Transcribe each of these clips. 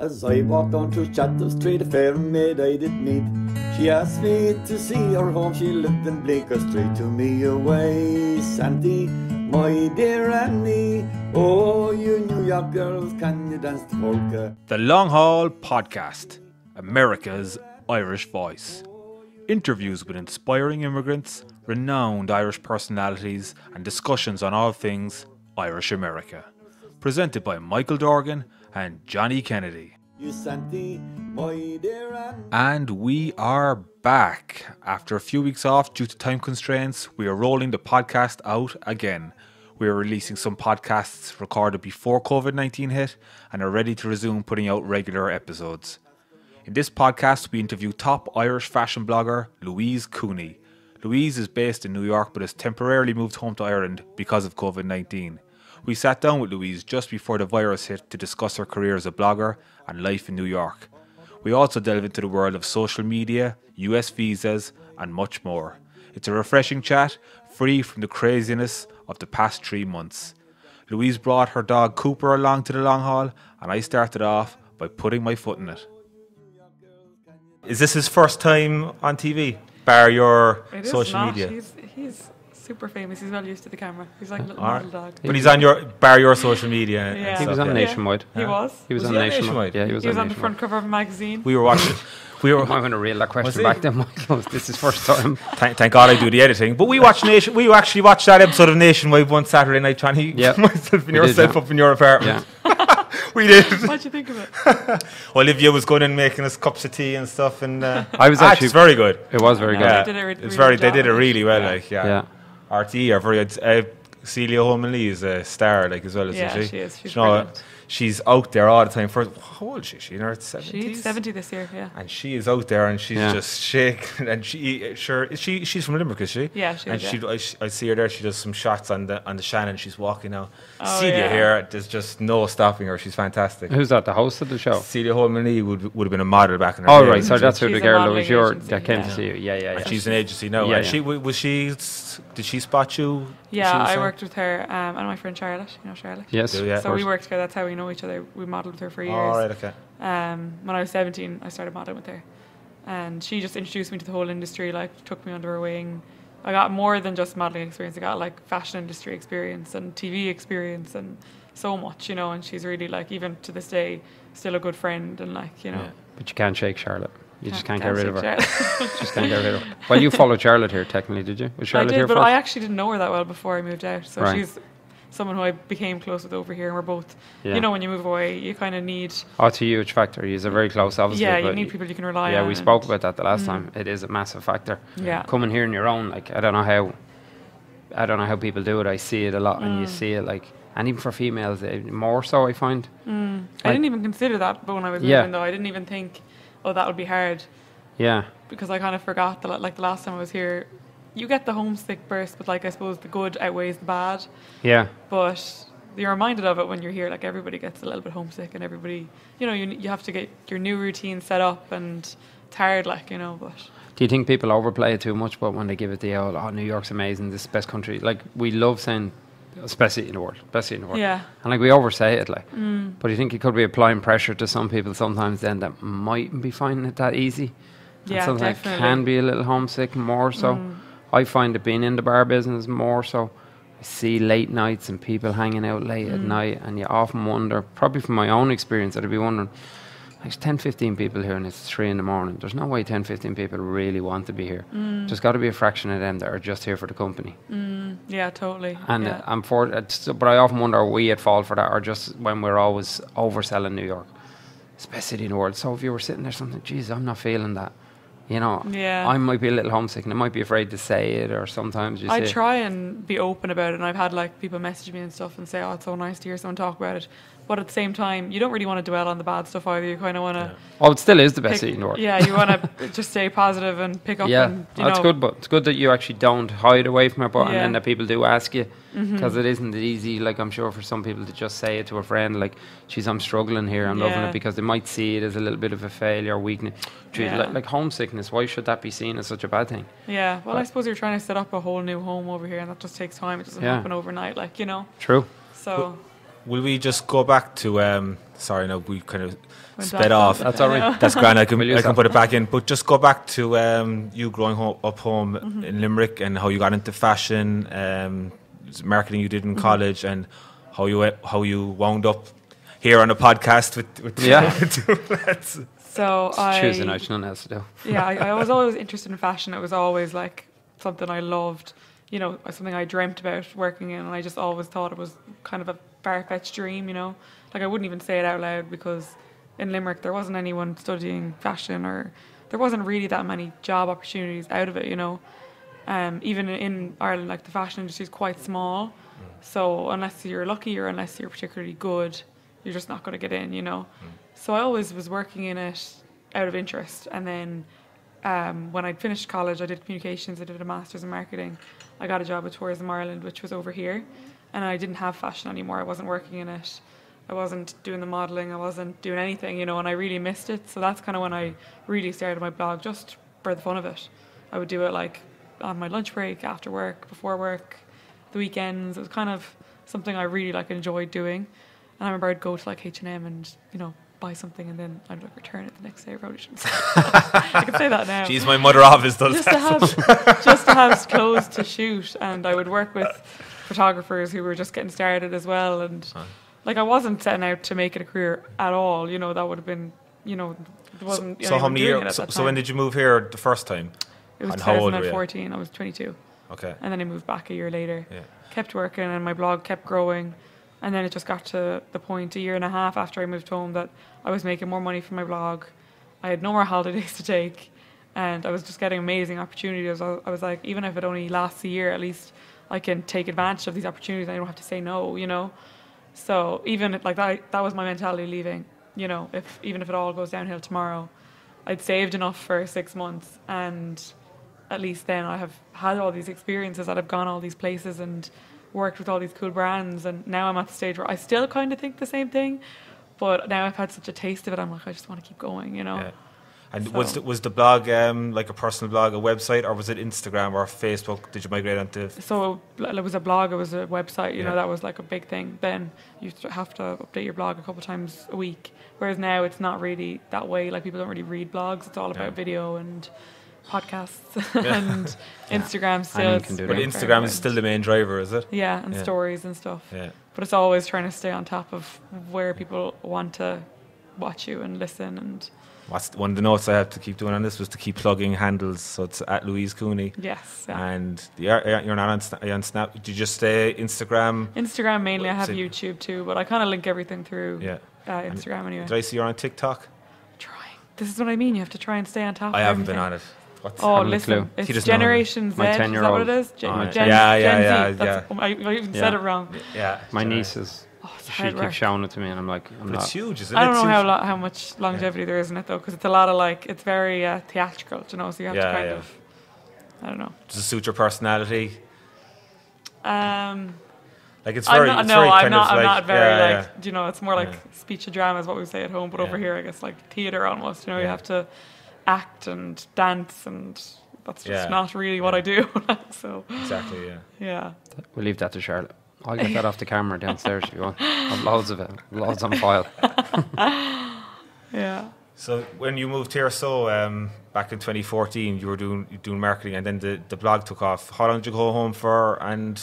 As I walked down through Chatham Street, a fair maid I did meet. She asked me to see her home, she lived in Bleecker Street. To me away, Sandy, my dear Annie. Oh, you New York girls, can you dance the polka? The Long Hall Podcast, America's Irish Voice. Interviews with inspiring immigrants, renowned Irish personalities, and discussions on all things Irish America. Presented by Michael Dorgan and Johnny Kennedy. You Sandy, my dear Annie. And we are back. After a few weeks off due to time constraints, we are rolling the podcast out again. We are releasing some podcasts recorded before COVID 19 hit and are ready to resume putting out regular episodes. In this podcast, we interview top Irish fashion blogger Louise Cooney. Louise is based in New York but has temporarily moved home to Ireland because of COVID 19. We sat down with Louise just before the virus hit to discuss her career as a blogger and life in New York. We also delve into the world of social media, US visas, and much more. It's a refreshing chat, free from the craziness of the past three months. Louise brought her dog Cooper along to the Long Hall, and I started off by putting my foot in it. Is this his first time on TV? Bar your It is social not. media. He's, he's super famous. He's well used to the camera. He's like a little Alright. model dog. But he's on your bar your social media. and Yeah. He was on yeah. Nationwide. He was. He was, Was on he Nationwide. Nationwide? Yeah, he was He was on on the front cover of a magazine. We were watching. We were. I'm going to reel that question back then, Michael. This is first time. Thank, thank God I do the editing. But we watched Nation. We actually watched that episode of Nationwide one Saturday night, Johnny. Yeah. myself and We did, yourself yeah. up in your apartment. Yeah. we did. What'd you think of it? Olivia was going and making us cups of tea and stuff, and uh, I was ah, actually- it's very good. It was very Yeah. good. Yeah, They did re- it's really very. good They did it really well. Yeah. Like yeah. Yeah. RTE are very good. Uh, Celia Holman Lee is a star, like as well, isn't Yeah, she? she is. She's You know, brilliant. she's out there all the time. For how old is she? She in her She's seventies. 70 this year, yeah. and she is out there and she's Yeah. just shaking and she sure is she she's from Limerick is she Yeah, she and is, she yeah. I, I see her there she does some shots on the on the Shannon she's walking now Oh, Celia yeah. here there's just no stopping her she's fantastic Who's that? The host of the show? Celia Holman Lee would would have been a model back in her Oh, day, right. So that's who the She's a girl that was your agency, that came yeah. to see you. Yeah, yeah, and she's an agency now Yeah, and yeah. she was she s- did she spot you Yeah, I saying? worked with her um, and my friend Charlotte. You know Charlotte? Yes. Yeah, So we worked together. That's how we know each other. We modelled with her for years. all right okay Um, when I was 17, I started modelling with her. And she just introduced me to the whole industry, like, took me under her wing. I got more than just modeling experience. I got, like, fashion industry experience and TV experience and so much, you know. And she's really, like, even to this day, still a good friend and, like, you know. Yeah. But you can't shake Charlotte. You just can't get rid of her. Just can't get rid of her. Well, you followed Charlotte here, technically, did you? Was I Charlotte did, here but first? I actually didn't know her that well before I moved out. So Right. she's someone who I became close with over here. And we're both, Yeah. you know, when you move away, you kind of need, Oh, it's a huge factor. He's a very close, obviously. yeah, you need people you can rely on. Yeah, we spoke about that the last Mm. time. It is a massive factor. Yeah. Coming here on your own, like I don't know how, I don't know how people do it. I see it a lot, and you Mm. see it like, and even for females, eh, more so. I find. Mm. I didn't even consider that, but when I was Yeah. moving, though, I didn't even think, oh, that would be hard. Yeah, because I kind of forgot that like- like the last time I was here, you get the homesick burst, but like I suppose the good outweighs the bad. yeah, But you're reminded of it when you're here. Like everybody gets a little bit homesick, and everybody, you know, you you have to get your new routine set up, and tired, like you know. But Do you think people overplay it too much? But when they give it the old, oh, New York's amazing, this is the best country. Like we love saying, best in the world, best in the world. yeah, And like we oversay it, like. mm, But you think it could be applying pressure to some people sometimes then that mightn't be finding it that easy. And yeah, sometimes definitely. can be a little homesick more so. Mm. I find it being in the bar business more so. I see late nights and people hanging out late at Mm. night, and you often wonder, probably from my own experience, I'd be wondering, there's 10, 15 people here and it's 3 in the morning. There's no way 10, 15 people really want to be here. Mm. There's got to be a fraction of them that are just here for the company. Mm, yeah, totally. And yeah. uh, I'm for but I often wonder, are we at fault for that, or just when we're always overselling New York? It's the best city in the world. So if you were sitting there, something, geez, I'm not feeling that. You know, Yeah. I might be a little homesick, and I might be afraid to say it, or sometimes you I try and be open about it, and I've had like people message me and stuff and say, "Oh, it's so nice to hear someone talk about it." But at the same time, you don't really want to dwell on the bad stuff either. You kind of want to, "Oh, it still is the best in the world." yeah, you want to just stay positive and pick up. Yeah, and, you that's know, good, but it's good that you actually don't hide away from it, but and then that people do ask you mm-hmm. because isn't easy. Like I'm sure for some people to just say it to a friend, like, "Geez, I'm struggling here. I'm loving it," because they might see it as a little bit of a failure, or weakness. Yeah. like, like homesickness. Why should that be seen as such a bad thing? Yeah, well, I suppose you're trying to set up a whole new home over here, and that just takes time. It doesn't Yeah. happen overnight, like you know. True. So will we just go back to? Um, sorry, no, we kind of Went sped off. That's all right. I. That's grand. I can We'll I can that. put it back in, but just go back to um, you growing ho- up home Mm-hmm. in Limerick and how you got into fashion, um, marketing you did Mm-hmm. in college, and how you how you wound up here on a podcast with, with Yeah. two lads. So I Choosing out nothing else to do. yeah, I, I was always interested in fashion. It was always like something I loved, you know, something I dreamt about working in, and I just always thought it was kind of a far fetched dream, you know. Like I wouldn't even say it out loud because in Limerick there wasn't anyone studying fashion, or there wasn't really that many job opportunities out of it, you know. Um, even in Ireland, like the fashion industry is quite small, so unless you're lucky or unless you're particularly good, you're just not going to get in, you know. So I always was working in it out of interest, and then um, when I'd finished college, I did communications. I did a master's in marketing. I got a job at Tourism Ireland, which was over here, and I didn't have fashion anymore. I wasn't working in it. I wasn't doing the modeling. I wasn't doing anything, you know, and I really missed it. So that's kind of when I really started my blog, just for the fun of it. I would do it like on my lunch break, after work, before work, the weekends. It was kind of something I really like enjoyed doing. And I remember I'd go to like H and M and you know buy something and then I'd like return it the next day. I probably shouldn't say. that. I can say that now Jeez, my mother office does just that. to have just to have clothes to shoot and I would work with photographers who were just getting started as well and like I wasn't setting out to make it a career at all you know that would have been you know wasn't So, so how many years? So, so when did you move here the first time? it was and how old were you? 2014 I was 22 Okay. and then I moved back a year later Yeah. kept working and my blog kept growing and then it just got to the point a year and a half after I moved home that I was making more money from my blog I had no more holidays to take and I was just getting amazing opportunities I I was like even if it only lasts a year at least I can take advantage of these opportunities and I don't have to say no you know? So even like that that was my mentality leaving you know? If even if it all goes downhill tomorrow I'd saved enough for 6 months and at least then I have had all these experiences that I've gone all these places and worked with all these cool brands and now I'm at the stage where I still kind of think the same thing but now I've had such a taste of it I'm like I just want to keep going you know? Yeah. And was the, was the blog um, like a personal blog, a website, or was it Instagram or Facebook? Did you migrate onto? so it was a blog it was a website you know that was like a big thing then you used have to update your blog a couple times a week whereas now it's not really that way like people don't really read blogs it's all about Yeah. video and podcasts and Instagram still Anyone it's can do But Instagram is still the main driver, is it? yeah and Yeah. stories and stuff Yeah. but it's always trying to stay on top of where people want to watch you and listen and What's one of the notes I had to keep doing on this was to keep plugging handles. So it's at Louise Cooney. yes yeah. And you're, you're not on, are you on Snap. Did you just stay Instagram? instagram mainly i have So- youtube too but i kind of link everything through Yeah. uh, instagram anyway Did I see you're on TikTok? trying this is what i mean you have to try and stay on top I of haven't been on it. What's Oh, listen, clue. It's doesn't know. Generation Z. My is that what it is? Gen, Oh, yeah. Gen, Yeah, yeah, Gen yeah, Z. That's, yeah. oh, I, I even Yeah. said it wrong. yeah. My Generation- nieces, Oh, she keeps showing it to me, and I'm like, I'm not. it's huge, isn't I don't know how lo- how much longevity there is in it though, because it's a lot of like it's very uh, theatrical, you know. So you have Yeah, to kind yeah. of, I don't know. Does it suit your personality? Um, Like it's I'm very. not, it's no, very I'm not. of I'm like, not very yeah, like. You know, it's more like Yeah. speech and drama is what we say at home, but over here, I guess like theater almost. You know, you have to act and dance, and that's just Yeah. not really what I do. so. Exactly. Yeah. yeah. We'll leave that to Charlotte. I'll get that off the camera downstairs if you want. I've loads of it, loads on file. Yeah. So when you moved here, so um, back in 2014, you were doing doing marketing, and then the, the blog took off. How long did you go home for, and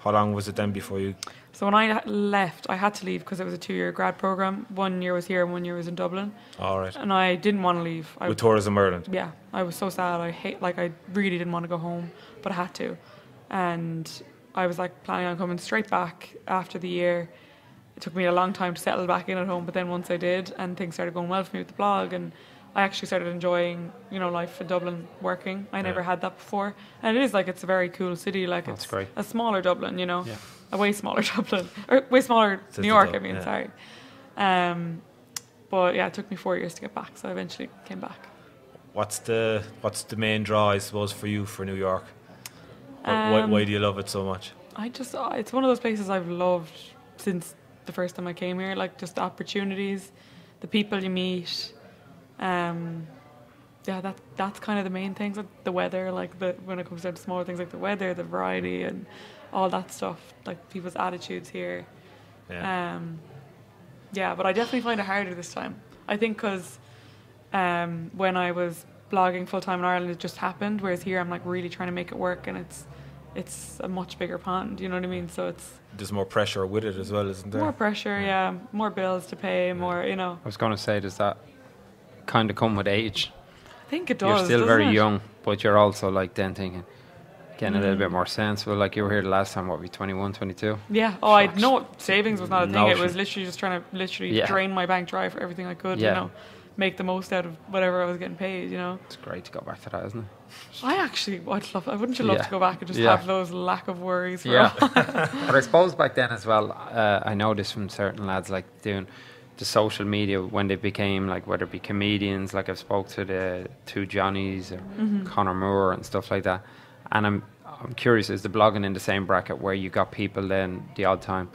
how long was it then before you? So when I left, I had to leave because it was a two-year grad program. One year was here, and one year was in Dublin, All right. and I didn't want to leave. I, With Tourism Ireland. yeah, I was so sad. I hate like I really didn't want to go home, but I had to, and I was like planning on coming straight back after the year. It took me a long time to settle back in at home, but then once I did, and things started going well for me with the blog, and I actually started enjoying, you know, life in Dublin, working. I never had that before, and it is like it's a very cool city. Like That's it's great. a smaller Dublin, you know, Yeah. a way smaller Dublin, or way smaller Since New York. I mean, yeah. sorry. Um, but yeah, it took me four years to get back, so I eventually came back. What's the what's the main draw, I suppose, for you for New York? Wh- why, Um, why do you love it so much? I just, uh, it's one of those places I've loved since the first time I came here. Like just the opportunities, the people you meet. Um, yeah, that that's kind of the main things. Like the weather, like the when it comes down to smaller things like the weather, the variety, and all that stuff. Like people's attitudes here. Yeah. Um, yeah, but I definitely find it harder this time. I think because um, when I was blogging full time in Ireland, it just happened. Whereas here, I'm like really trying to make it work, and it's it's a much bigger pond. You know what I mean? So it's There's more pressure with it as well, isn't there? more pressure. Yeah, more bills to pay. More, you know. I was going to say, does that kind of come with age? I think it does. you're still very it? young, but you're also like then thinking, getting a little Mm. bit more sensible. Like you were here the last time, what, were you 21, 22? Yeah. Oh, I Shucks. no savings was not a thing. It was literally just trying to literally Yeah. drain my bank dry for everything I could. Yeah. You know, make the most out of whatever I was getting paid. You know. It's great to go back to that, isn't it? I actually, I'd love. I wouldn't you love Yeah. to go back and just Yeah. have those lack of worries. Yeah. but I suppose back then as well, uh, I know this from certain lads like doing the social media when they became like whether it be comedians, like I've spoke to the two Johnnies or Mm-hmm. Conor Moore and stuff like that. And I'm I'm curious, is the blogging in the same bracket where you got people then the odd time,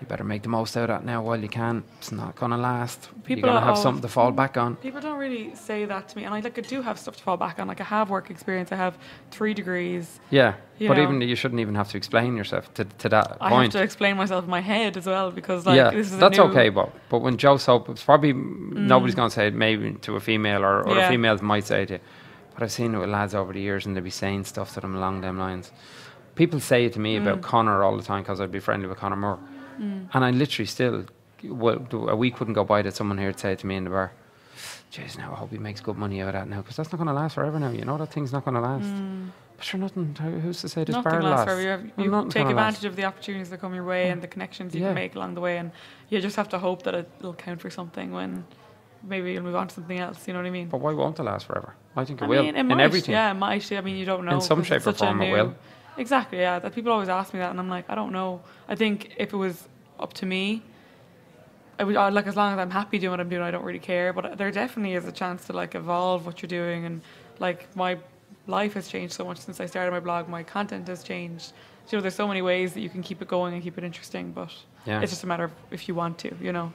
you better make the most out of that now while you can. It's not gonna last. People You're gonna have something to fall back on. People don't really say that to me, and I like I do have stuff to fall back on. Like I have work experience. I have three degrees. Yeah. But know. even you shouldn't even have to explain yourself to to that I point. have to explain myself in my head as well because like yeah, this is a that's okay, but but when Joe Soap, it's probably mm. nobody's going to say it maybe to a female or, or Yeah. a female might say it to you. But I've seen it with lads over the years and they'll be saying stuff to them along them lines. People say it to me Mm. about Conor all the time because I'd be friendly with Conor Moore. And I literally still, well, a week wouldn't go by that someone here would say it to me in the bar, Jeez, now I hope he makes good money out of that now because that's not going to last forever now. You know that thing's not going to last. But sure, nothing. Who's to say this Nothing bar lasts forever. You, have, Well, take gonna last. advantage of the opportunities that come your way and the connections you Yeah. can make along the way, and you just have to hope that it'll count for something when maybe you'll move on to something else. You know what I mean? But why won't it last forever? I think it I will. mean, it in might, everything. Yeah, it might. I mean, you don't know. In some 'cause it's shape or such a form it will. Exactly. Yeah. That people always ask me that, and I'm like, I don't know. I think if it was up to me, I would uh, like as long as I'm happy doing what I'm doing, I don't really care. But there definitely is a chance to like evolve what you're doing, and like my life has changed so much since I started my blog. My content has changed. You know, there's so many ways that you can keep it going and keep it interesting, but Yeah. it's just a matter of if you want to. You know.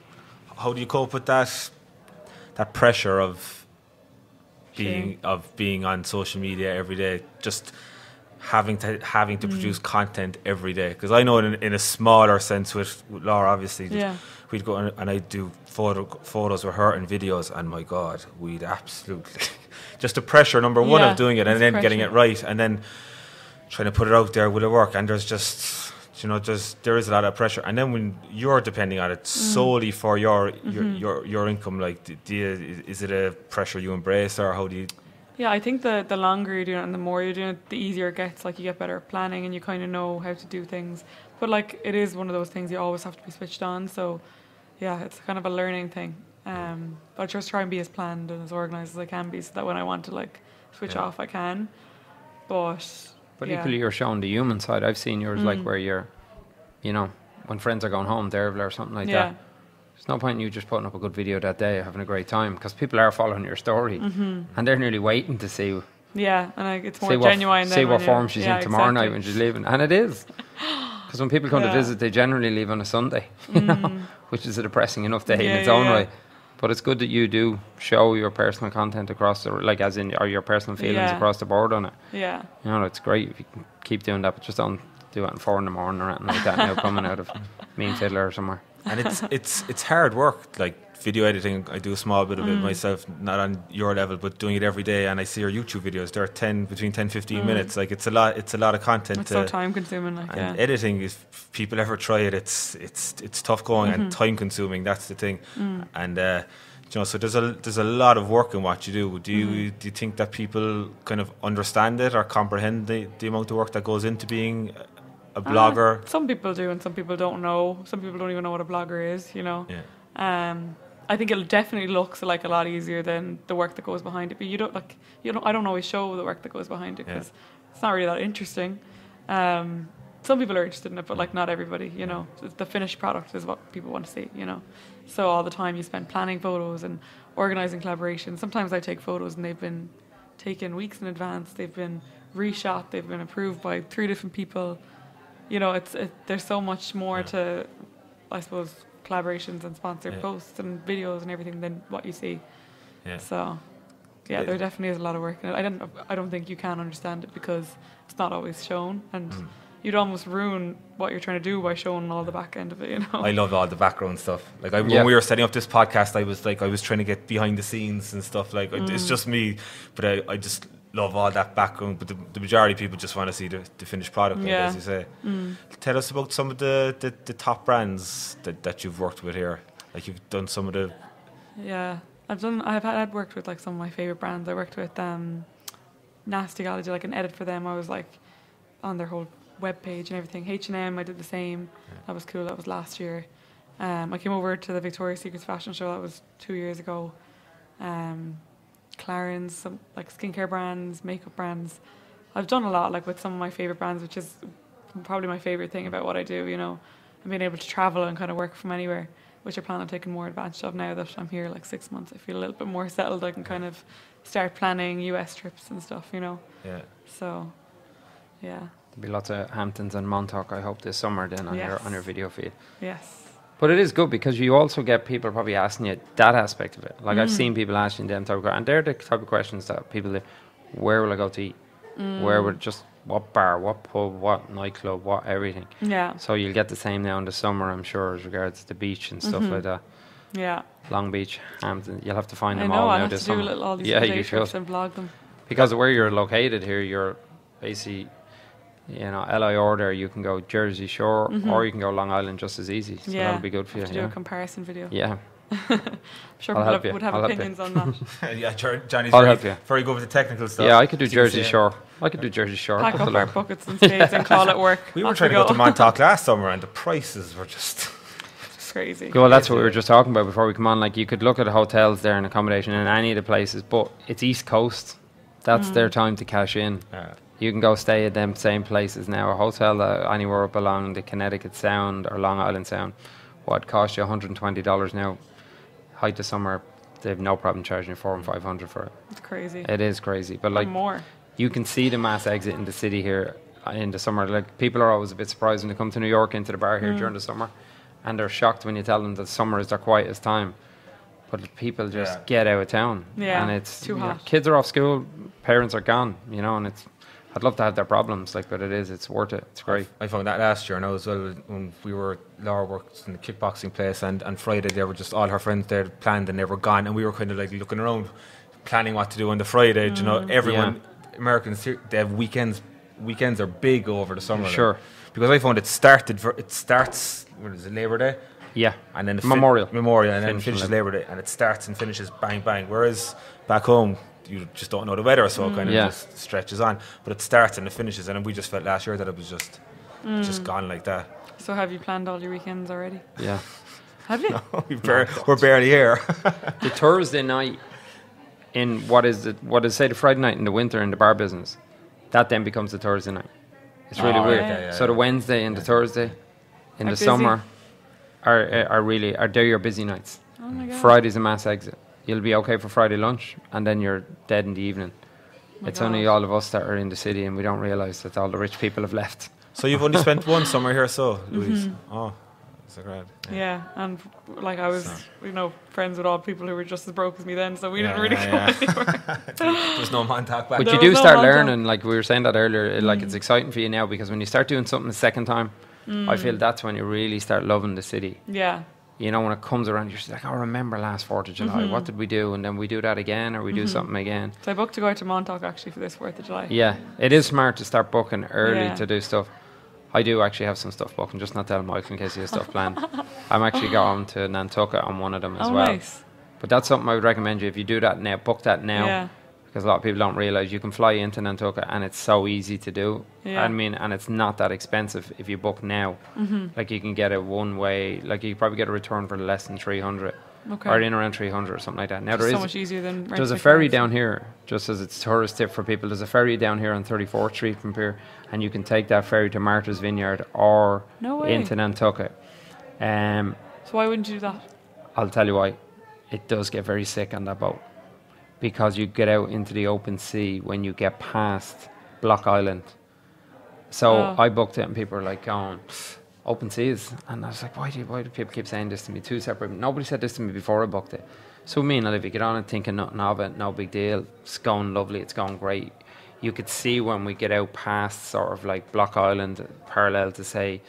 How do you cope with that that pressure of being Shame. of being on social media every day, just having to having Mm. to produce content every day? Because I know in, in a smaller sense with, with Laura, obviously, Yeah. we'd go and, and I'd do photo, photos with her and videos, and my God, we'd absolutely just the pressure number one Yeah, of doing it and then getting it right, and then trying to put it out there will it work and there's just you know there's there is a lot of pressure and then when you're depending on it solely for your your your, your income like do do you, is- is it a pressure you embrace or how do you Yeah, I think the the longer you're doing it and the more you're doing it, the easier it gets. Like you get better at planning and you kind of know how to do things. But like it is one of those things you always have to be switched on. So yeah, it's kind of a learning thing. Um, but I just try and be as planned and as organized as I can be, so that when I want to like switch Yeah. off, I can. But But yeah. equally, you're showing the human side. I've seen yours like Mm. where you're, you know, when friends are going home, Dervla or something like yeah, that. There's no point in you just putting up a good video that day, having a great time, because people are following your story Mm-hmm. and they're nearly waiting to see yeah, and like, it's more see what, genuine. see what form she's yeah, in tomorrow night when she's leaving, and it is. Because when people come to visit, they generally leave on a Sunday, you know, Mm. which is a depressing enough day in its own yeah. Way. But it's good that you do show your personal content across the, like as in, or your personal feelings Yeah. across the board on it. Yeah, You know, it's great if you can keep doing that, but just don't do it at four in the morning or anything like that now coming out of Mean Fiddler or somewhere. and it's it's it's hard work like video editing i do a small bit of Mm. it myself not on your level but doing it every day and i see your youtube videos they're 10 between 10 15 minutes like it's a lot it's a lot of content Mm. it's to, so time consuming. Like and yeah, editing if people ever try it it's it's it's tough going Mm-hmm. and time consuming that's the thing Mm. and uh you know so there's a there's a lot of work in what you do do you Mm-hmm. do you think that people kind of understand it or comprehend the, the amount of work that goes into being a Uh, blogger some people do, and some people don't know. Some people don't even know what a blogger is. You know. yeah Um, I think it definitely looks like a lot easier than the work that goes behind it. But you don't like you don't. I don't always show the work that goes behind it Yeah. because it's not really that interesting. Um, some people are interested in it, but like not everybody. You know, the finished product is what people want to see. You know, so all the time you spend planning photos and organizing collaborations. Sometimes I take photos and they've been taken weeks in advance. They've been reshot. They've been approved by three different people. You know, it's it, there's so much more Yeah. to, I suppose, collaborations and sponsored Yeah. posts and videos and everything than what you see. yeah So, yeah, Yeah. there definitely is a lot of work in it. I don't, I don't think you can understand it because it's not always shown, and Mm. you'd almost ruin what you're trying to do by showing all the back end of it. You know. I love all the background stuff. Like I, Yeah. when we were setting up this podcast, I was like, I was trying to get behind the scenes and stuff. Like Mm. it's just me, but I, I just love all that background. But the, the majority of people just want to see the, the finished product, Yeah. Mm. as you say. Tell us about some of the, the, the top brands that, that you've worked with here. Like you've done some of the Yeah, I've done. I've had I'd worked with like some of my favorite brands. I worked with um, Nasty Gal. I did like an edit for them. I was like on their whole web page and everything. H and M. I did the same. That was cool. That was last year. Um, I came over to the Victoria's Secrets fashion show. That was two years ago. Um, Clarins, some like skincare brands, makeup brands. I've done a lot like with some of my favorite brands, which is probably my favorite thing about what I do. You know, and being able to travel and kind of work from anywhere, which I plan on taking more advantage of now that I'm here like six months. I feel a little bit more settled. I can kind of start planning US trips and stuff. You know, yeah. so yeah, There'll be lots of Hamptons and Montauk, I hope, this summer then on, your, on your video feed. yes, But it is good because you also get people probably asking you that aspect of it. Like Mm. I've seen people asking them type of and they're the type of questions that people, do. where will I go to eat? Mm. Where would just what bar, what pub, what nightclub, what everything. yeah, So you'll get the same now in the summer, I'm sure, as regards to the beach and stuff Mm-hmm. like that. yeah. Long Beach, Hampton. You'll have to find I them know. all I'll now have this to do summer. little, all these yeah, you should. and vlog them. Because of where you're located here, you're basically, you know, LI order. You can go Jersey Shore, or you can go Long Island just as easy. So Mm-hmm. yeah, that'll be good for you. have to do Yeah. a comparison video. yeah. I'm sure I'll people have, would have I'll help you. opinions on that. yeah, Jer- Johnny's I'll very, help you. very good with the technical stuff. Yeah, I could do As Jersey. Shore. I could do Jersey Shore. Pack up our lo- buckets and spades and call it work. We were trying to go to. Montauk last summer, and the prices were just. Crazy. Well, that's what we were just talking about before we come on. Like, you could look at hotels there and accommodation in any of the places, but it's East Coast. That's their time to cash in. Uh, You can go stay at them same places now. A hotel that anywhere up along the Connecticut Sound or Long Island Sound, what cost you $120 now? Height of summer, they have no problem charging you four and five hundred for it. It's crazy. It is crazy, but And like more. you can see the mass exit in the city here uh, in the summer. Like people are always a bit surprised when they come to New York into the bar Mm. here during the summer, and they're shocked when you tell them that summer is their quietest time. But people just Yeah. get out of town, Yeah, and it's too you know, hot. kids are off school, parents are gone, you know, and it's. I'd love to have their problems, like, but it is. It's worth it. It's great. I found that last year now as well when we were Laura worked in the kickboxing place and, and Friday they were just all her friends there planned and they were gone and we were kind of like looking around planning what to do on the Friday. do You know, mm. everyone Americans here they have weekends. Weekends are big over the summer. like. Sure. because I found it started. It starts. What is it? Labor Day. Yeah, And then fin- Memorial. Memorial, and then Finish finishes Labor- Labor Day, and it starts and finishes bang bang. Whereas back home, you just don't know the weather, so it kind of Yeah. just stretches on. But it starts and it finishes, and we just felt last year that it was just just gone like that. So have you planned all your weekends already? yeah. Have you? we bar- we're barely here. the Thursday night in what is it? What is say the Friday night in the winter in the bar business? That then becomes the Thursday night. It's really Oh, weird. okay, yeah, so the. Wednesday and the Thursday in Are the busy. summer are uh, are really are they your busy nights. Oh my god. Friday's a mass exit. You'll be okay for Friday lunch, and then you're dead in the evening. Oh my it's only all of us that are in the city, and we don't realise that all the rich people have left. so you've only spent one summer here, so mm-hmm. Louise. Oh, that's a great. Yeah, and like I was, you know, friends with all people who were just as broke as me then, so we Yeah, didn't really yeah, go anywhere. There's no Montauk back. But There you do no start Montauk. learning, like we were saying that earlier. it- Like it's mm. exciting for you now because when you start doing something the second time, I feel mm. that's when you really start loving the city. Yeah, You know, when it comes around, you're just like, I remember last Fourth of July. What mm-hmm. did we do? And then we do that again, or we do mm-hmm. something again. so I booked to go out to Montauk actually for this Fourth of July. Yeah, it is smart to start booking early Yeah. to do stuff. I do actually have some stuff booked. I'm just not telling Michael in case he has stuff planned. I'm actually going to Nantucket on one of them as oh, well. nice. But that's something I would recommend you if you do that now. Book that now. Yeah, because a lot of people don't realize you can fly into Nantucket and it's so easy to do. Yeah. I mean, and it's not that expensive if you book now. Mm-hmm. Like you can get a one way, like you probably get a return for less than 300 okay. or in around 300 or something like that. Now there so much easier than there's a ferry down here, just as it's tourist tip for people. There's a ferry down here on 34th Street from here, and you can take that ferry to Martha's Vineyard or No into Nantucket. Um, So why wouldn't you do that? I'll tell you why. It does get very sick on that boat because you get out into the open sea when you get past Block Island. So Oh. I booked it, and people were like, "Going open seas," and I was like, "Why do why do people keep saying this to me? Two separate. Nobody said this to me before I booked it." So me and Olivia get on it, thinking nothing of it, no big deal. It's going lovely. It's going great. you could see when we get out past sort of like Block Island, parallel to say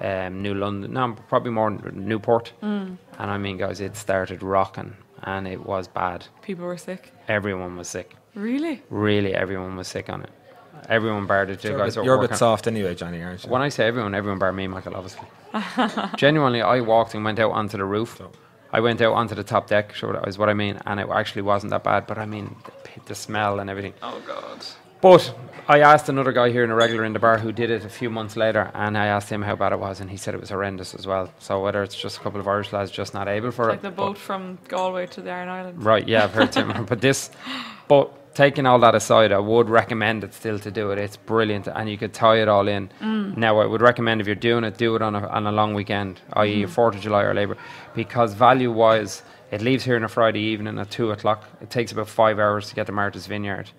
um, New London, no, probably more Newport. Mm. And I mean, guys, it started rocking and it was bad. People were sick. Everyone was sick. Really? Really, everyone was sick on it. Everyone barred it. The You're, a guys bit, you're a bit working- soft anyway, Johnny, aren't you? When I say everyone, everyone bar me, Michael, obviously. Genuinely, I walked and went out onto the roof. So- I went out onto the top deck, sure that is what I mean, and it actually wasn't that bad. But I mean, the, the smell and everything. Oh God. But I asked another guy here in a regular in the bar who did it a few months later, and I asked him how bad it was, and he said it was horrendous as well. So whether it's just a couple of Irish lads just not able for Like it, like the boat from Galway to the Aran Islands. Right, yeah, I've heard similar. but this, but taking all that aside, I would recommend it still to do it. It's brilliant, and you could tie it all in. Mm. Now, I would recommend if you're doing it, do it on a, on a long weekend, i.e., a Fourth of July or Labour, because value wise, it leaves here on a Friday evening at two o'clock. It takes about five hours to get to Martha's Vineyard,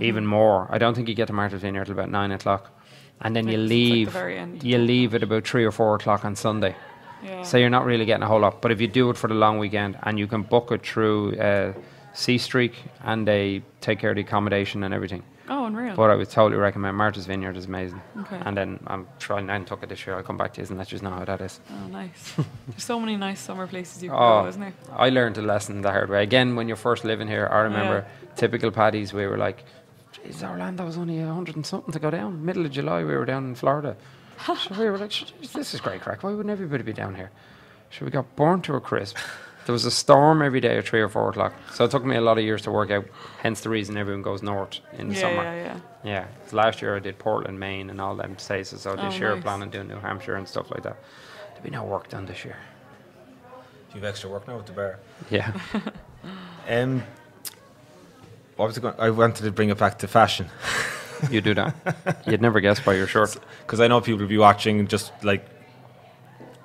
even more. I don't think you get to Martha's Vineyard till about nine o'clock, and then you It's like the leave. very end. You leave at about three or four o'clock on Sunday. Yeah. So you're not really getting a whole lot. But if you do it for the long weekend and you can book it through uh, SeaStreak and they take care of the accommodation and everything. oh, unreal. But I would totally recommend Martha's Vineyard is amazing. Okay. And then I'm trying it this year. I'll come back to you and let you know how that is. oh, nice. There's so many nice summer places you can Oh, go, isn't there? I learned a lesson the hard way. Again, when you're first living here, I remember typical paddies, we were like, geez, was only a hundred and something to go down. Middle of July, we were down in Florida. so we were like, this is great crack. Why wouldn't everybody be down here? So we got burnt to a crisp. There was a storm every day at three or four o'clock. So it took me a lot of years to work out. Hence the reason everyone goes north in the Yeah, summer. yeah, yeah. Yeah, 'cause last year I did Portland, Maine, and all them places. So this Oh, year I'm nice. planning doing New Hampshire and stuff like that. There'll be no work done this year. You've extra work now with the bar. Yeah. Um, what was going? I wanted to bring it back to fashion You do that. You'd never guess by your shirt. because I know people will be watching, just like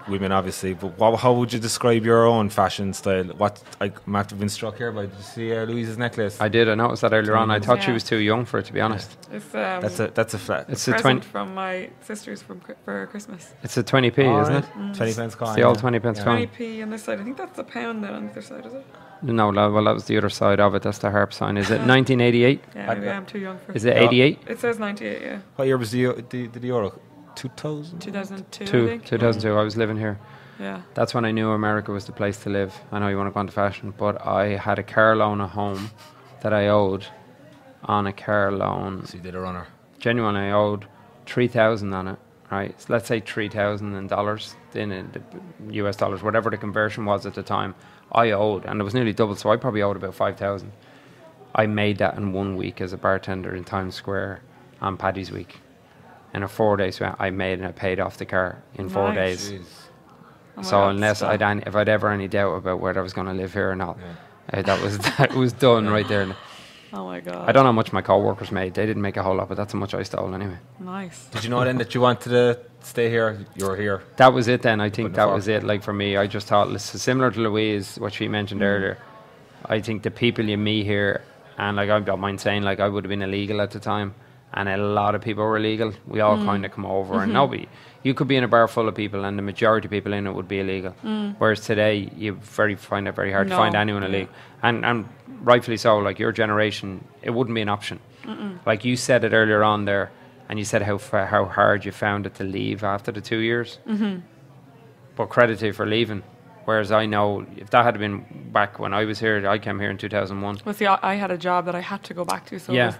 women, obviously. But what, how would you describe your own fashion style? What I might have been struck here by. Did you see uh, Louise's necklace? I did. I noticed that earlier on. I thought she was too young for it, to be honest. It's um, that's a that's a flat. It's a present twenty. from my sisters from for Christmas. It's a twenty p, isn't it? Twenty pence coin. It's the old yeah. 20 pence Yeah. coin. 20p on this side. I think that's a pound then on the other side, is it? No, no, well, that was the other side of it. That's the harp sign. Is it 1988? Yeah, maybe I'm too young for Is it. it 88? It says 98, yeah. What year was the eu- the, the euro? Two thousand. 2002, I Two, think. 2002. I was living here. Yeah. That's when I knew America was the place to live. I know you want to go into fashion, but I had a car loan at home that I owed on a car loan. So you did a runner. Genuinely, I owed 3000 on it, right? So let's say 3000 in dollars, in uh, the US dollars, whatever the conversion was at the time, I owed, and it was nearly double, so I probably owed about 5000 I made that in one week as a bartender in Times Square on Paddy's Week. In a four days, so I made and I paid off the car in four Nice. days. Oh so God, unless. I'd any, if I'd ever any doubt about whether I was going to live here or not, uh, that was that was done right there. Oh my god. I don't know how much my co-workers made. They didn't make a whole lot, but that's how much I stole anyway. Nice. Did you know then that you wanted to stay here? You were here. That was it then. I think that was it. Like for me, I just thought this is similar to Louise, what she mentioned mm. earlier. I think the people you meet here, and like I don't mind saying, like I would have been illegal at the time, and a lot of people were illegal. We all mm. kind of come over, and mm-hmm. nobody. You could be in a bar full of people, and the majority of people in it would be illegal. Mm. Whereas today, you very find it very hard to find anyone illegal, and and rightfully so. Like your generation, it wouldn't be an option. Like you said it earlier on there, and you said how fa- how hard you found it to leave after the two years mm-hmm. but credit to you for leaving. Whereas I know if that had been back when I was here, I came here in 2001. Well, see, I, I had a job that I had to go back to, so Yeah. it was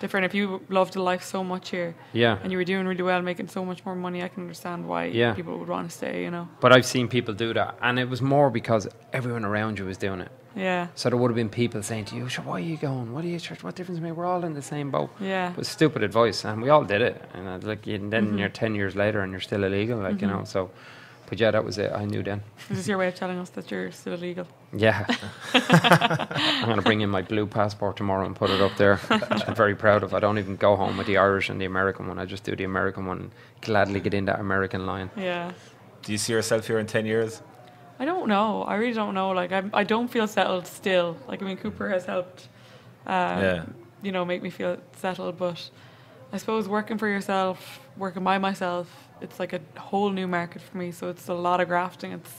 different. If you loved the life so much here Yeah. and you were doing really well, making so much more money, I can understand why Yeah. people would want to stay, you know? But I've seen people do that. And it was more because everyone around you was doing it. Yeah. So there would have been people saying to you, "Sure, why are you going? What are you, church? What difference make? We're all in the same boat. Yeah. It was stupid advice. And we all did it. And like, and then Mm-hmm. you're 10 years later and you're still illegal, like, you know. So, but yeah, that was it. I knew then. Is this your way of telling us that you're still illegal? Yeah. I'm going to bring in my blue passport tomorrow and put it up there, which I'm very proud of. I don't even go home with the Irish and the American one. I just do the American one and gladly get in that American line. Yeah. Do you see yourself here in ten years? I don't know. I really don't know. Like, I, I don't feel settled still. Like, I mean, Cooper has helped, uh, Yeah. you know, make me feel settled. But I suppose working for yourself, working by myself, it's like a whole new market for me. So it's a lot of grafting. It's,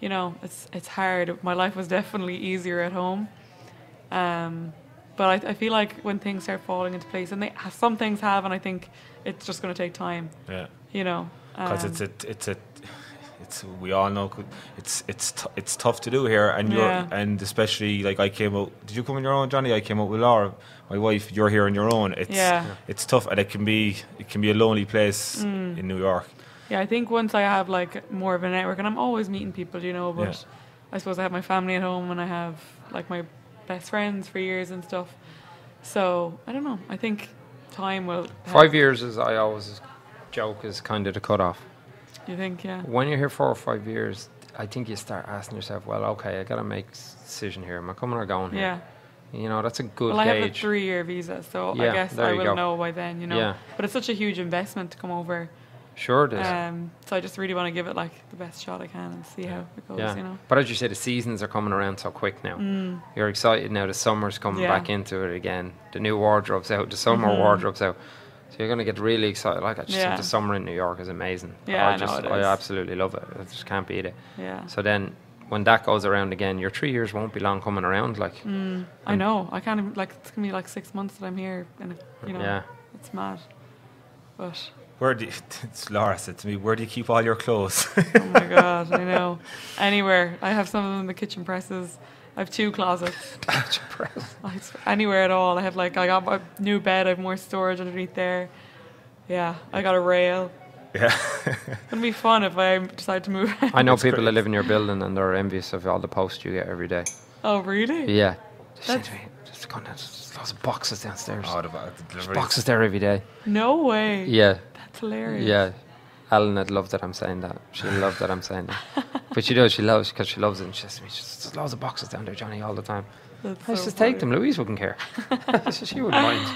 you know, it's it's hard. My life was definitely easier at home. Um, But I, I feel like when things start falling into place, and they some things have, and I think it's just going to take time. Yeah. You know, because it's um, a it's a it's we all know it's it's t- it's tough to do here and you're Yeah. and especially like I came out did you come on your own Johnny I came out with Laura my wife you're here on your own it's Yeah. it's tough and it can be it can be a lonely place Mm. in New York Yeah, I think once I have like more of a network, and I'm always meeting people, you know. But Yeah. I suppose I have my family at home, and I have like my best friends for years and stuff. So I don't know. I think time will. help. Five years is I always joke is kind of the cutoff. You think? Yeah. When you're here four or five years, I think you start asking yourself, well, okay, I got to make a decision here. Am I coming or going here? Yeah. You know, that's a good Well, I have a three-year visa, so Yeah, I guess I will go. know by then. You know. Yeah. But it's such a huge investment to come over. sure it is. Um, so I just really want to give it like the best shot I can and see how it goes. yeah. You know. But as you say, the seasons are coming around so quick now. Mm. You're excited now. The summer's coming Yeah. back into it again. The new wardrobe's out. The summer Mhm. wardrobe's out. So you're going to get really excited. Like I just Yeah. think the summer in New York is amazing. Yeah, I I know just I absolutely love it. I just can't beat it. Yeah. So then when that goes around again, your three years won't be long coming around. Like Mm, I know. I can't even like. It's gonna be like six months that I'm here, and it- you know, yeah, it's mad. But where do you, it's Laura said to me where do you keep all your clothes oh my god, I know. Anywhere. I have some of them in the kitchen presses. I have two closets. I s- Anywhere at all. I have like I got my new bed. I have more storage underneath there. Yeah, I got a rail. yeah It'll be fun if I decide to move. I know It's people great. that live in your building and they're envious of all the posts you get every day. oh really? Yeah, they say That's- "Just going down, there's lots of boxes downstairs. oh, the, the There's boxes there every day." No way. Yeah, That's hilarious. yeah. Alan would love that I'm saying that. She loved that I'm saying that. But she does. She loves because she loves it. And she says to me, "Just there's loads of boxes down there, Johnny, all the time." That's I so just take them. Louise wouldn't care. she wouldn't mind.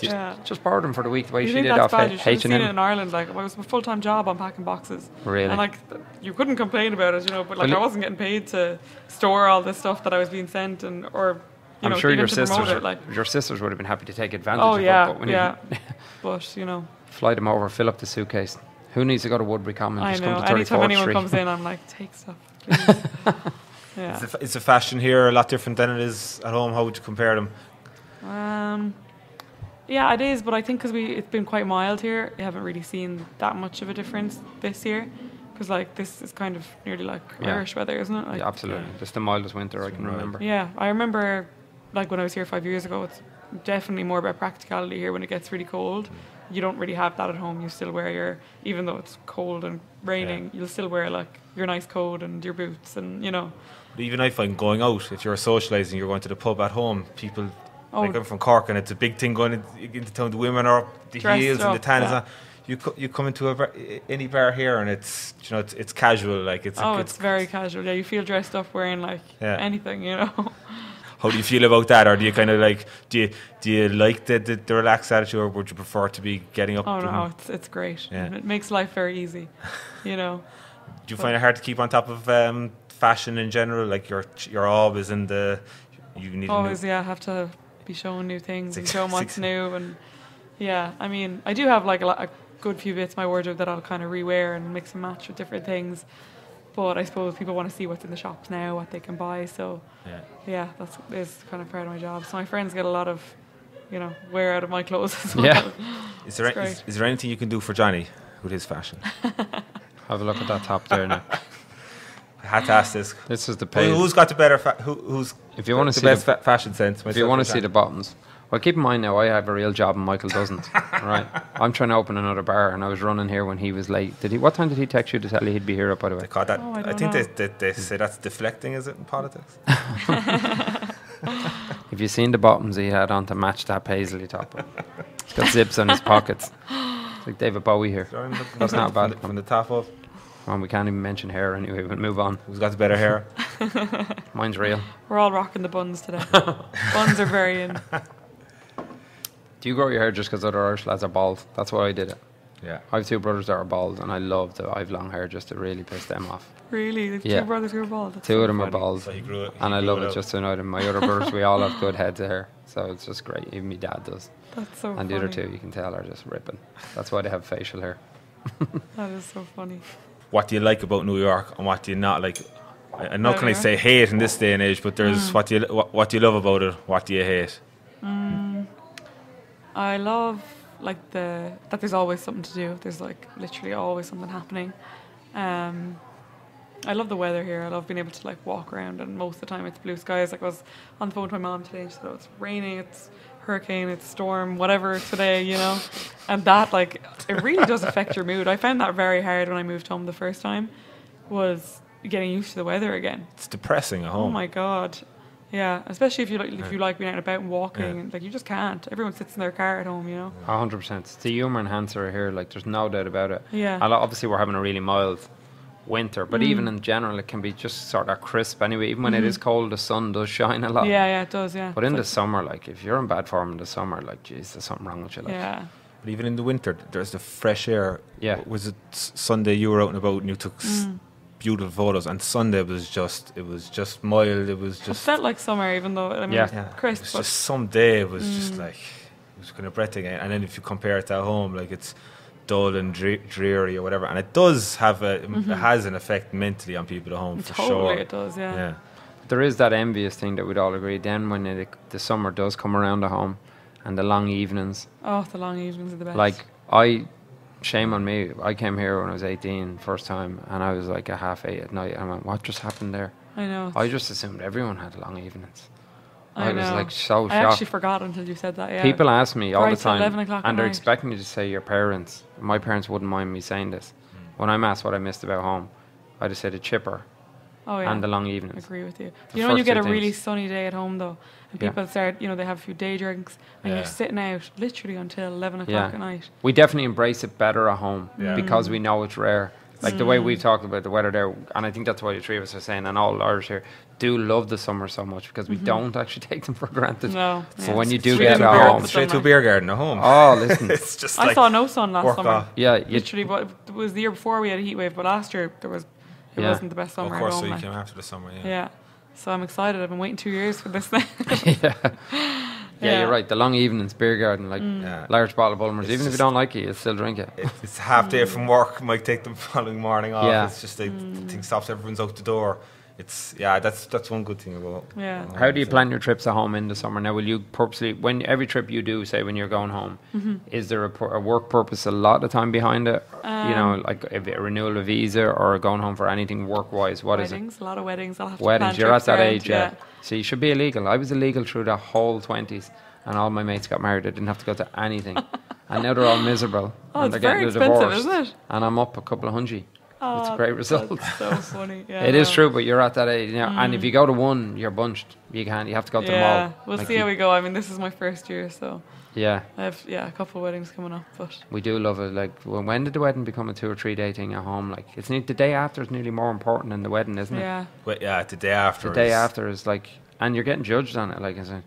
Just, Yeah. just borrow them for the week the way You she did that's off H should have seen and it M. in Ireland. Like, it was a full time job unpacking boxes. Really? And like, you couldn't complain about it, you know. But like, Well, I wasn't getting paid to store all this stuff that I was being sent, and or you I'm know, sure your sisters, it, like, your sisters would have been happy to take advantage oh of yeah, it. But when yeah. you but you know, fly them over, fill up the suitcase. Who needs to go to Woodbury Common? I Just know. come to Anytime anyone Street. comes in, I'm like, take stuff, please. yeah. Is the, is the fashion here a lot different than it is at home how would you compare them Um, yeah, it is, but I think because we it's been quite mild here, we haven't really seen that much of a difference this year. Because like this is kind of nearly like Yeah. Irish weather, isn't it? Like, Yeah, absolutely. Just the mildest winter I can Right. remember. Yeah, I remember like when I was here five years ago. It's definitely more about practicality here. When it gets really cold, you don't really have that at home. You still wear your, even though it's cold and raining, you'll still wear like your nice coat and your boots and you know. But even I find going out, if you're socialising, you're going to the pub at home, people, Oh. like I'm from Cork and it's a big thing going in- into town. The women are up, the Dressed heels and the up, tan is yeah. on. You, co- you come into a bar, any bar here and it's, you know, it's, it's casual, like it's, oh, it's, very casual. Yeah, you feel dressed up wearing like Yeah. anything, you know. How do you feel about that? Or do you kind of like, do you, do you like the, the, the relaxed attitude or would you prefer to be getting up? oh no, it's it's great. Yeah. It makes life very easy, you know. Do you find it hard to keep on top of um, fashion in general? Like you're, you're always in the, you need Always, yeah, I have to be showing new things and Six- showing what's six- new, and yeah, I mean, I do have like a, lot, a good few bits in my wardrobe that I'll kind of rewear and mix and match with different things. But I suppose people want to see what's in the shops now, what they can buy. So Yeah. yeah, that's is kind of part of my job. So my friends get a lot of, you know, wear out of my clothes as well. Yeah. Is there, It's is, is there anything you can do for Johnny with his fashion? Have a look at that top there now. I had to ask this. This is the Who, page. who's got the better? Fa- who, who's If you want to see best the, fa- fashion sense? if you want to see the Johnny? Buttons, well, keep in mind now I have a real job and Michael doesn't. right? I'm trying to open another bar and I was running here when he was late. Did he? What time did he text you to tell you he'd be here? Up by the way. They call that. Oh, I I, think they, they, they say that's deflecting, is it in politics? If you seen the bottoms he had on to match that paisley top, he's got zips on his pockets. It's like David Bowie here. Sorry, That's the- not from bad. the, from the top up. Well, we can't even mention hair anyway. We'll move on. Who's got the better hair? Mine's real. We're all rocking the buns today. buns are very in. Do you grow your hair just because other Irish lads are bald? That's why I did it. Yeah. I have two brothers that are bald, and I love that I have long hair just to really piss them off. Really, the Yeah. two brothers who are bald. That's Two so of them are bald, So he grew it. he and I love it it just to annoy them. My other brothers, we all have good heads of hair, so it's just great. Even my dad does, That's so and the funny. other two, you can tell, are just ripping. That's why they have facial hair. That is so funny. What do you like about New York and what do you not like? I- I'm not going to say hate in this day and age, but there's Mm. what do you what, what do you love about it? What do you hate? Mm. I love like the that there's always something to do. There's like literally always something happening. Um, I love the weather here. I love being able to like walk around, and most of the time it's blue skies. Like I was on the phone with my mom today, and she said, "Oh, it's raining, it's hurricane, it's storm, whatever today," you know, and that like it really does affect your mood. I found that very hard when I moved home the first time, was getting used to the weather again. It's depressing at home. Oh my god. Yeah, especially if you like if you like being out and about and walking, Yeah. and, like you just can't. Everyone sits in their car at home, you know. A hundred percent. It's the humour enhancer here. Like, there's no doubt about it. Yeah. And obviously, we're having a really mild winter, but Mm. even in general, it can be just sort of crisp anyway. Even when it is cold, the sun does shine a lot. Mm-hmm. Yeah, yeah, it does. Yeah. But in the It's summer, like, if you're in bad form in the summer, like, geez, there's something wrong with you. like- Like, yeah, But even in the winter, there's the fresh air. Yeah. Was it Sunday you were out and about and you took s Mm. Beautiful photos? And Sunday was just, it was just mild. It was it just, felt like summer, even though I mean Yeah. it's yeah, it crisp. was But just some day. It was just Mm. like, it was kind of breathtaking. And then if you compare it to at home, like it's dull and dre- dreary or whatever. And it does have a, it has an effect mentally on people at home for Mm-hmm. totally, sure. it does. Yeah. Yeah. there is that envious thing that we'd all agree. Then when it, the summer does come around at home, and the long evenings, Oh, the long evenings are the best. like I, shame on me. I came here when I was 18, first time, and I was like a half eight at night. And I went, "What just happened there?" I know. I just assumed everyone had long evenings. I I, was like so I shocked. actually forgot until you said that. Yeah. People ask me all Right the time, 11 o'clock and they're night. expecting me to say your parents. My parents wouldn't mind me saying this. Mm. When I'm asked what I missed about home, I just say the chipper oh yeah. and the long I evenings. agree with you. The You know when you get a two really sunny day at home though, and Yeah. people start, you know, they have a few day drinks, and Yeah. you're sitting out literally until eleven o'clock Yeah. at night. We definitely embrace it better at home Yeah. because we know it's rare. Like the Mm. way we've talked about the weather there, and I think that's why the three of us are saying, and all Irish here do love the summer so much because we don't actually take them for granted. Mm-hmm. No. So yeah. when you do really get Straight to at beer- important home, straight to a beer garden at home. oh, listen, it's just I like saw no sun last summer. off. yeah, Literally, but it was the year before we had a heat wave, but last year there was it Yeah. wasn't the best summer. Of course, at so you like. came after the summer, yeah. Yeah. So I'm excited. I've been waiting two years for this thing. yeah. yeah, Yeah. you're right. The long evenings, beer garden, like Mm. Yeah. large bottle of Bulmers. It's Even if you don't like it, you still drink it. It- It's half day from work. Might take the following morning off. Yeah. It's just like the thing stops. Everyone's out the door. It's yeah. That's that's one good thing about. Yeah. about How do you home, plan your trips at home in the summer? Now, will you purposely, when every trip you do, say when you're going home, Mm-hmm. is there a, a work purpose a lot of time behind it? you know, Um, like a, a renewal of visa or going home for anything work wise? What is weddings, a lot of weddings. I'll have it? to Weddings. plan You're at that around, age, yeah. So you should be illegal. I was illegal through the whole 20s, and all my mates got married. I didn't have to go to anything. and now they're all miserable. Oh, and it's they're very getting a expensive, divorce. isn't it? And I'm up a couple of hundred. It's a Oh, great result. That's so funny. Yeah, It is no. true, but you're at that age, you know, and if you mm. go to one, you're bunched. You can't. You have to go to Yeah, them all. we'll Like see you- how we go. I mean, this is my first year, so Yeah, I have yeah a couple of weddings coming up. But we do love it. Like, when, when did the wedding become a two or three day thing at home? Like, it's ne- the day after is nearly more important than the wedding, isn't it? yeah, But yeah, the day after. The day after is like, and you're getting judged on it. Like, is it?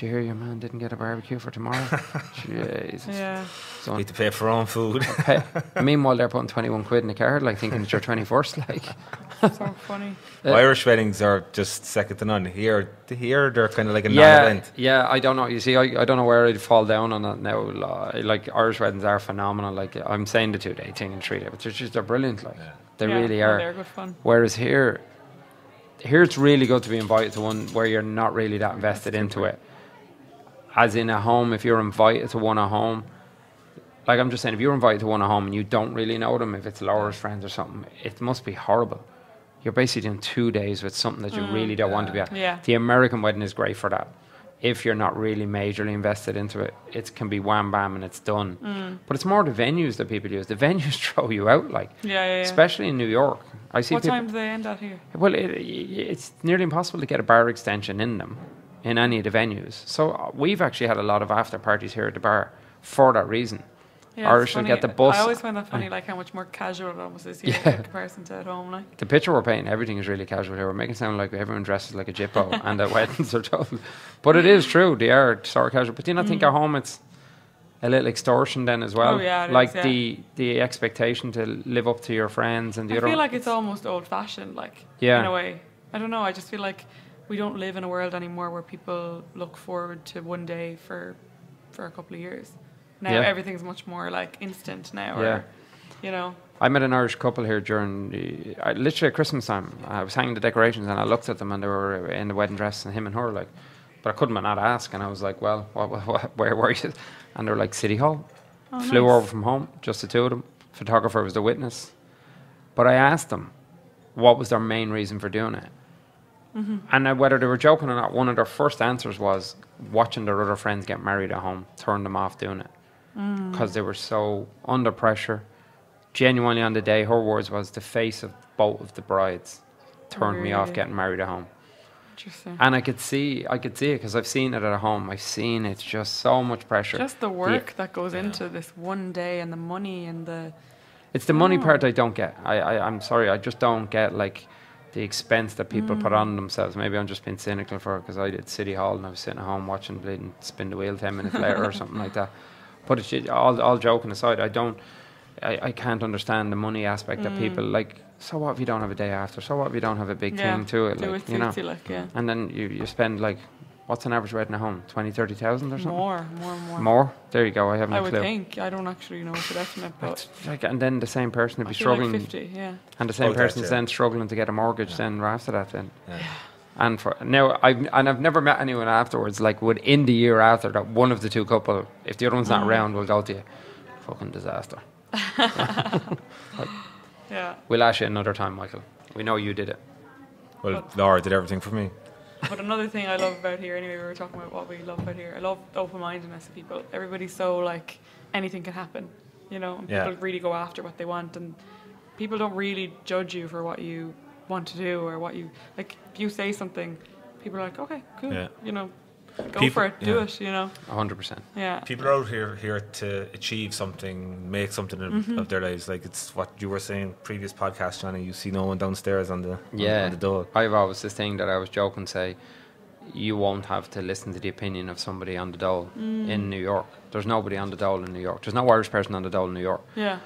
Did you hear your man didn't get a barbecue for tomorrow? Jesus. yeah. So, Need to pay for our own food. pay- meanwhile, they're putting 21 quid in the card, like thinking it's your 21st. Like, so funny. Uh, Irish weddings are just second to none. Here, here they're kind of like a yeah, non-event. yeah. I don't know. You see, I, I don't know where I'd fall down on that now. Like Irish weddings are phenomenal. Like I'm saying the two day thing and three day, but they're just they're brilliant. Like Yeah. they Yeah, really are. They're good fun. Whereas here, here it's really good to be invited to one where you're not really that invested into it. As in a home, if you're invited to one at home, like I'm just saying, if you're invited to one at home and you don't really know them, if it's Laura's friends or something, it must be horrible. You're basically doing two days with something that you really don't want to be at. Mm. Yeah. The American wedding is great for that. If you're not really majorly invested into it, it can be wham bam and it's done. Mm. But it's more the venues that people use. The venues throw you out, like Yeah, yeah, yeah. especially in New York. I see What people. time do they end at here? Well, it, it's nearly impossible to get a bar extension in them, in any of the venues. So uh, we've actually had a lot of after parties here at the bar for that reason. Yeah, Irish will get the bus. I always find that funny, like how much more casual it almost is here Yeah. in comparison to at home. Like, The picture we're painting, everything is really casual here. We're making it sound like everyone dresses like a jippo and at weddings are total. But it is true, they are sort of casual. But do you not think at home it's a little extortion then as well? Mm. Oh, yeah, like is, yeah. the the expectation to live up to your friends and the I other. feel like it's almost old fashioned, like Yeah. in a way. I don't know. I just feel like we don't live in a world anymore where people look forward to one day for for a couple of years. Now Yeah. everything's much more like instant now. Yeah. Or, you know. I met an Irish couple here during the, I, literally at Christmas time. I was hanging the decorations and I looked at them and they were in the wedding dress and him and her like, but I couldn't not ask and I was like, well, what, what, where were you? and they're like City Hall. Oh, Flew nice. over from home, just the two of them. Photographer was the witness. But I asked them what was their main reason for doing it. Mm-hmm. And uh, whether they were joking or not, one of their first answers was watching their other friends get married at home turned them off doing it. Mm. Because they were so under pressure. Genuinely on the day, her words was the face of both of the brides turned me off getting married at home. Interesting. And I could see, I could see it because I've seen it at home. I've seen it's just so much pressure. Just the work that goes into this one day and the money and the It's the money Oh. part I don't get. I, I I'm sorry, I just don't get like the expense that people put Mm. on themselves. Maybe I'm just being cynical for it because I did City Hall and I was sitting at home watching bleeding spin the wheel ten minutes later or something like that. But all all joking aside, I don't. I, I can't understand the money aspect that people like. So what if you don't have a day after? So what if you don't have a big yeah, thing to it? do Like it you know, suits you, like yeah, and then you, you spend like, what's an average wedding at home? 20, 30,000 or something. more, more, more. More? There you go. I haven't I a would think. I don't actually know for definite, but It's like, and then the same person would I be feel like struggling. fifty. Yeah. And the same Oh, that, person's yeah. then struggling to get a mortgage then after that then. Yeah. And for now I've and I've never met anyone afterwards, like would in the year after that one of the two couple, if the other one's not Mm. around, will go to you. Fucking disaster. Yeah. We'll ask you another time, Michael. We know you did it. Well, Laura did everything for me. But another thing I love about here, anyway, we were talking about what we love about here. I love the open mindedness of people. Everybody's so like anything can happen, you know, and Yeah. people really go after what they want, and people don't really judge you for what you want to do or what you like. If you say something, people are like, okay, cool, Yeah. you know, go People- for it, do yeah. it, you know, hundred percent. yeah. People are out here here to achieve something, make something of, Mm-hmm. of their lives. Like it's what you were saying previous podcast, Johnny. You see no one downstairs on the on- Yeah. on the door. I've always this thing that I was joking say, you won't have to listen to the opinion of somebody on the dole Mm. in New York. There's nobody on the dole in New York. There's no Irish person on the dole in New York. Yeah,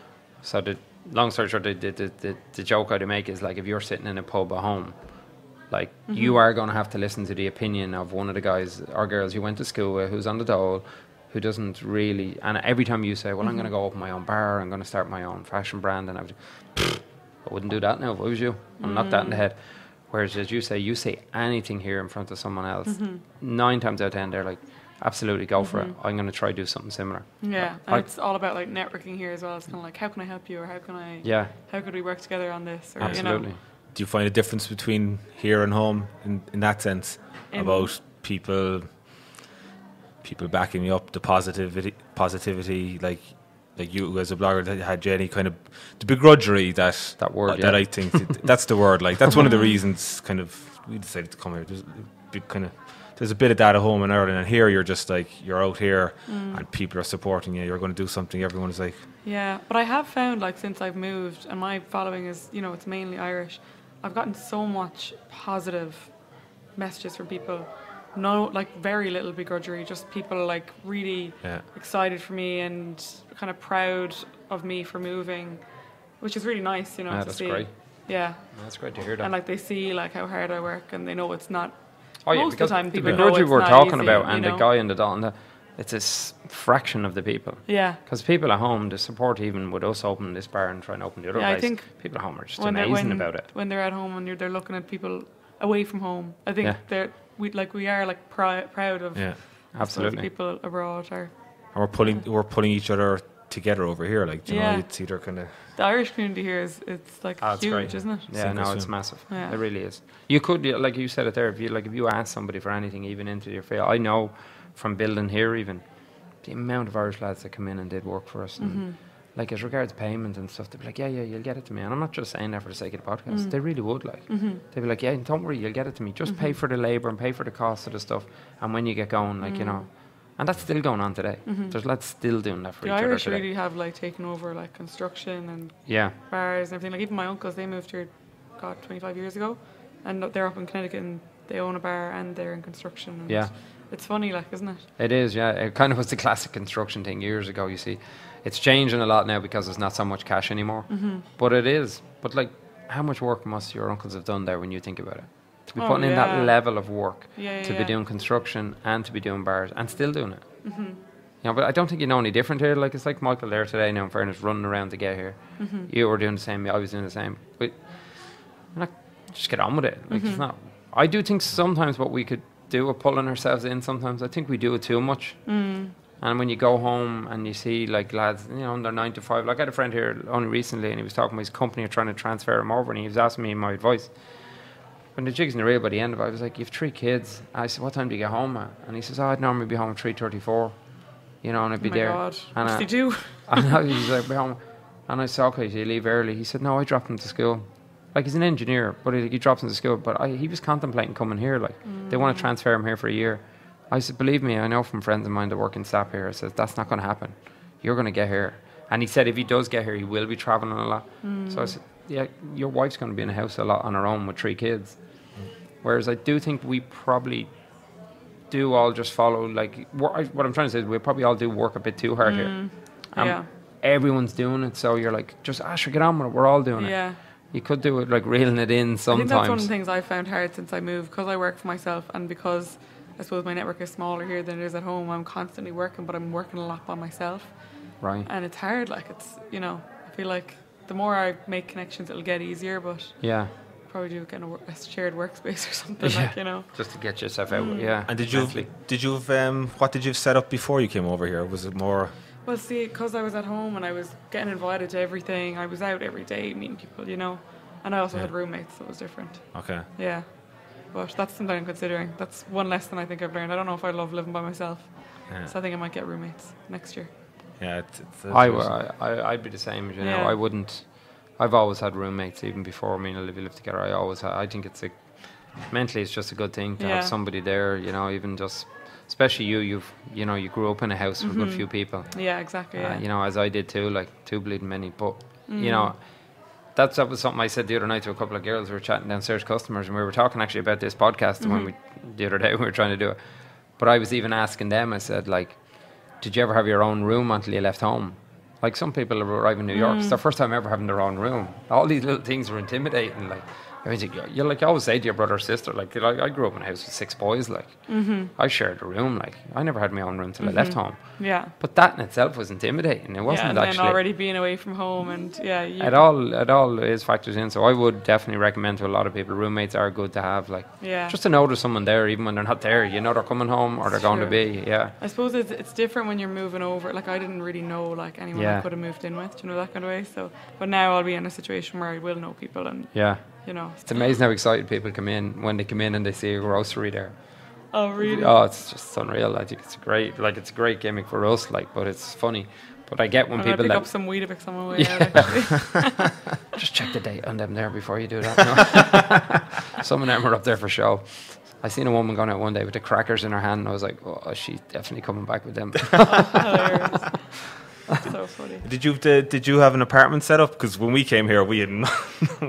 So the long story short, the, the, the, the, the joke I'd make is like if you're sitting in a pub at home, like Mm-hmm. you are going to have to listen to the opinion of one of the guys or girls you went to school with, who's on the dole, who doesn't really. And every time you say, "Well, I'm going to Mm-hmm. go open my own bar, I'm going to start my own fashion brand," and everything, I wouldn't do that now if I was you. I'm not that in Mm. the head. Whereas as you say, you say anything here in front of someone else, Mm-hmm. nine times out of ten they're like, "Absolutely, go for it. I'm going to try to do something similar." yeah, and I- it's all about like networking here as well. It's kind of like, how can I help you, or how can I, Yeah, how could we work together on this, or absolutely. you know, Do you find a difference between here and home in, in that sense In- about people people backing you up, the positivity positivity like like you as a blogger that had Jenny kind of the begrudgery that That word, that yeah. I think that- that's the word like that's one of the reasons kind of we decided to come here. There's a bit kind of there's a bit of that at home in Ireland and here you're just like you're out here Mm. and people are supporting you. You're going to do something. Everyone is like Yeah, but I have found like since I've moved and my following is you know it's mainly Irish, I've gotten so much positive messages from people. No, like very little begrudgery. Just people like really yeah. excited for me and kind of proud of me for moving, which is really nice, you know. Yeah, to that's see. great. Yeah, ah, That's great to hear that. and like they see like how hard I work and they know it's not. Oh yeah, Most of the because time the people know begrudgery it's we're talking easy, about you and the guy in the dot the, it's a s- fraction of the people. Yeah, Because people at home, the support even with us opening this bar and trying to open the other Yeah, I think people at home are just when they're amazing when, about it. when they're at home and you're, they're looking at people away from home. I think Yeah. they're we like we are like prou- proud of Yeah. Absolutely. people abroad are. And we're pulling we're pulling each other together over here. Like you know, Yeah. it's either kind of The Irish community here is it's like ah, it's huge, great. isn't it? Yeah, Sink no, it's massive. Yeah. It really is. You could, like you said it there, if you like, if you ask somebody for anything, even into your field, I know from building here, even the amount of Irish lads that come in and did work for us, and Mm-hmm. like as regards payment and stuff, they'd be like, yeah, yeah, you'll get it to me, and I'm not just saying that for the sake of the podcast. Mm. They really would, like, Mm-hmm. they'd be like, yeah, don't worry, you'll get it to me. Just pay for the labour and pay for the cost of the stuff, and when you get going, like you know, and that's still going on today. There's lads still doing that for Mm. Mm-hmm. The each Irish other today. really have like taken over like construction and Yeah, bars and everything. Like even my uncles, they moved here, God, 25 years ago, and they're up in Connecticut and they own a bar and they're in construction. And Yeah. It's funny, like, isn't it? It is, yeah. It kind of was the classic construction thing years ago. You see, it's changing a lot now because there's not so much cash anymore. Mm-hmm. But it is. But like, how much work must your uncles have done there when you think about it? To be Oh, putting in that level of work, Yeah, yeah, to yeah. be doing construction and to be doing bars and still doing it. Mm-hmm. You know, but I don't think you know any different here. Like it's like Michael there today. Now, in fairness, running around to get here. Mm-hmm. You were doing the same. I was doing the same. But like, just get on with it. Like Mm-hmm. it's not. I do think sometimes what we could do, we're pulling ourselves in. Sometimes I think we do it too much. Mm. And when you go home and you see like lads, you know, they're nine to five. Like I had a friend here only recently, and he was talking about his company are trying to transfer him over, and he was asking me my advice. When the jig's in the real by the end of it, I was like, "You've three kids." I said, "What time do you get home at?" And he says, oh, "I'd normally be home at three thirty-four, you know, and I'd Oh be my there." god. And What I- you do? and I was like, "Be home." And I said, "Okay, so you leave early?" He said, "No, I dropped him to school." Like he's an engineer, but he, he drops him to school. But I, he was contemplating coming here. Like they want to transfer him here for a year. I said, "Believe me, I know from friends of mine that work in SAP here." I said, "That's not going to happen. You're going to get here." And he said, if he does get here, he will be traveling a lot. So I said, "Yeah, your wife's going to be in the house a lot on her own with three kids." Whereas I do think we probably do all just follow like what I'm trying to say is we probably all do work a bit too hard here. Um, yeah. Everyone's doing it, so you're like, just sure, get on with it. We're all doing it. Yeah. You could do it like reeling it in sometimes. I think that's one of the things I've found hard since I moved because I work for myself and because I suppose my network is smaller here than it is at home. I'm constantly working, but I'm working a lot by myself, Right. and it's hard. Like it's you know, I feel like the more I make connections, it'll get easier. But Yeah. probably do get a, a shared workspace or something. Like you know, Just to get yourself out. Mm. Yeah. And did you mentally. did you um what did you set up before you came over here? Was it more well, see, because I was at home and I was getting invited to everything, I was out every day meeting people. You know, and I also Yeah. had roommates, so it was different. okay? Yeah. But that's something I'm considering. That's one lesson I think I've learned. I don't know if I love living by myself. Yeah, So I think I might get roommates next year. yeah. It's, it's, I, w- I, I, I'd be the same, you know. Yeah. I wouldn't. I've always had roommates, even before me and Olivia lived together. I always, ha- I think it's a mentally, it's just a good thing to Yeah. have somebody there, you know. Even just, especially you, you've, you know, you grew up in a house with a few people. Yeah, exactly. Uh, Yeah. you know, as I did too, like two bleeding many. But Mm. you know, that's that was something I said the other night to a couple of girls. We were chatting downstairs, customers, and we were talking actually about this podcast when we the other day we were trying to do it. But I was even asking them. I said, like, did you ever have your own room until you left home? Like some people arrive in New York, it's their first time ever having their own room. All these little things were intimidating. Like, I mean, you- like, you always say to your brother or sister, like, like I grew up in a house with six boys. Like, mm-hmm. I shared a room. Like, I never had my own room till I left mm-hmm. home. yeah. But that in itself was intimidating. It wasn't and then actually already being away from home and yeah, you, it all it all is factors in. So I would definitely recommend to a lot of people. Roommates are good to have, like yeah. just to know there's someone there, even when they're not there. You know they're coming home or they're going to be. Yeah, I suppose it's, it's different when you're moving over. Like I didn't really know like anyone Yeah. I could have moved in with, you know that kind of way. So, but now I'll be in a situation where I will know people and yeah. You know. It's amazing how excited people come in when they come in and they see a grocery there. Oh really? Oh, it's just unreal. I think it's great. Like it's a great gimmick for us. Like, but it's funny. But I get when I'm people pick up some Weetabix on my way out. Actually. just check the date on them there before you do that. No. Some of them are up there for show. I seen a woman going out one day with the crackers in her hand, and I was like, "Oh, she's definitely coming back with them." Oh, Hilarious. so funny. Did you did, did you have an apartment set up? Because when we came here, we had no,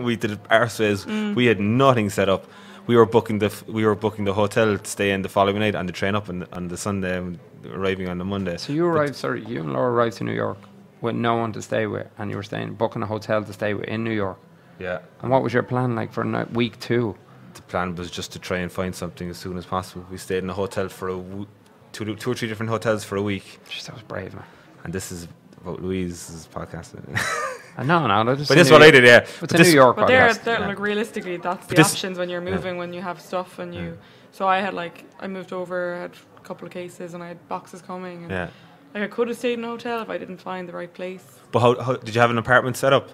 we did our space. Mm. We had nothing set up. We were booking the we were booking the hotel to stay in the following night and the train up on the, on the Sunday and arriving on the Monday. So you arrived, sorry, you and Laura arrived to New York with no one to stay with, and you were staying, booking a hotel to stay with in New York. yeah, And what was your plan like for night, week two? the plan was just to try and find something as soon as possible. We stayed in a hotel for a w- two, two or three different hotels for a week, Just that was brave, man. And this is about Louise's podcast. Uh, no, no, no. Just but a this is New what I did, yeah. It's But a this- New York But there, podcast. there yeah. like realistically, that's But the this- options when you're yeah. moving, when you have stuff and you. So I had like I moved over, had a couple of cases, and I had boxes coming. And, Yeah, Like I could have stayed in a hotel if I didn't find the right place. but how, how did you have an apartment set up?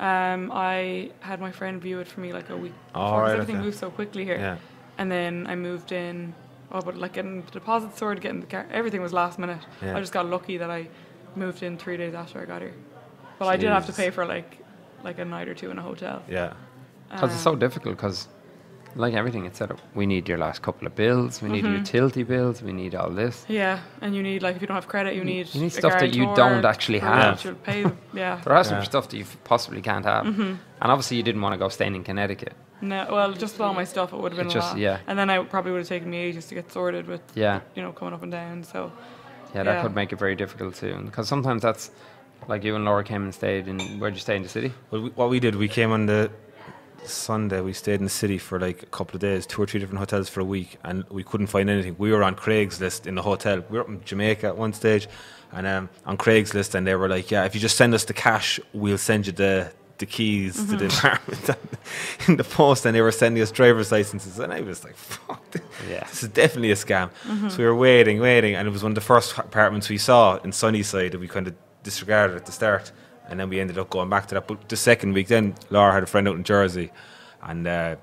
Um, I had my friend view it for me like a week Oh, before 'cause right, everything okay. moved so quickly here. Yeah, And then I moved in. Oh, but like getting the deposit sorted, getting the car, everything was last minute. Yeah. I just got lucky that I moved in three days after I got here. But I did have to pay for like like a night or two in a hotel. yeah. Because it's so Um, difficult, because like everything, it's set up. We need your last couple of bills, we need Mhm. utility bills, we need all this. Yeah, and you need like if you don't have credit, you need you need stuff that you don't actually have. which pay. them. Yeah. There are some Yeah. stuff that you possibly can't have. Mm-hmm. And obviously, you didn't want to go staying in Connecticut. No, well, just with all my stuff, it would have been It a just- lot. yeah. And then I probably would have taken me ages to get sorted with, Yeah. you know, coming up and down. So Yeah, that Yeah. could make it very difficult too. Because sometimes that's like you and Laura came and stayed in. Where'd you stay in the city? Well, we, what we did, we came on the Sunday. We stayed in the city for like a couple of days, two or three different hotels for a week, and we couldn't find anything. We were on Craigslist in the hotel. We were up in Jamaica at one stage, and um, on Craigslist, and they were like, "Yeah, if you just send us the cash, we'll send you the the keys to the apartment in the post, and they were sending us driver's licenses, and I was like, "Fuck, this, Yeah. this is definitely a scam." So we were waiting, waiting, and it was one of the first apartments we saw in Sunnyside that we kind of disregarded at the start, and then we ended up going back to that. But the second week, then Laura had a friend out in Jersey, and uh,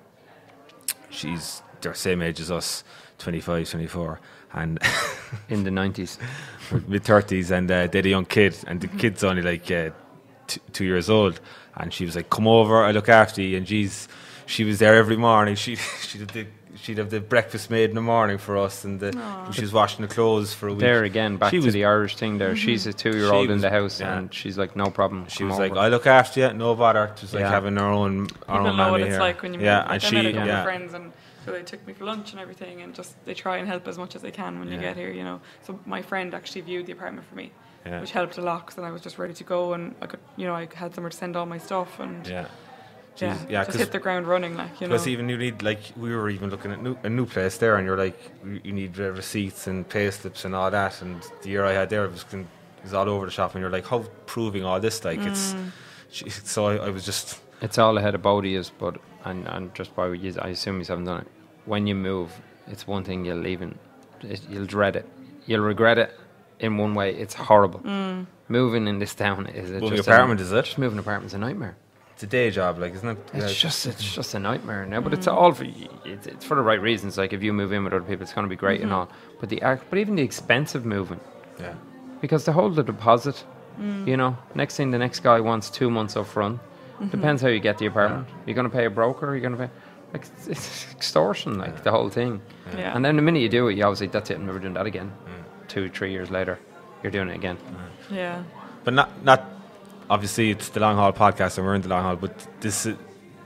she's the same age as us, 25, 24, and. in the nineties. mid thirties, and uh, they had a young kid, and the kid's only like uh, t- two years old, and she was like, "Come over, I look after you." And she's she was there every morning. She she'd have the she'd have the breakfast made in the morning for us, and the, she was washing the clothes for a week. There again, back She to was- the Irish thing. There, mm-hmm. she's a two-year-old She in the house, yeah. and she's like, "No problem." She come was like, "I look after you, no bother." Just like Yeah. having her own our People own know what it's here. like when you yeah, move. Like and I she met a couple yeah. of friends and so they took me for lunch and everything and just they try and help as much as they can when you get here, you know. So my friend actually viewed the apartment for me, Yeah. which helped a lot because then I was just ready to go and I could, you know, I had somewhere to send all my stuff and yeah. yeah, Jeez, yeah, just 'cause- hit the ground running, like you know. Plus, even you need like we were even looking at new, a new place there, and you're like, you you need uh, receipts and pay slips and all that. And the year I had there was, con- was all over the shop, and you're like, how proving all this? Like it's, Mm. jeez, so I, I was just It's all ahead of both of yous, but and, and just by you, I assume you haven't done it. When you move, it's one thing you'll even it, you'll dread it, you'll regret it. In one way, it's horrible. Mm. Moving in this town is it moving just apartment. A, Is it? just moving apartment's a nightmare. It's a day job, like isn't it? It's Like, just it's just a nightmare now, but it's all for it's, it's for the right reasons. Like if you move in with other people, it's going to be great and all. But the ac- but even the expensive moving yeah, because they hold the deposit. Mm. You know, next thing the next guy wants two months up front. Mm-hmm. Depends how you get the apartment. You're going to pay a broker. You're going to pay like it's, it's extortion, like the whole thing. yeah. And then the minute you do it, you obviously that's it. I'm never doing that again. Two, three years later, you're doing it again. yeah. but not not obviously it's the Long Hall podcast, and we're in the Long Hall. But this uh,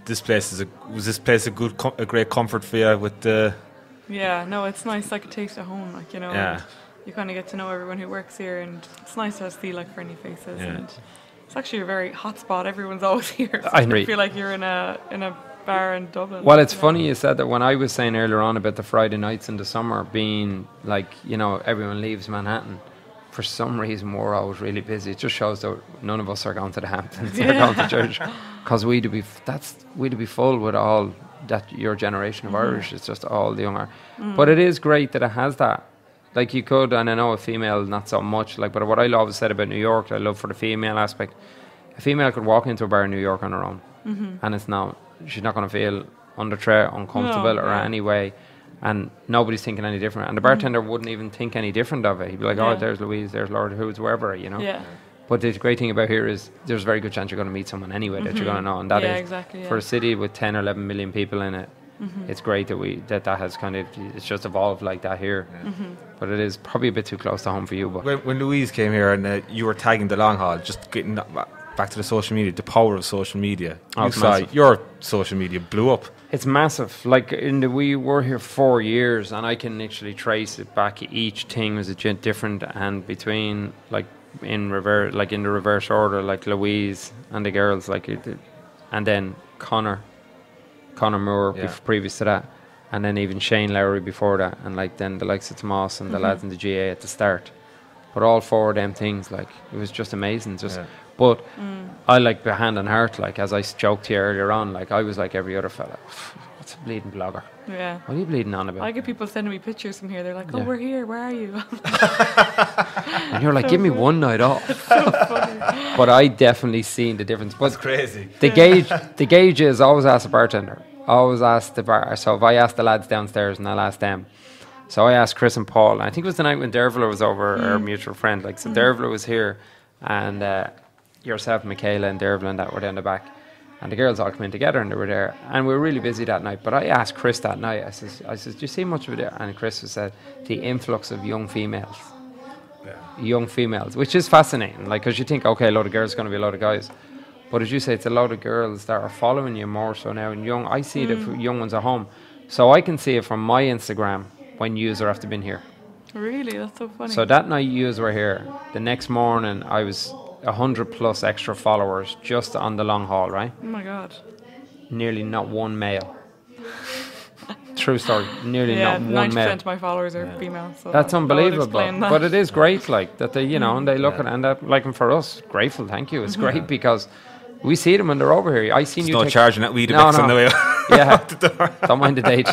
this place is a was this place a good a great comfort for you with the Yeah, no, it's nice like a taste at home, like you know. Yeah. You kind of get to know everyone who works here, and it's nice to see like friendly faces. Yeah. And it's actually a very hot spot. Everyone's always here. So I you agree. feel like you're in a in a bar in Dublin. Well, it's funny you said that when I was saying earlier on about the Friday nights in the summer being like, you know, everyone leaves Manhattan. For some reason, we're always really busy. It just shows that none of us are going to the Hamptons or going to church because we'd be that's we'd be full with all that your generation of mm-hmm. Irish. It's just all the younger. Mm. But it is great that it has that. Like you could, and I know a female not so much. Like, but what I always said about New York, I love for the female aspect. A female could walk into a bar in New York on her own, mm-hmm. and it's not. She's not going to feel under threat, uncomfortable, or yeah. any way. And nobody's thinking any different. And the bartender wouldn't even think any different of it. He'd be like, "Oh, there's Louise, there's Lord who's wherever," you know. Yeah. But the great thing about here is there's a very good chance you're going to meet someone anyway that you're going to know, and that is Mm-hmm. Yeah, exactly, for a city with 10 or 11 million people in it. Mm-hmm. It's great that we that that has kind of it's just evolved like that here. Mm-hmm. But it is probably a bit too close to home for you. But when, when Louise came here and uh, you were tagging the Long Hall, just getting that ba- back to the social media, the power of social media. Oh, you saw massive. your social media blew up. It's massive. Like in the we were here four years, and I can literally trace it back. Each thing was a different, and between like in reverse, like in the reverse order, like Louise and the girls, like it, and then Conor, Conor Moore, Yeah. bef- previous to that, and then even Shane Lowry before that, and like then the likes of Tomas and the Mm-hmm. lads in the GAA at the start. But all four of them things, like it was just amazing. Just, Yeah. But Mm. I like the hand on heart, like as I joked here earlier on, like I was like every other fella. What's a bleeding blogger? Yeah. What are you bleeding on about? I get people sending me pictures from here. They're like, "Oh, Yeah. we're here. Where are you?" and you're like, give me one night off. but I definitely seen the difference. But crazy. the gauge, the gauge is always ask the bartender. Always ask the bar. So if I ask the lads downstairs, and I'll ask them. So I asked Chris and Paul. And I think it was the night when Dervla was over, our mutual friend. Like so, Dervla was here, and uh, yourself, Michaela, and Dervla, and that were down the back. And the girls all come in together, and they were there. And we were really busy that night. But I asked Chris that night. I says, I says, do you see much of it? And Chris said the influx of young females young females, which is fascinating. Like, because you think, okay, a lot of girls, going to be a lot of guys. But as you say, it's a lot of girls that are following you more so now. And young, I see the mm. young ones at home. So I can see it from my Instagram when yous are after been here. really, that's so funny. So that night yous were here. The next morning, I was 100 plus extra followers just on the Long Hall, right? oh my god. Nearly not one male. True story. Nearly Yeah, not one ninety male. percent of my followers are female. So That's that unbelievable. explain that. But it is great, like that they, you know, and they look at it and that, like, and for us, grateful, thank you. It's great because We see them when they're over here. I seen There's you. no take- charging that weed No, on no. the way out. Yeah, don't mind the date.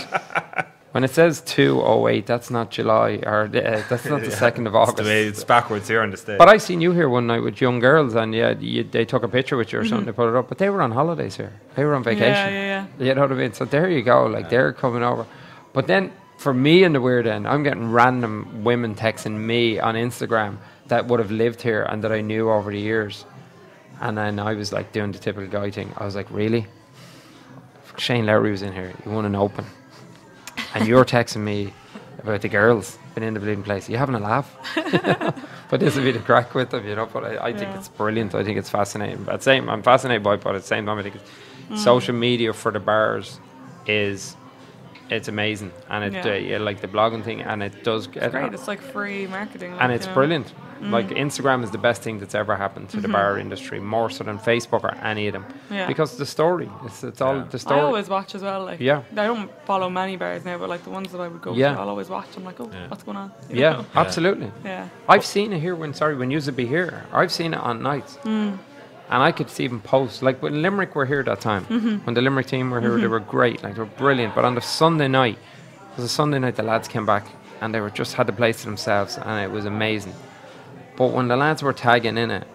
When it says two oh eight, that's not July or uh, that's not the second of August. the way it's backwards here on the stage. But I seen you here one night with young girls, and yeah, you, they took a picture with you or Mm-hmm. something. They put it up, but they were on holidays here. They were on vacation. Yeah, yeah, yeah. You know what I mean? So there you go. Like they're coming over. But then for me in the weird end, I'm getting random women texting me on Instagram that would have lived here and that I knew over the years. And then I was like doing the typical guy thing. I was like, really? Shane Lowry was in here. You won an open. And you're texting me about the girls been in the bleeding place. You having a laugh? but this a bit of crack with them, you know. But I, I think Yeah. it's brilliant. I think it's fascinating. But same, I'm fascinated by it. But at the same time, I think Mm. social media for the bars is it's amazing, and it Yeah. uh, yeah, like the blogging thing, and it does. It's great. It's like free marketing. Like, and it's you know. brilliant. Like Mm. Instagram is the best thing that's ever happened to the bar industry, more so than Facebook or any of them, Mm-hmm. Yeah. because the story. It's it's all Yeah. the story. I always watch as well. Like, Yeah. I don't follow many bars now, but like the ones that I would go Yeah. to, I'll always watch. I'm like, oh, Yeah. what's going on? You yeah, know? absolutely. yeah. I've seen it here when sorry when you would be here. I've seen it on nights, Mm. And I could see them post like when Limerick were here that time. Mm-hmm. When the Limerick team were here, they were great, like they were brilliant. But on the Sunday night, it was a Sunday night. The lads came back and they were just had the place to themselves, and it was amazing. But when the lads were tagging in it,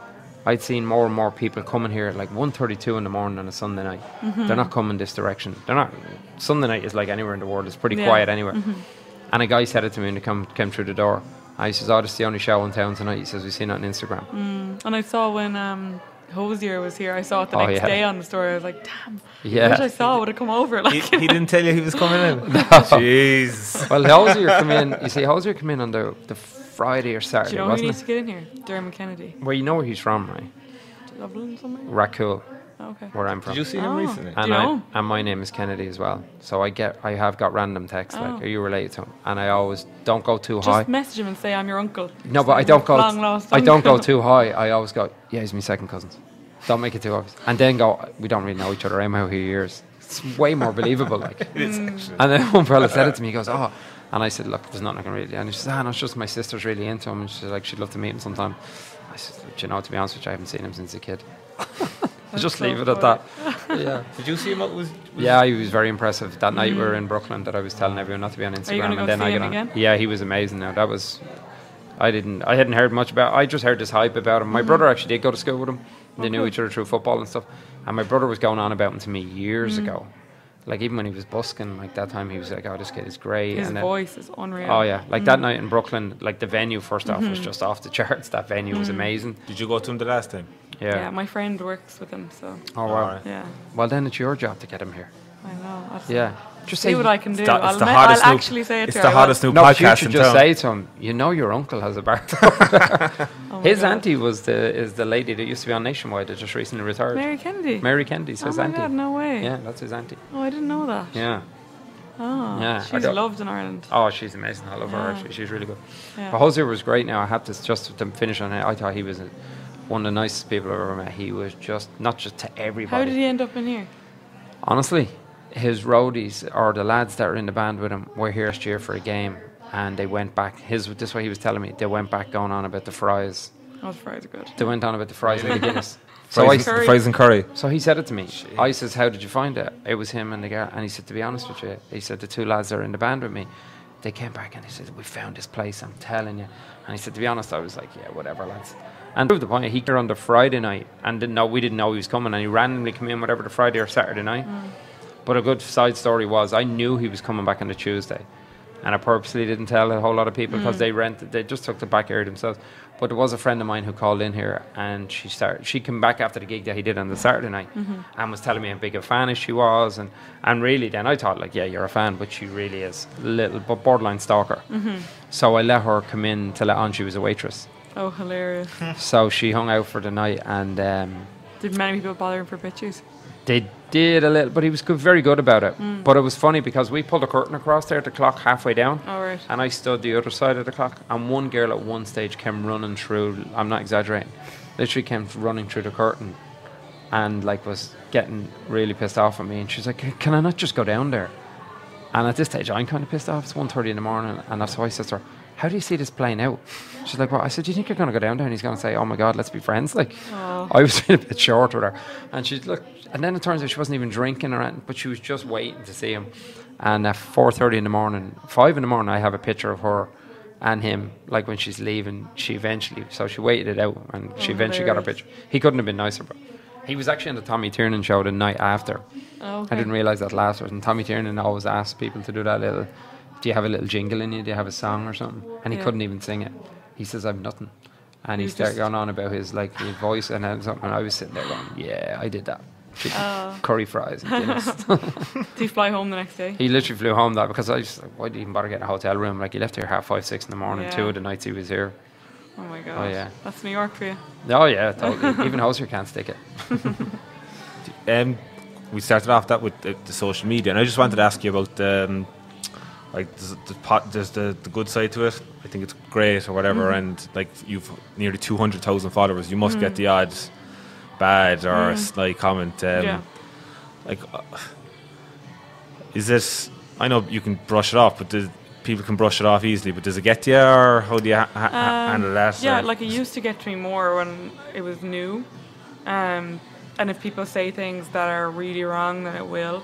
I'd seen more and more people coming here at like 1.32 in the morning on a Sunday night. Mm-hmm. They're not coming this direction. They're not. Sunday night is like anywhere in the world. It's pretty Yeah. quiet anywhere. And a guy said it to me when he come, came through the door. I says, "Oh, this is the only show in town tonight." He says, we've seen it on Instagram." And I saw when um, Hozier was here, I saw it the Oh, next yeah. day on the story. I was like, damn. Yeah. I wish I saw it would have come over. he, Like, he didn't tell you he was coming in. Jeez. Well, Hozier come in. You see, Hozier come in on the, the Friday or Saturday. do Saturday, you know who wasn't needs it? to get in here? Dermot Kennedy. Well, you know where he's from, right? Dublin somewhere? Rathcoole, Oh, okay. where I'm from. Did you see him Oh. recently? and Do you I, know? and my name is Kennedy as well. So I get I have got random texts Oh. like, "Are you related to him?" And I always don't go too high. Just message him and say I'm your uncle. No, but I don't go. Long lost I don't go too high. I always go. Yeah, he's my second cousins. Don't make it too obvious. And then go. We don't really know each other. I'm out here years. It's way more believable. Like. It is actually. And then one fella said it to me. He goes, "Oh," and I said, "Look, there's nothing I can really." do." And he says, "Ah, no, it's just my sister's really into him, and she's like, she'd love to meet him sometime." I said, "Do "You know, to be honest with you, I haven't seen him since a kid." That's just so leave it at that. yeah. Did you see him? Was, was Yeah, he was very impressive. That night we were in Brooklyn that I was telling everyone not to be on Instagram. Mm. gonna go and then see I him get on. again? Yeah, he was amazing now. That was I didn't I hadn't heard much about I just heard this hype about him. My Mm-hmm. brother actually did go to school with him. They knew good. each other through football and stuff. And my brother was going on about him to me years Mm. ago. Like even when he was busking, like that time he was like, Oh, this kid is great. His and then- voice is unreal. Oh yeah. Like Mm. that night in Brooklyn, like the venue first off Mm-hmm. was just off the charts. That venue was amazing. Did you go to him the last time? Yeah. Yeah, my friend works with him, so oh wow. Alright. yeah, Well then it's your job to get him here. I know. I'll Yeah. Just see say what I can do. It's the, it's I'll, the me- hottest I'll new, actually say it It's to the her. I will. hottest new No, podcast you should in just town. say to him, you know your uncle has a bar. Oh His God. auntie was the is the lady that used to be on Nationwide that just recently retired. Mary Kennedy. Mary Kennedy's oh his my auntie. God, no way. Yeah, that's his auntie. Oh, I didn't know that. Yeah. Oh, Yeah, she's loved in Ireland. Oh, she's amazing. I love her Yeah. actually. She's really good. Yeah. But Hozier was great. Now I have to just to finish on it. I thought he was a, one of the nicest people I've ever met. He was just not just to everybody. How did he end up in here? Honestly, his roadies or the lads that were in the band with him were here last year for a game, and they went back. His this is what he was telling me. They went back going on about the fries. Oh, the fries are good. They went on about the fries and the Guinness. So I, Fries, s- and, Curry. fries and curry. so he said it to me. I says, "How did you find it?" It was him and the guy, and he said, "To be honest with you," he said, "The two lads that are in the band with me, they came back and he said, we found this place. I'm telling you." And he said, "To be honest, I was like, yeah, whatever, lads." And prove the point, he came on the Friday night and didn't know we didn't know he was coming, and he randomly came in whatever the Friday or Saturday night. Mm. But a good side story was I knew he was coming back on the Tuesday, and I purposely didn't tell a whole lot of people because mm. they rented. They just took the back area themselves. But there was a friend of mine who called in here, and she started. She came back after the gig that he did on the Saturday night, mm-hmm. and was telling me how big a fan she was, and and really then I thought like, yeah, you're a fan, but she really is a little, but borderline stalker. Mm-hmm. So I let her come in to let on she was a waitress. Oh, hilarious. So she hung out for the night, and. Um, Did many people bother him for pictures? They did a little, but he was good, very good about it. Mm. But it was funny because we pulled a curtain across there, at the clock halfway down, Oh, right. and I stood the other side of the clock. And one girl at one stage came running through. I'm not exaggerating. Literally came running through the curtain, and like was getting really pissed off at me. And she's like, "Can- "Can I not just go down there?" And at this stage, I'm kind of pissed off. It's 1.30 in the morning, and that's why I said to her, how do you see this playing out? She's like, well, I said, do you think you're going to go down there? And he's going to say, oh my God, let's be friends. Like, Oh. I was being a bit short with her. And she's look, and then it turns out she wasn't even drinking or anything, but she was just waiting to see him. And at 4.30 in the morning, 5 in the morning, I have a picture of her and him, like when she's leaving, she eventually, so she waited it out and she Oh, eventually got her picture. He couldn't have been nicer, but he was actually on the Tommy Tiernan show the night after. Oh, I didn't realize that last year. And Tommy Tiernan always asks people to do that little. Do you have a little jingle in you? Do you have a song or something? And he Yeah. couldn't even sing it. He says, "I've nothing." And he He's started going on about his like his voice and then something. And I was sitting there going, "Yeah, I did that." Chicken, Oh. curry fries. And Did he fly home the next day? he literally flew home that because I just like, why did he even bother getting a hotel room? Like he left here half five, six in the morning. Two of the nights he was here. Oh my god. Oh yeah. That's New York for you. Oh yeah, totally. even Hozier can't stick it. Um, we started off that with the, the social media, and I just wanted to ask you about um, like there's, the pot, there's the, the good side to it. I think it's great or whatever, and like you've nearly two hundred thousand followers. You must get the odd bad or a slight comment. Um, yeah. Like, uh, is this? I know you can brush it off, but does, people can brush it off easily. But does it get to you, or how do you ha- ha- Um, handle that? Yeah, or- like it used to get to me more when it was new. Um, and if people say things that are really wrong, then it will.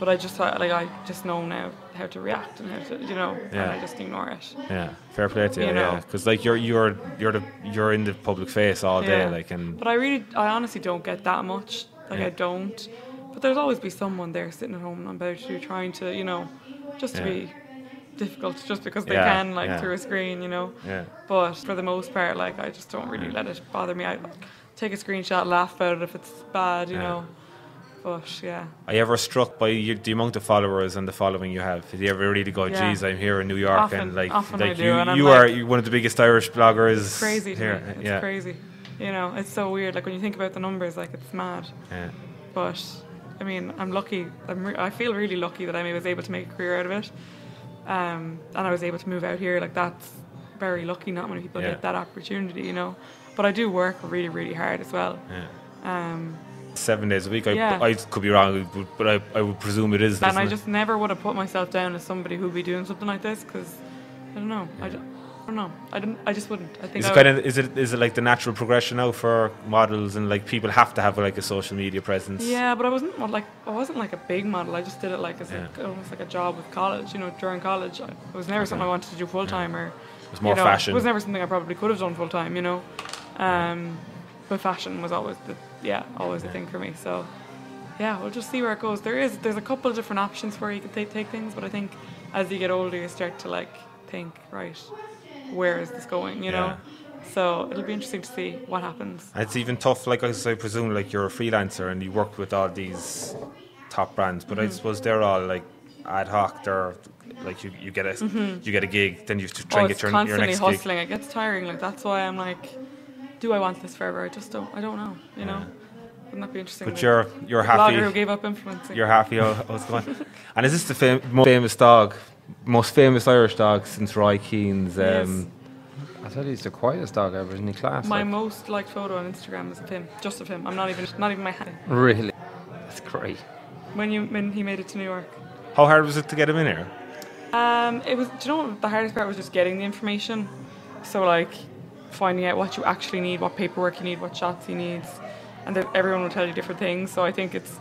But I just thought, like, I just know now how to react and how to, you know, and Yeah. I just ignore it. Yeah, fair play to you. You yeah, know. because like you're you're you're the you're in the public face all day, Yeah. like and But I really, I honestly don't get that much. Like, Yeah. I don't. But there's always be someone there sitting at home and about you trying to, you know, just to be difficult just because they can, like, through a screen, you know. yeah. But for the most part, like I just don't really let it bother me. I take a screenshot, laugh about it if it's bad, you know. But yeah, Are you ever struck by your, the amount of followers and the following you have? Did you ever really go, Yeah. "Geez, I'm here in New York," Often- and like, like do, you, and you are like- you one of the biggest Irish bloggers it's crazy to here. me. It's yeah, crazy. You know, it's so weird. Like when you think about the numbers, like it's mad. yeah, But I mean, I'm lucky. I'm re- I feel really lucky that I was able to make a career out of it, um, and I was able to move out here. Like that's very lucky. Not many people Yeah. get that opportunity, you know. But I do work really, really hard as well. yeah. Um, Seven days a week. I, Yeah. I could be wrong, but- I, I would presume it is. and I it? just never would have put myself down as somebody who'd be doing something like this because I don't know. I, don't, I don't know. I didn't. I just wouldn't. I think Is it kind of is it is it like the natural progression now for models and like people have to have like a social media presence? Yeah, but I wasn't like I wasn't like a big model. I just did it like as Yeah. like, almost like a job with college. You know, during college, I, it was never something I wanted to do full time or. It was more you know, fashion. It was never something I probably could have done full time. You know, um, but fashion was always the yeah always a thing for me. So yeah, we'll just see where it goes. There is there's a couple of different options where you can take take things, but I think as you get older, you start to like think right, where is this going? You know. Yeah. So it'll be interesting to see what happens. It's even tough, like I presume, like you're a freelancer and you work with all these top brands, but I mm-hmm. suppose they're all like ad hoc. They're like you, you get a mm-hmm. you get a gig, then you have to try oh, and get your, your constantly next gig. hustling. It gets tiring. Like that's why I'm like, do I want this forever? I just don't. I don't know. You know, wouldn't that be interesting? But The you're you're happy. blogger who gave up influencing. You're happy how, how it's going. and is this the fam- most famous dog, most famous Irish dog since Roy Keane's? Um, I thought he's the quietest dog ever, isn't he? Class. My like. most liked photo on Instagram is of him, just of him. I'm not even not even my hand. really? That's great. When you when he made it to New York. how hard was it to get him in here? Um, it was. Do you know what the hardest part was just getting the information. So like, finding out what you actually need, what paperwork you need, what shots he needs, and that everyone will tell you different things. So I think it's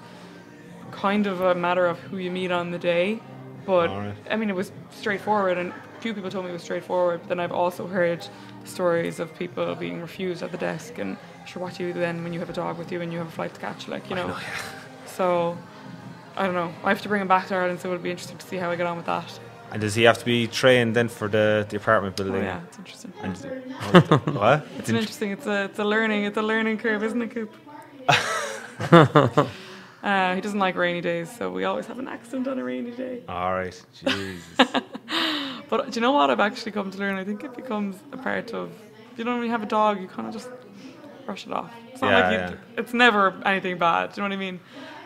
kind of a matter of who you meet on the day. But Alright. I mean, it was straightforward, and few people told me it was straightforward. But then I've also heard stories of people being refused at the desk, and sure, what do you do then when you have a dog with you and you have a flight to catch? Like you know. So I don't know. I have to bring him back to Ireland, so it'll be interesting to see how I get on with that. And does he have to be trained then for the, the apartment Oh building? yeah, it's interesting. And, what? It's an interesting. It's a it's a learning. It's a learning curve, isn't it, Coop? uh, he doesn't like rainy days, so we always have an accident on a rainy day. All right, Jesus. But do you know what I've actually come to learn? I think it becomes a part of. You know, when you have a dog, you kind of just brush it off. It's not Yeah, like you, yeah. it's never anything bad. Do you know what I mean?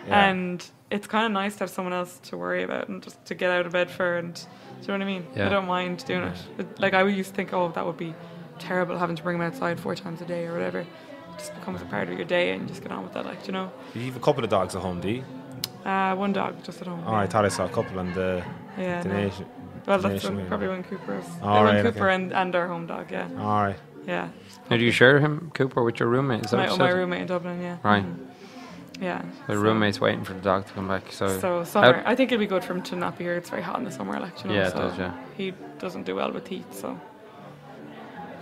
Yeah. And it's kind of nice to have someone else to worry about and just to get out of bed for. And do you know what I mean? Yeah. I don't mind doing it. it. Like I used to think, oh, that would be terrible having to bring him outside four times a day or whatever. It just becomes a part of your day, and you just get on with that. Like do you know, you have a couple of dogs at home, do you? uh, one dog just at home. Oh, I thought I saw a couple on the, yeah, the no. nation. Well, that's Nation when, probably one Cooper is. All right, Cooper okay. and, and our home dog, yeah. All right. Yeah. Now, do you share him, Cooper, with your roommate? Is that My, what my roommate in Dublin, yeah. Right. Mhm. Yeah. The so- roommate's waiting for the dog to come back. So, So summer, I think it'd be good for him to not be here. It's very hot in the summer, like you know. Yeah, it so does, yeah. He doesn't do well with heat, so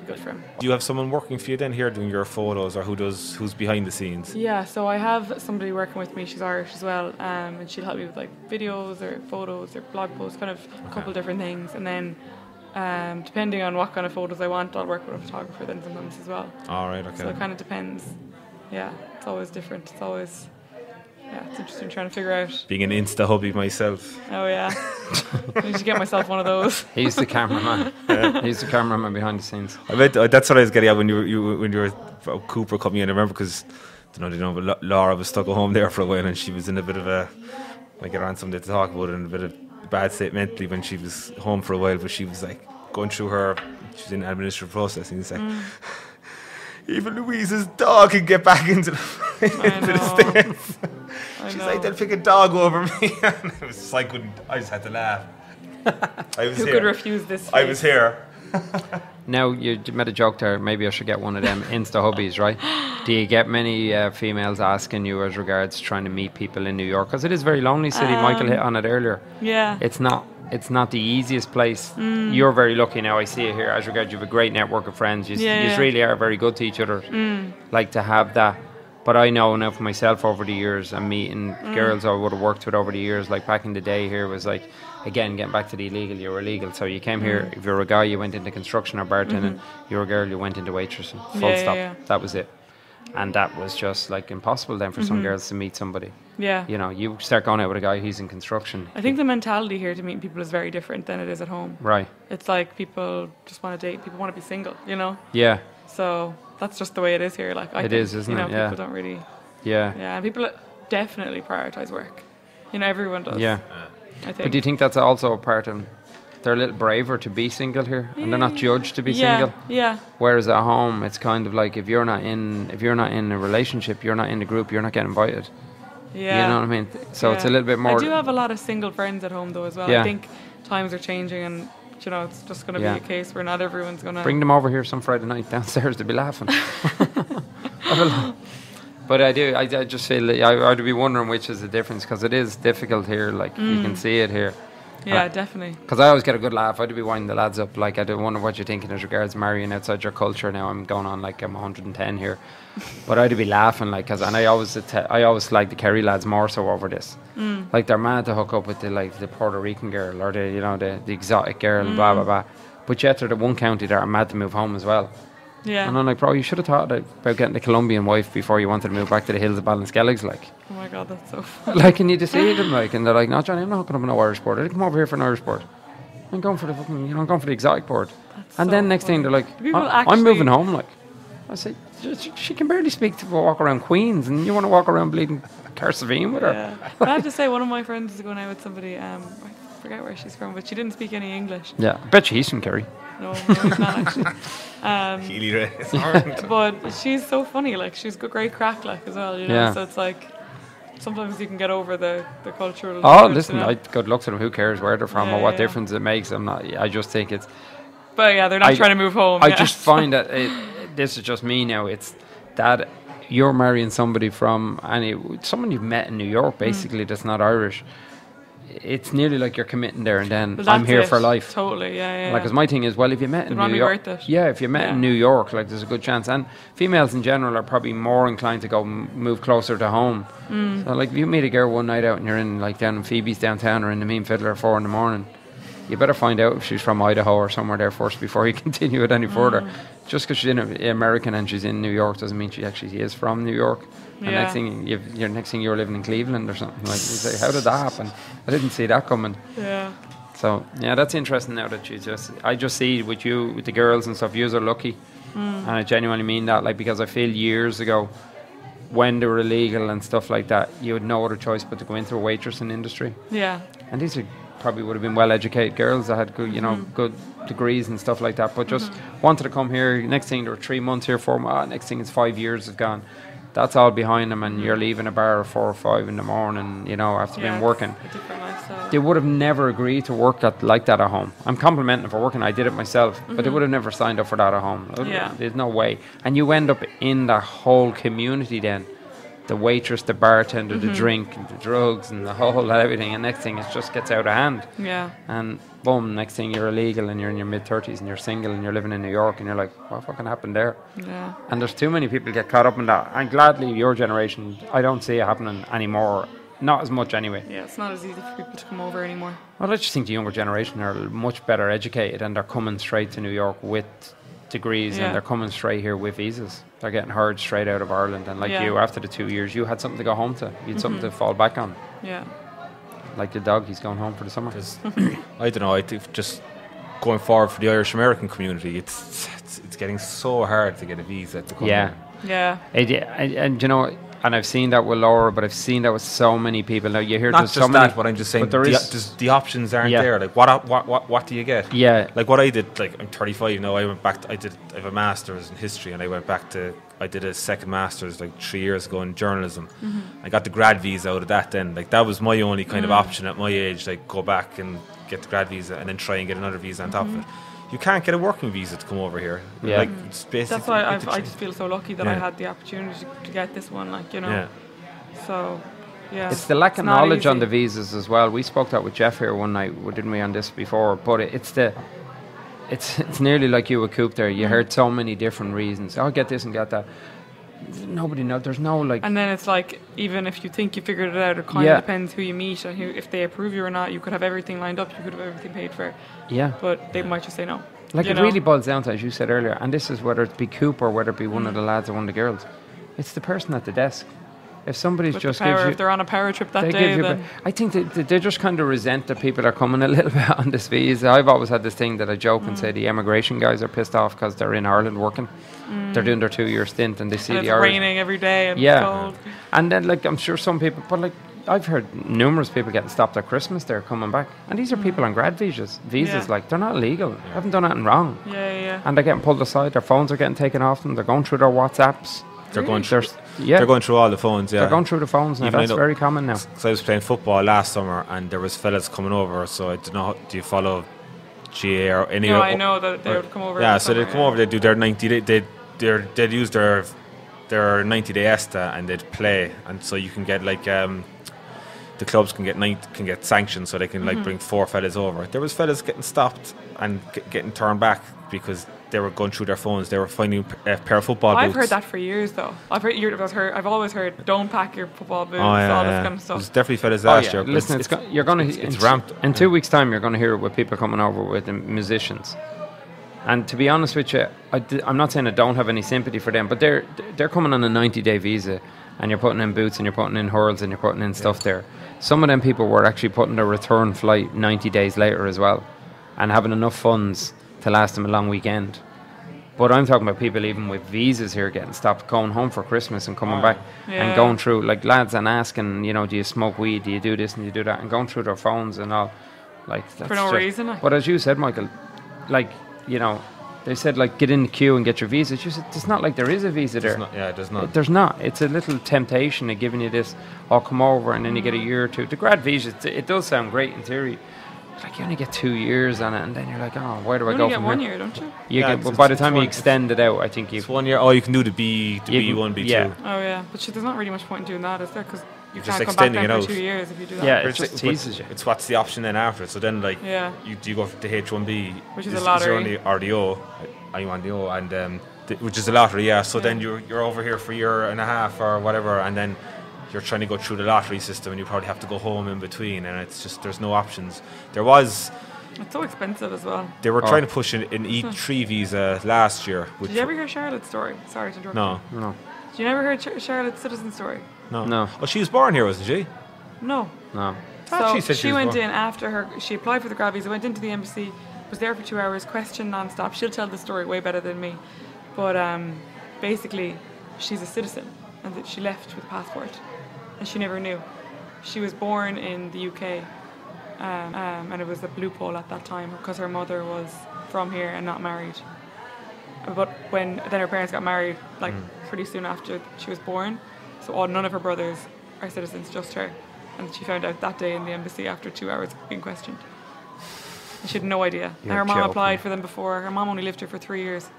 good for him. Do you have someone working for you then here doing your photos, or who does who's behind the scenes? Yeah, so I have somebody working with me. She's Irish as well, um, and she'll help me with like videos or photos or blog posts, kind of a couple different things. And then, um, depending on what kind of photos I want, I'll work with a photographer then sometimes as well. All right. Okay. So it kind of depends. Yeah, it's always different. It's always yeah, it's interesting trying to figure out. Being an Insta hobby myself. Oh yeah, I need to get myself one of those. he's the cameraman. he's the cameraman behind the scenes. I bet uh, that's what I was getting at when you were, you when you were uh, Cooper coming in. I remember because don't know, they know, but Laura was stuck at home there for a while, and she was in a bit of a. I get on someday to talk about it in a bit of bad state mentally when she was home for a while, but she was like going through her. She was in administrative processing. It's like. Even Louise's dog can get back into the, into the stairs. I She's know. like, they'll pick a dog over me. and it was just, I couldn't, I just had to laugh. I was Who here. could refuse this? I was here. Now you j- made a joke there. Maybe I should get one of them Insta hubbies, right? Do you get many uh, females asking you as regards trying to meet people in New York? Because it is a very lonely city. Michael Um, hit on it earlier. Yeah. It's not. It's not the easiest place. Mm. You're very lucky now. I see it here. As regards, you have a great network of friends. You, Yeah, you yeah. really are very good to each other. Mm. Like to have that. But I know now for myself over the years and meeting Mm. girls I would have worked with over the years. Like back in the day, here was like, again, getting back to the illegal. You were illegal, so you came Mm. here. If you were a guy, you went into construction or bartending. You were a girl, you went into waitressing. Full Mm-hmm. Yeah, stop. That was it. And that was just like impossible then for some mm-hmm. girls to meet somebody. yeah. You know, you start going out with a guy who's in construction. I think the mentality here to meet people is very different than it is at home. Right. It's like people just want to date. People want to be single. You know. Yeah. So that's just the way it is here. Like I It think, is, isn't you know, it? Yeah. People don't really. Yeah. Yeah, and people definitely prioritize work. You know, everyone does. Yeah. I think. But do you think that's also a part of they're a little braver to be single here and they're not judged to be yeah, single? Yeah. Whereas at home it's kind of like if you're not in if you're not in a relationship, you're not in the group, you're not getting invited. Yeah. You know what I mean? So it's a little bit more I do have a lot of single friends at home though as well. Yeah. I think times are changing and you know it's just going to Yeah. be a case where not everyone's going to. bring them over here some Friday night downstairs to be laughing. but I do, I, I just feel that I, I'd be wondering which is the difference because it is difficult here. Like you Mm. can see it here. Yeah, definitely. Because I always get a good laugh. I'd be winding the lads up. Like, I don't wonder what you're thinking as regards marrying outside your culture. Now I'm going on like I'm 110 here, but I'd be laughing like, cause and I always att- I always like the Kerry lads more so over this. Mm. Like they're mad to hook up with the like the Puerto Rican girl or the you know the, the exotic girl, Mm. blah blah blah. But yet they're the one county that are mad to move home as well. Yeah. And I'm like, bro, you should have thought about getting a Colombian wife before you wanted to move back to the hills of Ballinskelligs, like. oh my god, that's so. Funny. Like, and you just see them, like, and they're like, no, Johnny, I'm not hooking up an Irish board. I didn't come over here for an Irish board. I'm going for the fucking, you know, I'm going for the exotic board. That's and so then next thing they're like, "I- I'm moving home. Like, I say, "She- can barely speak to walk around Queens, and you want to walk around bleeding Cahersiveen with her. Yeah. I have to say, one of my friends is going out with somebody. Um, I forget where she's from, but she didn't speak any English. Yeah, I bet you he's from Kerry. No, no, he's not actually. Um, Healy Race. but she's so funny. Like she's got great crack, like as well. You know, Yeah. so it's like sometimes you can get over the the cultural. Oh, difference, listen, you know? I good luck to them. Who cares where they're from Yeah, or what yeah. difference it makes? I'm not. I just think it's. But yeah, they're not I- trying to move home. I yeah. just find that it, this is just me now. It's that you're marrying somebody from any someone you've met in New Mm. York, basically that's not Irish. It's nearly like you're committing there and then But I'm here it, for life. Totally, yeah, yeah. Like, 'cause my thing is, well, if you met in New York, worth it. yeah, if you met in New York, like, there's a good chance. And females in general are probably more inclined to go m- move closer to home. Mm. So, like, if you meet a girl one night out and you're in, like, down in Phebe's downtown or in the Mean Fiddler at four in the morning, you better find out if she's from Idaho or somewhere there first before you continue it any further. Mm. Just because she's in American and she's in New York doesn't mean she actually is from New York. And Yeah. next thing, you're next thing you're living in Cleveland or something like. You say, how did that happen? I didn't see that coming. yeah. So yeah, that's interesting now that you just I just see with you with the girls and stuff, yous are lucky. And I genuinely mean that, like because I feel years ago when they were illegal and stuff like that, you had no other choice but to go into a waitressing industry. Yeah. And these are probably would have been well educated girls that had good you know, Mm-hmm. good degrees and stuff like that. But just wanted to come here. Next thing there were three months here, four months. next thing it's five years have gone. That's all behind them, and you're leaving a bar at four or five in the morning. You know, after Yeah, been working. They would have never agreed to work at, like that at home. I'm complimenting them for working. I did it myself, but they would have never signed up for that at home. Mm-hmm. Yeah. There's no way. And you end up in that whole community then. The waitress, the bartender, Mm-hmm. the drink, and the drugs, and the whole everything. And next thing, it just gets out of hand. yeah. And boom, next thing you're illegal and you're in your mid 30s and you're single and you're living in New York and you're like, what fucking happened there? Yeah. And there's too many people get caught up in that. And gladly, your generation, I don't see it happening anymore. Not as much anyway. Yeah, it's not as easy for people to come over anymore. Well, I just think the younger generation are much better educated and they're coming straight to New York with degrees Yeah. and they're coming straight here with visas. They're getting hired straight out of Ireland. And like Yeah. Mm-hmm. you, after the two years, you had something to go home to. You had something to fall back on. Yeah. Like the dog, he's going home for the summer. I don't know. I think just going forward for the Irish American community, it's, it's it's getting so hard to get a visa to come. Yeah. here. Yeah. It, and, and you know, and I've seen that with Laura, but I've seen that with so many people. Now you hear Not there's just so many, that, but I'm just saying but there the, is- just the options aren't Yeah. there. Like what, what what what do you get? Yeah. Like what I did. Like I'm 35 now. I went back. To, I did. I have a master's in history, and I went back to. I did a second master's like three years ago in journalism. Mm-hmm. I got the grad visa out of that. Then like that was my only kind of mm. option at my age. Like go back and get the grad visa, and then try and get another visa on top of mm-hmm. it. You can't get a working visa to come over here. Yeah. Like it's basically. That's why I've, I just feel so lucky that I had the opportunity to get this one. Like you know. Yeah. So. Yeah. It's the lack of not knowledge on the visas as well. We spoke that with Jeff here one night, w- didn't we, on this before? But it, it's the, it's it's nearly like you were Coop there. Mm. You heard so many different reasons. Oh, get this and get that. Nobody knows. There's no like. And then it's like, even if you think you figured it out, it kind Yeah. depends who you meet and who, if they approve you or not. You could have everything lined up, you could have everything paid for, yeah. but they might just say no. Like it know? really boils down to, as you said earlier, and this is whether it be Coop or whether it be one of mm. the lads or one of the girls. It's the person at the desk. If somebody's With just the power, gives you, if they're on a power trip that they day, then I think that that they just kind of resent that people are coming a little bit on this visa. I've always had this thing that I joke and mm. say the immigration guys are pissed off because they're in Ireland working. They're doing their two-year stint and they see and it's the Irish. raining every day and Yeah. it's cold. And then, like, I'm sure some people, but like, I've heard numerous people getting stopped at Christmas. They're coming back, and these are people mm. on grad visas. Visas, Yeah. like, they're not illegal. They haven't done anything wrong. Yeah, yeah, yeah. And they're getting pulled aside. Their phones are getting taken off them. They're going through their WhatsApps. They're going through. There's, yeah, They're going through all the phones. Yeah. they're going through the phones now. Even That's very common now. So I was playing football last summer, and there was fellas coming over. So I don't know. Do you follow GAA or any? No, o- I know that they or- would come over. Yeah, in the so they summer, come yeah. over. They do their ninety. Day, they they they'd use their their ninety day ESTA, and they'd play, and so you can get like um. The clubs can get nine, can get sanctioned, so they can Mm-hmm. like bring four fellas over. There was fellas getting stopped and g- getting turned back because they were going through their phones. They were finding a uh, pair of football I've boots. heard that for years, though. I've heard, I've heard, I've always heard, don't pack your football boots, Oh yeah, all this yeah. kind of There's definitely fellas Oh, last yeah. year. Listen, it's, go- you're going to it's, it's in, ramped. in two weeks' time. You're going to hear it with people coming over with the musicians. And to be honest with you, I am not saying I don't have any sympathy for them, but they're they're coming on a 90 day visa, and you're putting in boots and you're putting in hurls and you're putting in stuff there. Some of them people were actually putting their return flight 90 days later as well, and having enough funds to last them a long weekend. But I'm talking about people even with visas here getting stopped, going home for Christmas and coming oh, back Yeah. and going through like lads and asking, you know, do you smoke weed? Do you do this and do you do that? And going through their phones and all, like that's no just- reason. But as you said, Michael, like you know, they said like get in the queue and get your visa. You said it's not like there is a visa there. There's not, yeah, there's not. There's not. It's a little temptation of giving you this. I'll come over and then you get a year or two. The grad visa, it, it does sound great in theory. Like you only get two years on it, and then you're like, oh, where do You I go only get from one here? year, don't you? You Yeah, get, it's- but by the time you one- extend it out, I think you It's one year. Oh, you can do the B, the You B one, B two. yeah. Oh, yeah. But shit, there's not really much point in doing that, is there? Because you You're just can't come back extending it for out. two years if you do that. Yeah, But it it's, just but teases you. It's what's the option then after. So then, like, Yeah. you do you go for the H one B, Which is a lottery. only or the O. I'm on the O, and um, th- which is a lottery. Yeah. So then you're you're over here for a year and a half or whatever, and then you're trying to go through the lottery system, and you probably have to go home in between, and it's just there's no options. There was It's so expensive as well. they were Oh. trying to push an, an E three visa last year. Did you ever hear Charlotte's story? Sorry to interrupt. no, no, Did you never hear Char- Charlotte's citizen story? No, No. Oh, she was born here, wasn't she? No. no. So she said she she went born- in after her. She applied for the grad visa, went into the embassy, was there for two hours, questioned non-stop. She'll tell the story way better than me, but um, basically, she's a citizen, and that she left with a passport, and she never knew. She was born in the UK, um, um, and it was a loophole at that time because her mother was from here and not married. But when then her parents got married, like pretty soon after she was born. So all, none of her brothers are citizens, just her. And she found out that day in the embassy after two hours of being questioned. And she had no idea. And You're her mom joking. applied for them before. Her mom only lived here for three years.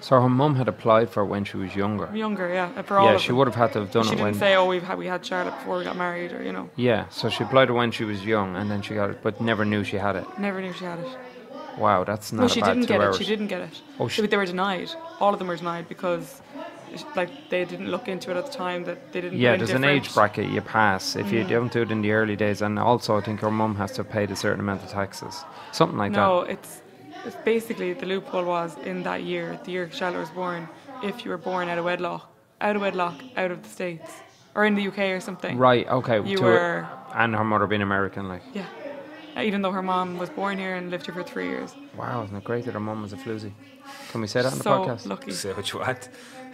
So her mum had applied for when she was younger. Younger, yeah. For all Yeah, she them. would have had to have done She it didn't when. say, "Oh, we've had we had Charlotte before we got married," or you know, yeah, so she applied when she was young, and then she got it, but never knew she had it. never knew she had it. Wow, that's not No, a she bad didn't get hours. it. She didn't get it. Oh, she- They were denied. All of them were denied because, like, they didn't look into it at the time. That they didn't. Yeah, put in there's an age bracket you pass if Mm. you don't do it in the early days, and also I think her mum has to pay a certain amount of taxes, something like that. No, it's, it's basically the loophole was in that year, the year Charlotte was born. If you were born out of wedlock, out of wedlock, out of the states, or in the UK or something. Right. Okay. You to- were and her mother being American, like. yeah. Uh, Even though her mom was born here and lived here for three years. Wow, isn't it great that her mum was a floozy? Can we say that on the so podcast? lucky, Say what you want.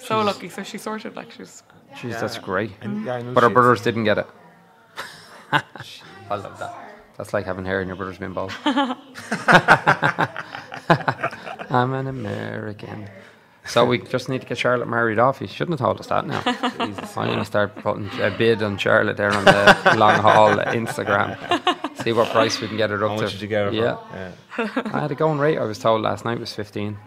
So lucky. So she sorted like she was. Jeez, that's great. And, yeah, But her she brothers didn't get it. I love that. That's like having hair in your brother's being bald. I'm an American. So we just need to get Charlotte married off. He shouldn't have told us that now. I'm going to start putting a bid on Charlotte there on the Long Hall Instagram. See what price we can get her up How to. much did you get her? Yeah. yeah. I had a going rate. I was told last night was 15.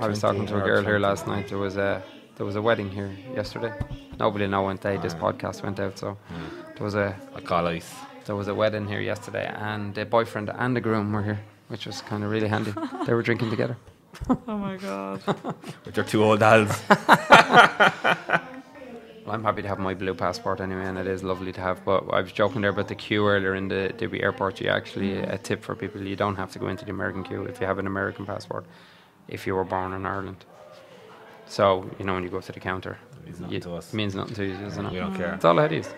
I was talking to a girl here last night. There was a there was a wedding here yesterday. Nobody know when day this mm. podcast went out. So mm. there was a I call ice. there was a wedding here yesterday, and the boyfriend and the groom were here, which was kind of really handy. they were drinking together. Oh my god. With your two old dads. Well, I'm happy to have my blue passport anyway, and it is lovely to have. But I was joking there about the queue earlier in the Derby airport. You actually mm. a tip for people: you don't have to go into the American queue if you have an American passport, if you were born in Ireland. So you know when you go to the counter, it Means nothing you- to us. means nothing to you, doesn't it? We don't care. That's all it is.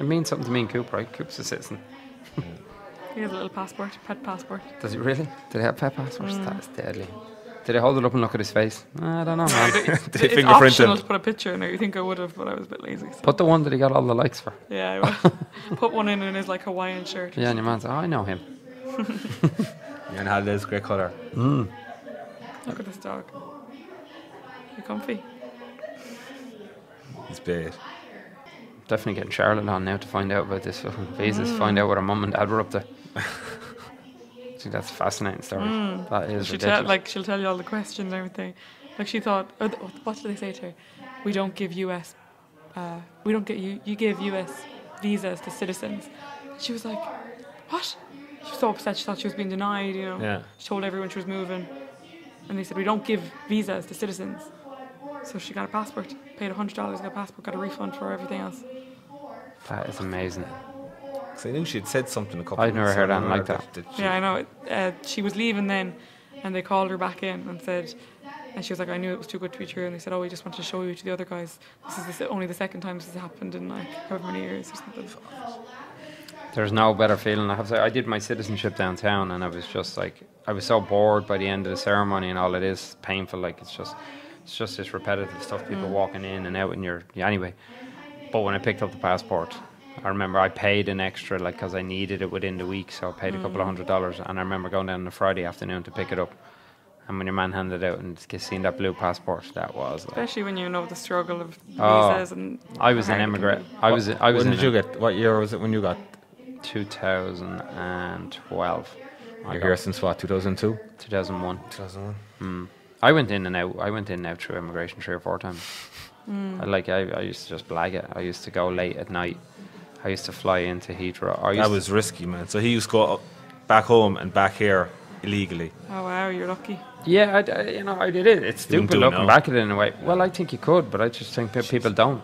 It means something to me and Coop, right? Coop's a citizen. He has a little passport, pet passport. Does he really? Do they have pet passports? Mm. That's deadly. Did they hold it up and look at his face? I don't know, man. Did they it's fingerprint optional him? to put a picture in it. You think I would have, but I was a bit lazy. So. Put the one that he got all the likes for. Yeah, I will. put one in in his like Hawaiian shirt. Yeah, and your man said, oh, I know him. And had this great colour. Look at this dog. You're comfy? He's bad. Definitely getting Charlotte on now to find out about this fucking visas, find out what her mum and dad were up to. Think that's a fascinating story. That is She ridiculous. tell like she'll tell you all the questions and everything. Like she thought, or th- what did they say to her? We don't give U.S. Uh, we don't get you. You give U.S. visas to citizens. She was like, what? She was so upset. She thought she was being denied. You know. Yeah. She told everyone she was moving, and they said we don't give visas to citizens. So she got a passport, paid a hundred dollars, got a passport, got a refund for everything else. that is amazing. 'Cause I knew she had said something a couple I'd never weeks heard ago, anything like that. she- Yeah, I know. Uh, she was leaving then, and they called her back in and said, and she was like, I knew it was too good to be true. And they said, Oh, we just wanted to show you to the other guys. This is the, only the second time this has happened in like however many years or something. There's no better feeling. I have to say, I did my citizenship downtown, and I was just like, I was so bored by the end of the ceremony, and all it is painful. Like it's just, it's just this repetitive stuff. People mm. walking in and out, and you're yeah, anyway. But when I picked up the passport, I remember I paid an extra, like, because I needed it within the week, so I paid a couple of mm. hundred dollars. And I remember going down on a Friday afternoon to pick it up, and when your man handed out and just seeing that blue passport, that was like, Especially when you know the struggle of Oh, visas and. I was an hard it can immigrant. I was, I was when did you get? What year was it when you got? 2012. I You're here since what? 2002. 2001. 2001. Hmm. I went in and out. I went in and out through immigration three or four times. Hmm. I like I, I used to just blag it. I used to go late at night. I used to fly into Heathrow. I That was risky, man. So he used to go back home and back here illegally. Oh wow, you're lucky. yeah, I, I- you know, I did it. It's You stupid do it looking now. back at it in a way. Well, I think you could, but I just think that people don't.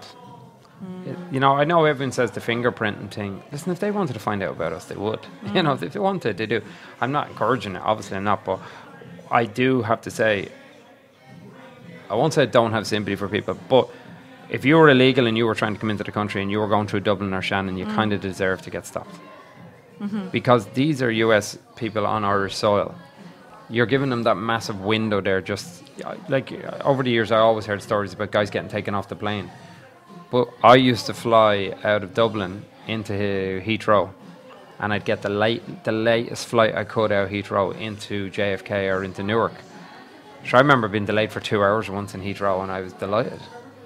It- mm. you know, I know everyone says the fingerprinting thing. Listen, if they wanted to find out about us, they would. You know, if they wanted, they do. I'm not encouraging it. Obviously, I'm not. But I do have to say, I won't say I don't have sympathy for people, but if you were illegal and you were trying to come into the country and you were going through Dublin or Shannon, you mm. kind of deserve to get stopped. Mm-hmm. Because these are US people on Irish soil. You're giving them that massive window there. Just like over the years, I always heard stories about guys getting taken off the plane. But I used to fly out of Dublin into Heathrow, and I'd get the late, the latest flight I could out of Heathrow into JFK or into Newark. So I remember being delayed for two hours once in Heathrow, and I was delighted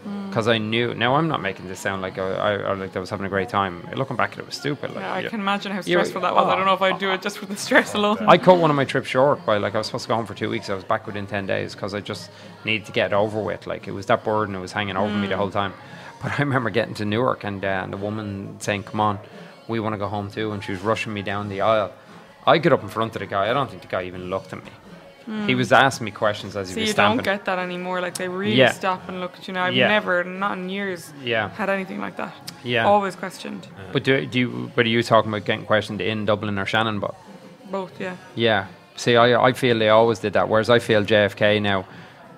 Mm. because I knew. Now I'm not making this sound like I, I, I like I was having a great time. Looking back at it, it was stupid. Like, Yeah, I yeah. can imagine how stressful that was. I don't know if I'd do oh. it just for the stress alone. I cut one of my trips short by like I was supposed to go home for two weeks. I was back within ten days because I just needed to get it over with. Like it was that burden, it was hanging over me the whole time. But I remember getting to Newark and, uh, and the woman saying, "Come on, we want to go home too," and she was rushing me down the aisle. I get up in front of the guy. I don't think the guy even looked at me. He was asking me questions as he See, was you stamping. don't get that anymore. Like they really Yeah. stop and look at you now. I've Yeah. never, not in years, Yeah. had anything like that. Yeah. Always questioned. But do, do you? But are you talking about getting questioned in Dublin or Shannon? But Both, yeah. Yeah. See, I, I feel they always did that. Whereas I feel JFK now,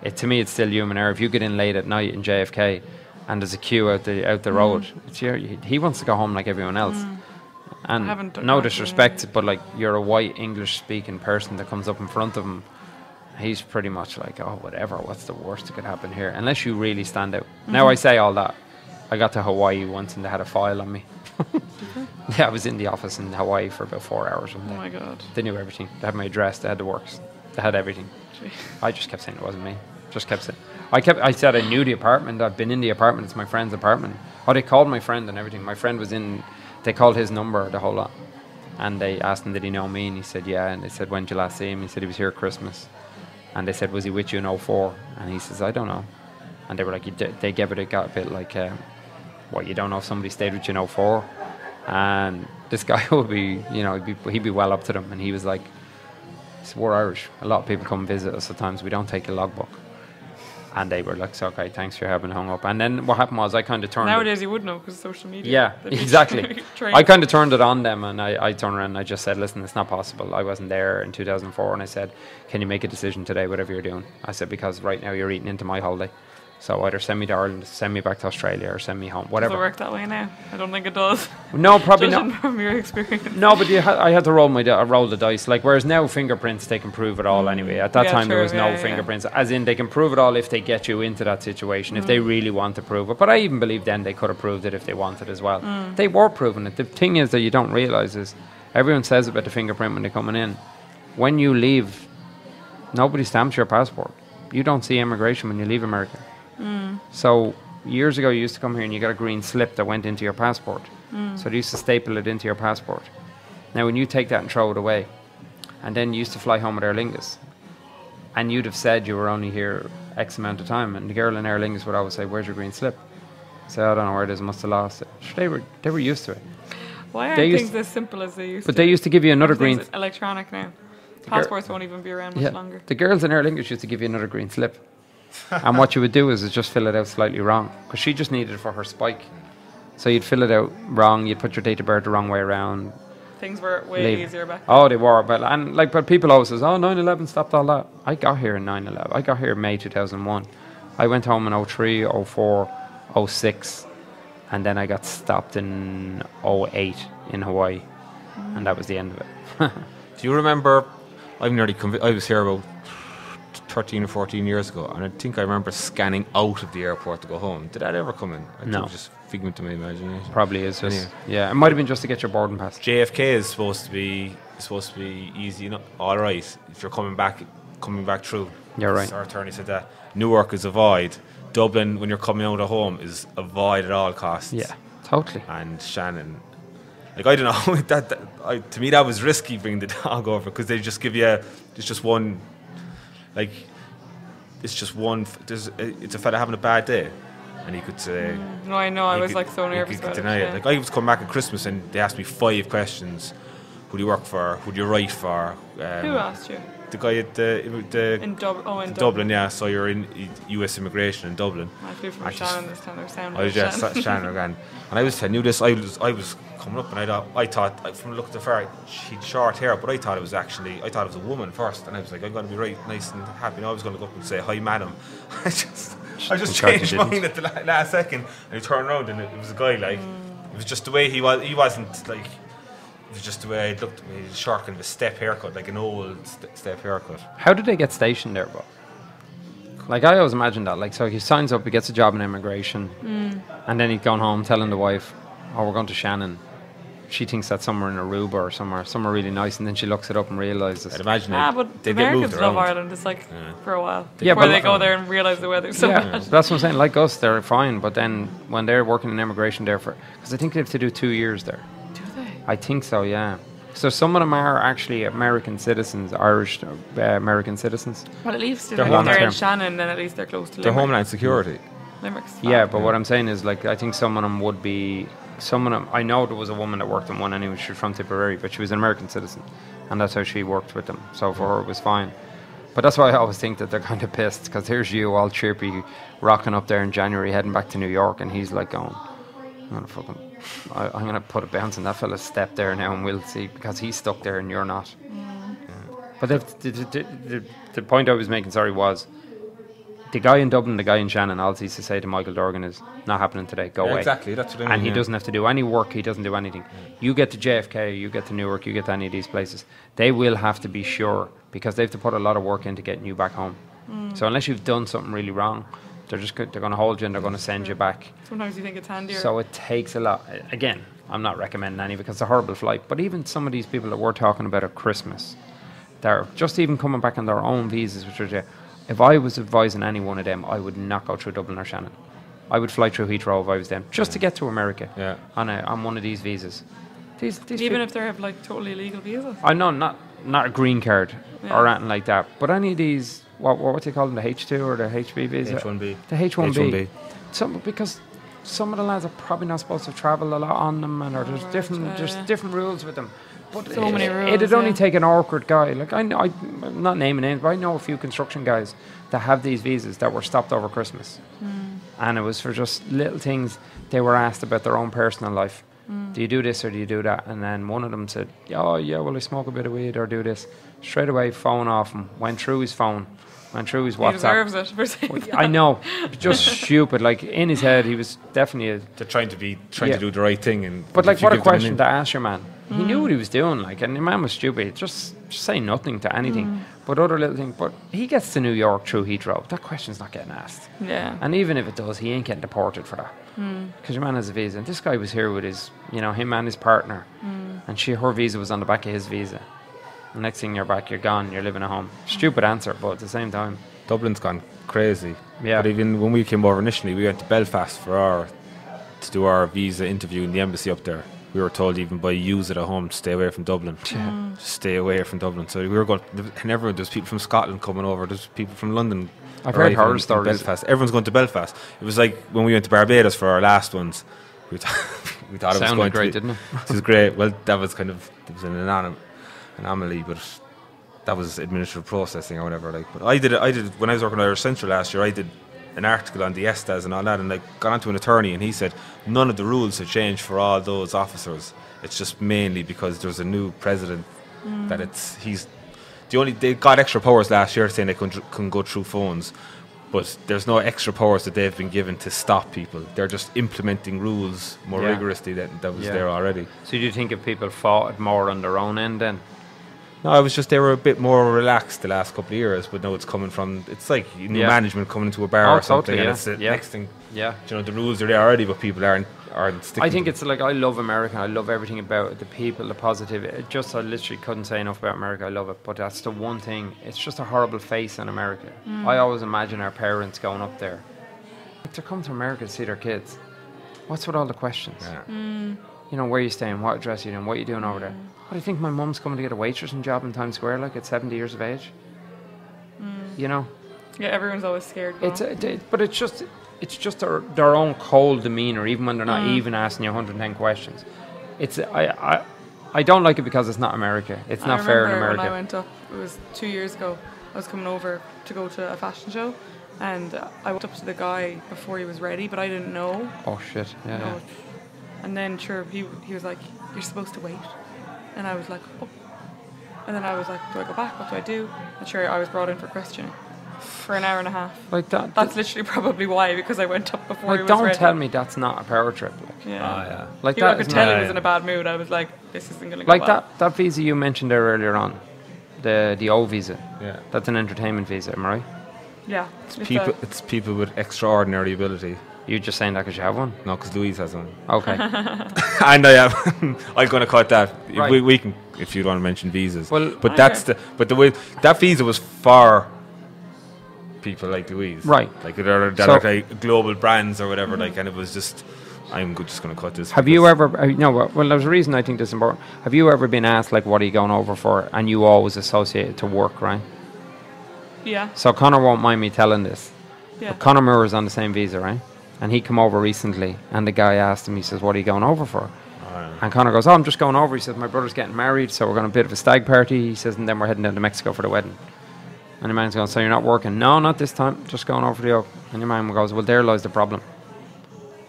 it, to me, it's still human error. If you get in late at night in JFK and there's a queue out the out the Mm. road, it's your, he wants to go home like everyone else. And haven't done no disrespect, but like you're a white English speaking person that comes up in front of him, he's pretty much like, oh, whatever. What's the worst that could happen here? Unless you really stand out. Now Mm-hmm. I say all that. I got to Hawaii once and they had a file on me. yeah, I was in the office in Hawaii for about four hours one Oh my god. They knew everything. They had my address. They had the works. They had everything. I just kept saying it wasn't me. Just kept saying. I kept. I said I knew the apartment. I've been in the apartment. It's my friend's apartment. Oh, they called my friend and everything. My friend was in. They called his number the whole lot, and they asked him did he know me, and he said yeah. And they said when did you last see him? He said he was here at Christmas, and they said was he with you in 04? And he says I don't know, and they were like they gave it a got a bit like. Uh, what you don't know if somebody stayed with you in 04 and this guy would be you know he'd be, he'd be well up to them and he was like "So we're Irish a lot of people come visit us at times we don't take a logbook and they were like so okay thanks for having hung up and then what happened was I kind of turned it- Nowadays you would know because social media. yeah, exactly. I kind of turned it on them, and I, I turned around and I just said, "Listen, it's not possible. I wasn't there in 2004." And I said, "Can you make a decision today, whatever you're doing?" I said, "Because right now you're eating into my holiday, so either send me to Ireland, send me back to Australia, or send me home, Whatever. Does it whatever." work that way now? I don't think it does. No, probably not. from your experience. No, but you ha- I had to roll my di- uh, roll the dice. Like whereas now fingerprints they can prove it all anyway. At that Yeah, time there true, was no yeah, fingerprints, as in they can prove it all if they get you into that situation if they Mm. really want to prove it. But I even believe then they could have proved it if they wanted as well. Mm. They were proving it. The thing is that you don't realize is everyone says about the fingerprint when they're coming in. When you leave, nobody stamps your passport. You don't see immigration when you leave America. Mm. So years ago, you used to come here and you got a green slip that went into your passport. Mm. So they used to staple it into your passport. Now, when you take that and throw it away, and then you used to fly home with Aer Lingus, and you'd have said you were only here X amount of time, and the girl in Aer Lingus would always say, "Where's your green slip?" Say, "I don't know where it is. Must have lost it." They were they were used to it. Why aren't They things as simple as they used But to? they used to give you another green. Electronic now. Passports won't even be around much Yeah, longer. the girls in Aer Lingus used to give you another green slip, and what you would do is, is just fill it out slightly wrong because she just needed it for her spike. So you'd fill it out wrong. You'd put your date of birth the wrong way around. Things were way leave. easier back. Oh, then. Oh, they were, but and like, but people always says, "Oh, 9/11 stopped all that." I got here in 9/11. I got here in May 2001. I went home in 03, 04, 06, and then I got stopped in 08 in Hawaii, and that was the end of it. Do you remember? I'm nearly convi- I was here about 13 or 14 years ago, and I think I remember scanning out of the airport to go home. Did that ever come in? I think No. it was just figment of my imagination. Probably is just Anyway. yeah. It might have been just to get your boarding pass. JFK is supposed to be supposed to be easy. You know, all right. If you're coming back, coming back through. You're right. Our attorney said that Newark is a void. Dublin, when you're coming out of home, is a void at all costs. Yeah, totally. And Shannon, like I don't know, that, that I, to me that was risky bringing the dog over because they just give you it's just one, like it's just one. There's it's a fella having a bad day, and he could say. No, I know. I was could- like so he nervous could about deny it. it. yeah. Like I was coming back at Christmas and they asked me five questions: Who do you work for? Who do you write for? Um, Who asked you? The guy at the the In Dub- oh, in Dublin. Dublin. Yeah, so you're in U.S. immigration in Dublin. I flew from I just- this time. They sound I was like just Shannon. Shannon again, and I was telling you this. I was I was coming up, and I thought I thought from the look at the fair, she'd short hair, but I thought it was actually I thought it was a woman first, and I was like, I'm going to be right nice and happy. And I was going to go up and say hi, madam. I just I just I'm changed didn't. mine at the last second, and he turned around, and it, it was a guy. Like it was just the way he was. He wasn't like. It was just the way I looked at me. He was short, kind of a step haircut, like an old st- step haircut. How did they get stationed there, Bob? Like I always imagined that. Like so, he signs up, he gets a job in immigration, Mm. and then he's gone home telling the wife, "Oh, we're going to Shannon." she thinks that's somewhere in Aruba or somewhere, somewhere really nice, and then she looks it up and realizes. I'd imagine Ah, they, but they get Americans moved love around. Ireland. It's like Yeah. for a while Yeah, before but they like- go there and realize the weather's so yeah, bad. that's what I'm saying. Like us, they're fine, but then when they're working in immigration there for, because I think they have to do two years there. Do they? I think so, yeah. So some of them are actually American citizens, Irish uh, American citizens. Well, at least if They're they're, long-term. in Shannon, then at least they're close to Their Limerick. homeland security. Limerick's fab. Yeah, but what I'm saying is, like, I think some of them would be. Some of them, I know there was a woman that worked in one anyway. She was from Tipperary, but she was an American citizen, and that's how she worked with them. So for her, it was fine. But that's why I always think that they're kind of pissed because here's you all chirpy, rocking up there in January, heading back to New York, and he's like going, "I'm gonna fucking, I, I'm gonna put a bounce on that fella's step there now, and we'll see because he's stuck there and you're not." Yeah. But the, the, the, the, the point I was making, sorry, was the guy in Dublin, the guy in Shannon, all he used to say to Michael Dorgan is, not happening today, go Yeah, away. exactly, that's what I And he yeah. doesn't have to do any work, he doesn't do anything. You get to JFK, you get to Newark, you get to any of these places, they will have to be sure because they have to put a lot of work into getting you back home. Mm. So unless you've done something really wrong, they're just go- they're going to hold you and they're going to send you back. Sometimes you think it's handier. So it takes a lot. Again, I'm not recommending any because it's a horrible flight. But even some of these people that we're talking about at Christmas, they're just even coming back on their own visas, which are there. If I was advising any one of them, I would not go through Dublin or Shannon. I would fly through Heathrow if I was them, just to get to America. Yeah. On a, on one of these visas. These, these Even peop- if they have like totally illegal visas. I know not not a green card or anything like that, but any of these what what, what do you call them the H two or the HB visa? H1B. The H one B. H1B. Some because some of the lads are probably not supposed to travel a lot on them, and or there's right, different yeah, there's different rules with them. But So many it, rules, It'd only yeah. take an awkward guy. Like I know, I, I'm not naming names, but I know a few construction guys that have these visas that were stopped over Christmas, Hmm. and it was for just little things they were asked about their own personal life. Hmm. Do you do this or do you do that? And then one of them said, "Oh yeah, well I smoke a bit of weed or do this." Straight away, phone off him. Went through his phone. Went through his He WhatsApp. deserves it for saying that. I know, just stupid. Like in his head, he was definitely a They're trying to be trying Yeah. to do the right thing, and but like, what a give them an question to ask your man. He knew what he was doing, like, and the man was stupid. Just, just say nothing to anything. But other little thing. But he gets to New York through Heathrow. That question's not getting asked. Yeah. And even if it does, he ain't getting deported for that. Hmm. Because your man has a visa. And this guy was here with his, you know, him and his partner. Hmm. And she, her visa was on the back of his visa. The next thing you're back, you're gone, you're living at home. Stupid answer, but at the same time, Dublin's gone crazy. Yeah. But even when we came over initially, we went to Belfast for our to do our visa interview in the embassy up there. We were told even by use at home to stay away from Dublin. Mm. Just stay away from Dublin. So we were going, and everyone, there's people from Scotland coming over, there's people from London. I've heard horror stories. Belfast. Everyone's going to Belfast. It was like when we went to Barbados for our last ones. We, th- we thought it was Sounded going great, to be, didn't it? it was great. Well, that was kind of it was an anom- anomaly, but that was administrative processing or whatever. Like, but I did it. I did when I was working at Irish Central last year. I did an article on the ESTAs and all that, and like got onto an attorney, and he said none of the rules have changed for all those officers. It's just mainly because there's a new president mm. that it's he's the only they got extra powers last year saying they can can go through phones. But there's no extra powers that they've been given to stop people. They're just implementing rules more Yeah. rigorously than that was Yeah. there already. So do you think if people fought more on their own end then? No, I was just they were a bit more relaxed the last couple of years, but now it's coming from it's like new Yeah. management coming into a bar Oh, or something, totally, and yeah. it's the Yeah. next thing. Yeah. You know, the rules are there already, but people aren't aren't sticking. I think to it's like I love America. I love everything about it, the people, the positive. It just I literally couldn't say enough about America. I love it, but that's the one thing. It's just a horrible face in America. Mm. I always imagine our parents going up there. Like they're to America to see their kids. What's with all the questions? Yeah. Mm. You know, where you staying, what address you doing, what you doing over there. Mm. Do you think my mum's coming to get a waitressing job in Times Square like at 70 years of age? Mm. You know, Yeah, everyone's always scared. it's a, it- but it's just it's just their, their own cold demeanor, even when they're not mm. even asking you 110 questions. It's I, I I don't like it because it's not America. It's I not fair in remember America. When I went up, it was two years ago. I was coming over to go to a fashion show, and I went up to the guy before he was ready, but I didn't know. oh shit! Yeah, know yeah. And then sure, he he was like, "You're supposed to wait," and I was like, "Oh." And then I was like, "Do I go back? What do I do?" And sure, I was brought in for questioning for an hour and a half. Like that. That's literally probably why, because I went up before he like, was don't ready. tell me that's not a power trip. Like, Yeah. Ah, yeah. like He, I could tell he was in a bad mood. I was like, "This isn't gonna go like well." that that visa you mentioned there earlier on, the the O visa. Yeah. That's an entertainment visa, am I right? Yeah. It's People, a- it's people with extraordinary ability. You're just saying that because you have one. No, because Louise has one. Okay. and I am. I'm going to cut that. Right. We, we can, if you want to mention visas. Well- but that's the. But the way that visa was for people like Louise, Right. Like that are, that So- are like global brands or whatever. Like, and it was just. I'm just going to cut this. have you ever? uh, No. Well, well, there's a reason I think this is important. Have you ever been asked like, "What are you going over for?" And you always associate it to work, right? Yeah. So Conor won't mind me telling this. Yeah. But Conor Moore is on the same visa, right? And he come over recently, and the guy asked him. He says, "What are you going over for?" Oh, and Conor goes, "Oh, I'm just going over." He says, "My brother's getting married, so we're going to a bit of a stag party." He says, and then we're heading down to Mexico for the wedding. And your man's going, "So you're not working?" No, not this time. Just going over for the oak. And your man goes, "Well, there lies the problem."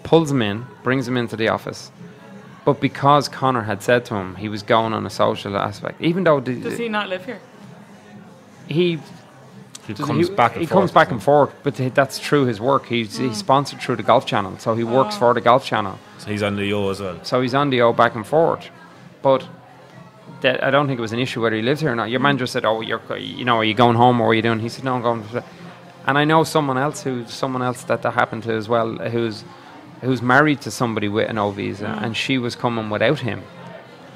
Pulls him in, brings him into the office. But because Conor had said to him he was going on a social aspect, even though the, Does he not live here? he He does comes back and he forth. comes back and forth, but that's through his work. He's, he's mm. sponsored through the Golf Channel, so he works Oh. for the Golf Channel. So he's on the O as well. So he's on the O back and forth. But that, I don't think it was an issue whether he lives here or not. Your man just said, "Oh, you're you know, are you going home or are you doing?" He said, "No, I'm going." To and I know someone else who, someone else that that happened to as well, who's who's married to somebody with an O visa, uh, mm. and she was coming without him.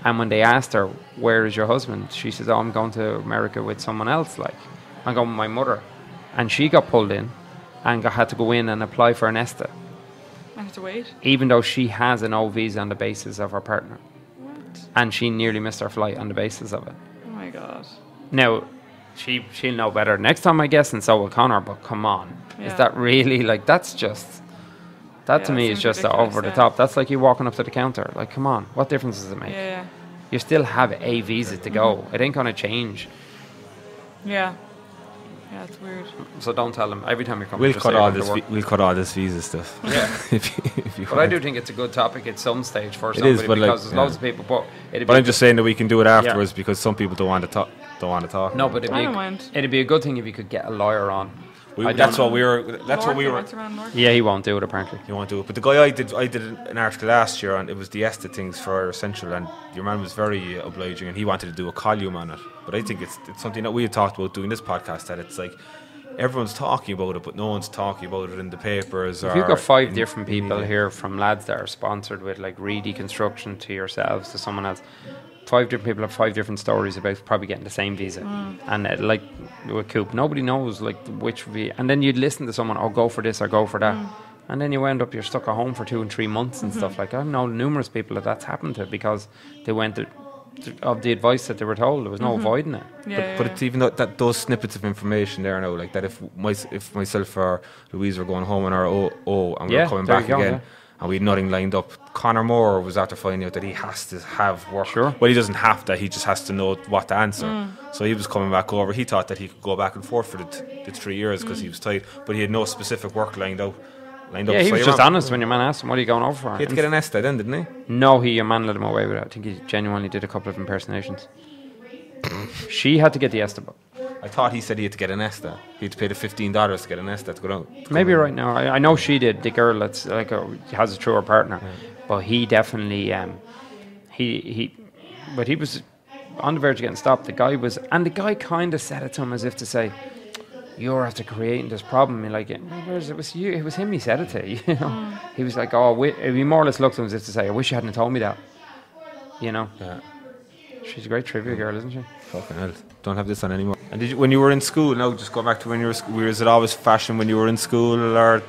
And when they asked her, "Where is your husband?" she says, "Oh, I'm going to America with someone else. Like, I'm going with my mother." And she got pulled in, and got, had to go in and apply for an ESTA, I have to wait. even though she has an O visa on the basis of her partner, What? and she nearly missed her flight on the basis of it. Oh my god. Now, she she'll know better next time, I guess, and so will Conor. But come on, Yeah. is that really like that's just that Yeah, to me is just over the top. That's like you walking up to the counter. Like, come on, what difference does it make? Yeah, yeah. You still have a visa to go. It ain't gonna change. Yeah. Yeah, it's weird. So don't tell them every time you come. We'll cut all this. Vi- we'll cut all this visa stuff. Yeah. if, you- if you But I do think it's a good topic at some stage for It somebody is, but, like, because there's yeah. loads of people. But it'd But be I'm just saying that we can do it afterwards because some people don't want to talk. Don't want to talk. no, but it'd I be a, it'd be a good thing if you could get a lawyer on. We, I that's what we were. That's what we were. what's around North? Yeah, he won't do it apparently. He won't do it, but the guy I did, I did an article last year on it was the ESTA things for Essential, and your man was very obliging, and he wanted to do a column on it. But I think it's it's something that we had talked about doing this podcast. That it's like everyone's talking about it, but no one's talking about it in the papers. If you've got five in different people here, from lads that are sponsored with like Reedy Construction to yourselves to someone else, five different people have five different stories about probably getting the same visa. Mm. And uh, like with Coop, nobody knows like which visa. And then you'd listen to someone, oh, go for this or go for that. Mm. And then you end up, you're stuck at home for two and three months and mm-hmm. stuff like that. I know numerous people that that's happened to because they went to, of the advice that they were told. There was no mm-hmm. avoiding it. Yeah, But, yeah, but it's even though that those snippets of information there now, like that if my, if myself or Louise were going home on our oh, oh and we Yeah, coming back you go, again, yeah. And we had nothing lined up, Conor Moore was after finding out that he has to have work. Sure. Well, he doesn't have that; he just has to know what to answer. Mm. So he was coming back over. He thought that he could go back and forth for the, t- the three years because he Mm. was tight, but he had no specific work lined out. Lined Yeah, up. he So was just man- honest when your man asked him, what are you going over for? He had to get an ESTA then, didn't he? No, he your man let him away with it. I think he genuinely did a couple of impersonations. she had to get the ESTA book. I thought he said he had to get an ESTA. He had to pay the fifteen dollars to get an ESTA to go down. to Maybe in. right now. I, I know she did. The girl that's like a, has a truer her partner, but he definitely um, he he, but he was on the verge of getting stopped. The guy was, and the guy kind of said it to him as if to say, "You're after creating this problem." And like, whereas it was you, it was him. He said it to you. know, he was like, "Oh," wi-, he more or less looked at him as if to say, "I wish you hadn't told me that." You know, Yeah. She's a great trivia girl, isn't she? Fucking hell. Don't have this on anymore. And did you, when you were in school, now just go back to when you were, sc- was it always fashion when you were in school or?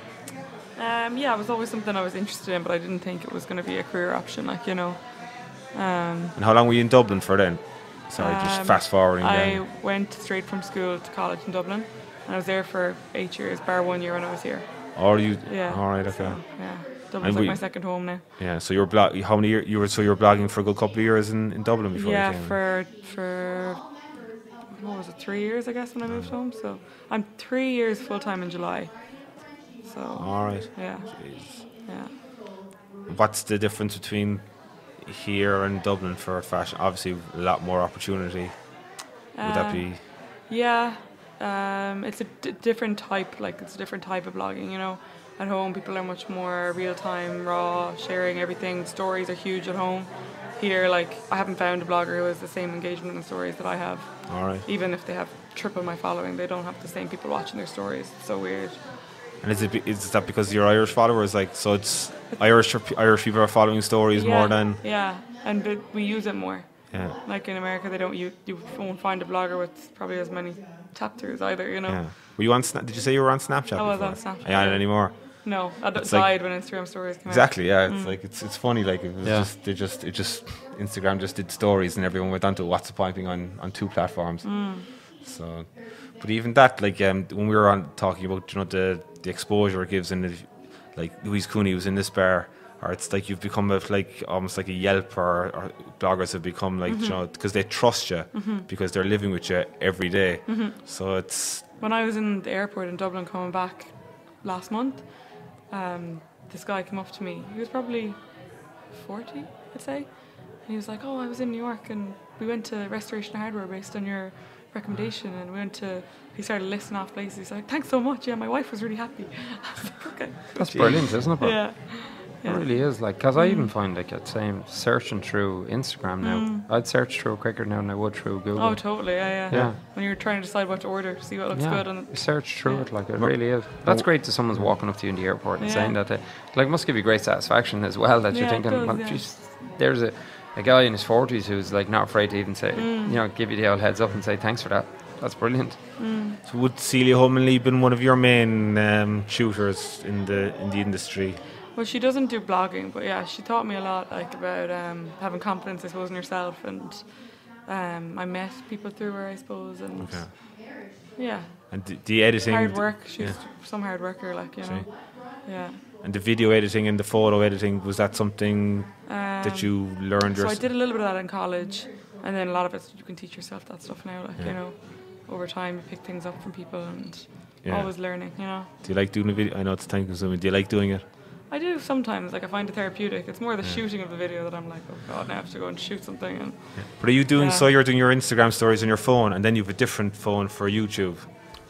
Um, yeah, it was always something I was interested in, but I didn't think it was going to be a career option. Like you know, um, And how long were you in Dublin for then? Sorry, just Um, fast forwarding I then. went straight from school to college in Dublin, and I was there for eight years, bar one year when I was here. Or you? Yeah. All right. Okay. So, yeah, Dublin's And like we- my second home now. Yeah. So you were blog. How many years? You were so you were blogging for a good couple of years in, in Dublin before. yeah, for for what was it, three years I guess when I moved home. So I'm three years full time in July. So All right. yeah, Jeez. yeah. What's the difference between here and Dublin for fashion? Obviously, a lot more opportunity. Would that Uh, be? Yeah, um, it's a d- different type. Like it's a different type of blogging. You know, at home people are much more real time, raw, sharing everything. Stories are huge at home. Here, like I haven't found a blogger who has the same engagement in stories that I have. All right. Even if they have triple my following, they don't have the same people watching their stories. It's so weird. And is it is that because you're Irish followers? Like, so it's Irish Irish people are following stories yeah, more than yeah, and but we use it more. yeah. Like in America, they don't you you won't find a blogger with probably as many throughs either. You know. Yeah. Were you on? Did you say you were on Snapchat? I was before? on Snapchat, yeah. anymore? No, I d- It's like- died when Instagram stories came out. Exactly. Yeah. Mm. It's like it's it's funny. Like it was Yeah. just they just it just Instagram just did stories and everyone went onto WhatsApp piping on on two platforms. Mm. So, but even that, like um, when we were on talking about you know the the exposure it gives and if, like Louise Cooney was in this bar. Or it's like you've become a, like almost like a Yelp, or, or bloggers have become like Mm-hmm. you know because they trust you because they're living with you every day. Mm-hmm. So it's When I was in the airport in Dublin coming back last month, um, this guy came up to me. He was probably 40, I'd say. And he was like, Oh, I was in New York and we went to Restoration Hardware based on your recommendation. And we went to, he started listing off places. He's like, Thanks so much. Yeah, my wife was really happy. I was like, Okay. That's brilliant, isn't it? bro? Yeah. It Yeah. really is. Like, because I even find like it's same searching through Instagram now. I'd search through quicker now than I would through Google. Oh, totally. Yeah, yeah. Yeah. When you're trying to decide what to order, see what looks yeah, good. And search through yeah. it like it really is. That's great that someone's walking up to you in the airport and Yeah. saying that. They, like, must give you great satisfaction as well that you're thinking, does, well, yeah. geez, there's a, a guy in his 40s who's like not afraid to even say, Mm. you know, give you the old heads up and say thanks for that. That's brilliant. So would Celia Holman Lee been one of your main um, tutors in the in the industry? Well, she doesn't do blogging, but yeah, she taught me a lot, like about um, having confidence, I suppose, in yourself, and um, I met people through her, I suppose, and Okay. yeah, And the, the editing, hard work. She's yeah. some hard worker, like you know, yeah. and the video editing and the photo editing was that something that Um, you learned So I did a little bit of that in college, and then a lot of it you can teach yourself that stuff now, like Yeah. you know, over time you pick things up from people and Yeah. always learning, you know. Do you like doing the video? I know it's time consuming. Do you like doing it? I do sometimes, like I find it therapeutic. It's more the shooting of the video that I'm like, oh god, now I have to go and shoot something. And But are you doing Yeah. so? You're doing your Instagram stories on your phone, and then you have a different phone for YouTube.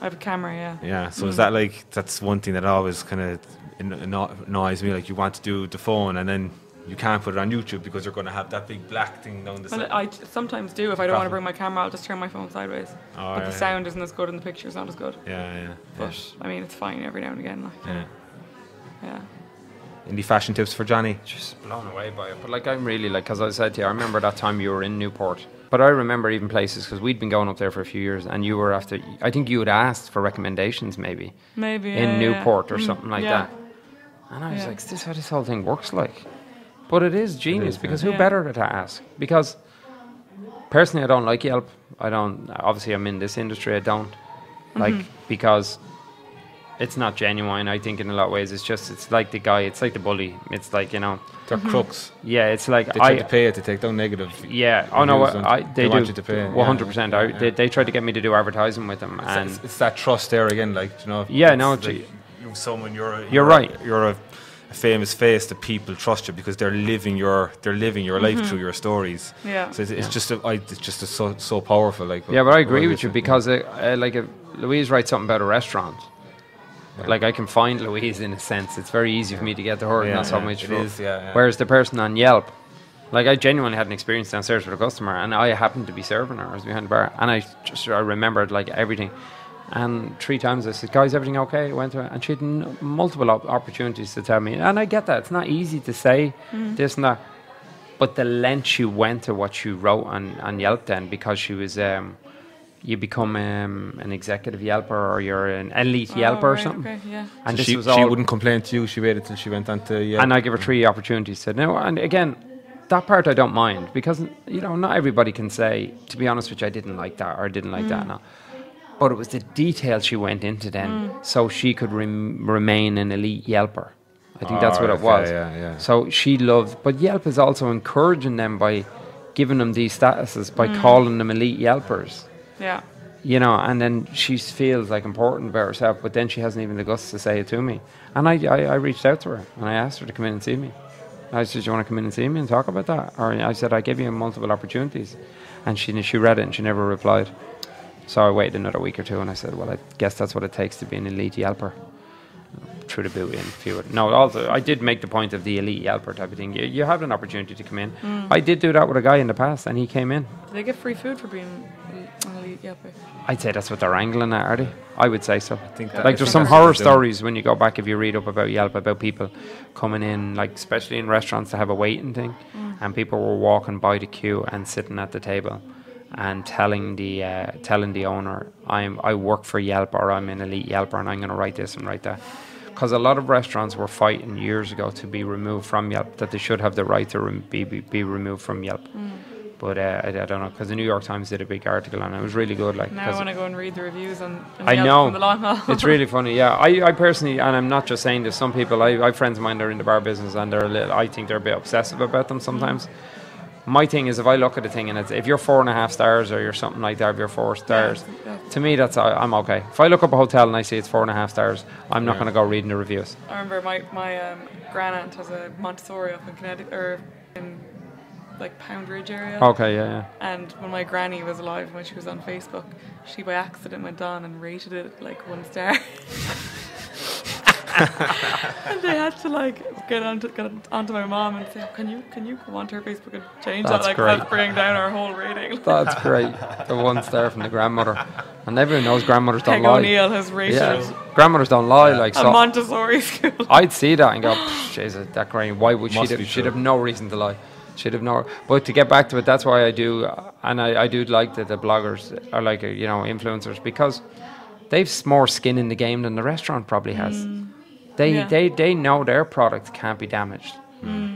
I have a camera, yeah. Yeah. So is Mm. that like that's one thing that always kind of annoys me? Like you want to do the phone, and then you can't put it on YouTube because you're going to have that big black thing down the Well, side. I sometimes do. If I don't want to bring my camera, I'll just turn my phone sideways. Oh, but yeah, the sound isn't as good and the picture's not as good. Yeah, yeah, yeah. But I mean, it's fine every now and again. Like, yeah. yeah. Any fashion tips for Johnny? just blown away by it. But like I'm really like, as I said to you, I remember that time you were in Newport. But I remember even places because we'd been going up there for a few years, and you were after. I think you had asked for recommendations maybe Maybe in yeah, yeah. Newport or Mm, something like yeah. that. And I was Yeah. like, "Is this how this whole thing works?" Like, but it is genius is, yeah. because who Yeah. better to ask? Because personally, I don't like Yelp. I don't. Obviously, I'm in this industry. I don't like Mm-hmm. because it's not genuine. I think in a lot of ways, it's just it's like the guy. It's like the bully. It's like you know. They're Mm-hmm. crooks. Yeah, it's like They try I, to pay it to take down negative. yeah. Oh no, reviews I, they they, want do. you to pay. One hundred percent. Yeah, They, yeah. they tried to get me to do advertising with them, It's, and it's, it's that trust there again, like you know. Yeah, it's no, like you're someone you're. A, You're a- right. You're a, a famous face that people trust you because they're living your they're living your life through your stories. Mm-hmm. Yeah. So it's, it's just a, I, it's just a, so so powerful. Like yeah, but I agree with you it? because uh, uh, like if Louise writes something about a restaurant. Like I can find Louise in a sense. It's very easy for me to get to her, Yeah, not so yeah, much. it for- is, yeah, yeah. Whereas the person on Yelp, like I genuinely had an experience downstairs with a customer, and I happened to be serving her. I was behind the bar, and I just I remembered like everything. And three times I said, "Guys, everything okay?" I went to her, and she had n- multiple op- opportunities to tell me. And I get that it's not easy to say this and that, but the length she went to what she wrote on, on Yelp then because she was um, you become um, an executive Yelper or you're an elite Oh, Yelper or something. Okay, yeah. And So this she, was she wouldn't complain to you. She waited till she went on to yeah. and I give her three opportunities Said no. And again, that part I don't mind because you know not everybody can say. To be honest which I didn't like that or I didn't like Mm. that. No. But it was the detail she went into then, so she could rem- remain an elite Yelper. I think that's Oh, what it was. yeah, yeah. So she loved, but Yelp is also encouraging them by giving them these statuses by Mm. calling them elite Yelpers Yeah. you know, and then she feels like important about herself, but then she hasn't even the guts to say it to me. And I, I, I reached out to her and I asked her to come in and see me. I said, "Do you want to come in and see me and talk about that?" Or I said, "I gave you multiple opportunities," and she she read it and she never replied. So I waited another week or two, and I said, "Well, I guess that's what it takes to be an elite Yelper." through the boot in. If you. No, also I did make the point of the elite Yelper type of thing. You, you have an opportunity to come in. Mm. I did do that with a guy in the past, and he came in. Do they get free food for being an elite Yelper? I'd say that's what they're angling at, are they? I would say so. I think that- like I there's think some horror stories when you go back if you read up about Yelp about people coming in, like especially in restaurants to have a waiting thing, and people were walking by the queue and sitting at the table, and telling the uh, telling the owner, "I'm I work for Yelp or I'm an elite Yelper and I'm going to write this and write that." Because a lot of restaurants were fighting years ago to be removed from Yelp, that they should have the right to rem- be, be be removed from Yelp. But uh, I, I don't know because the New York Times did a big article and it it was really good. Like Now I 'cause- want to go and read the reviews on. on I know. The Long Hall. it's really funny. Yeah, I, I personally, and I'm not just saying this. Some people, I, I have friends of mine that are in the bar business, and they're a little, I think they're a bit obsessive about them sometimes. My thing is, if I look at the thing and it's if you're four and a half stars or you're something like that, if you're four stars, yeah. to me that's I- I'm okay. If I look up a hotel and I see it's four and a half stars, I'm not Yeah. going to go reading the reviews. I remember my my um, grand aunt has a Montessori up in Connecticut or in like Pound Ridge area. Okay, yeah, yeah. And when my granny was alive, when she was on Facebook, she by accident went on and rated it like one star. and they had to like get onto get onto my mom and say, "Can you can you go onto her Facebook and change That's that? Like great. that's bringing down our whole rating." That's great. the one star from the grandmother, and everyone knows grandmothers don't Peg lie. O'Neill has rated Yeah, grandmothers don't lie. Like so a Montessori school. I'd see that and go, Jesus, that granny. Why would she? Have, she'd have no reason to lie. She'd have known. But to get back to it, that's why I do, uh, and I, I do like that the bloggers are like uh, you know influencers because they've more skin in the game than the restaurant probably has. They Yeah. they they know their product can't be damaged.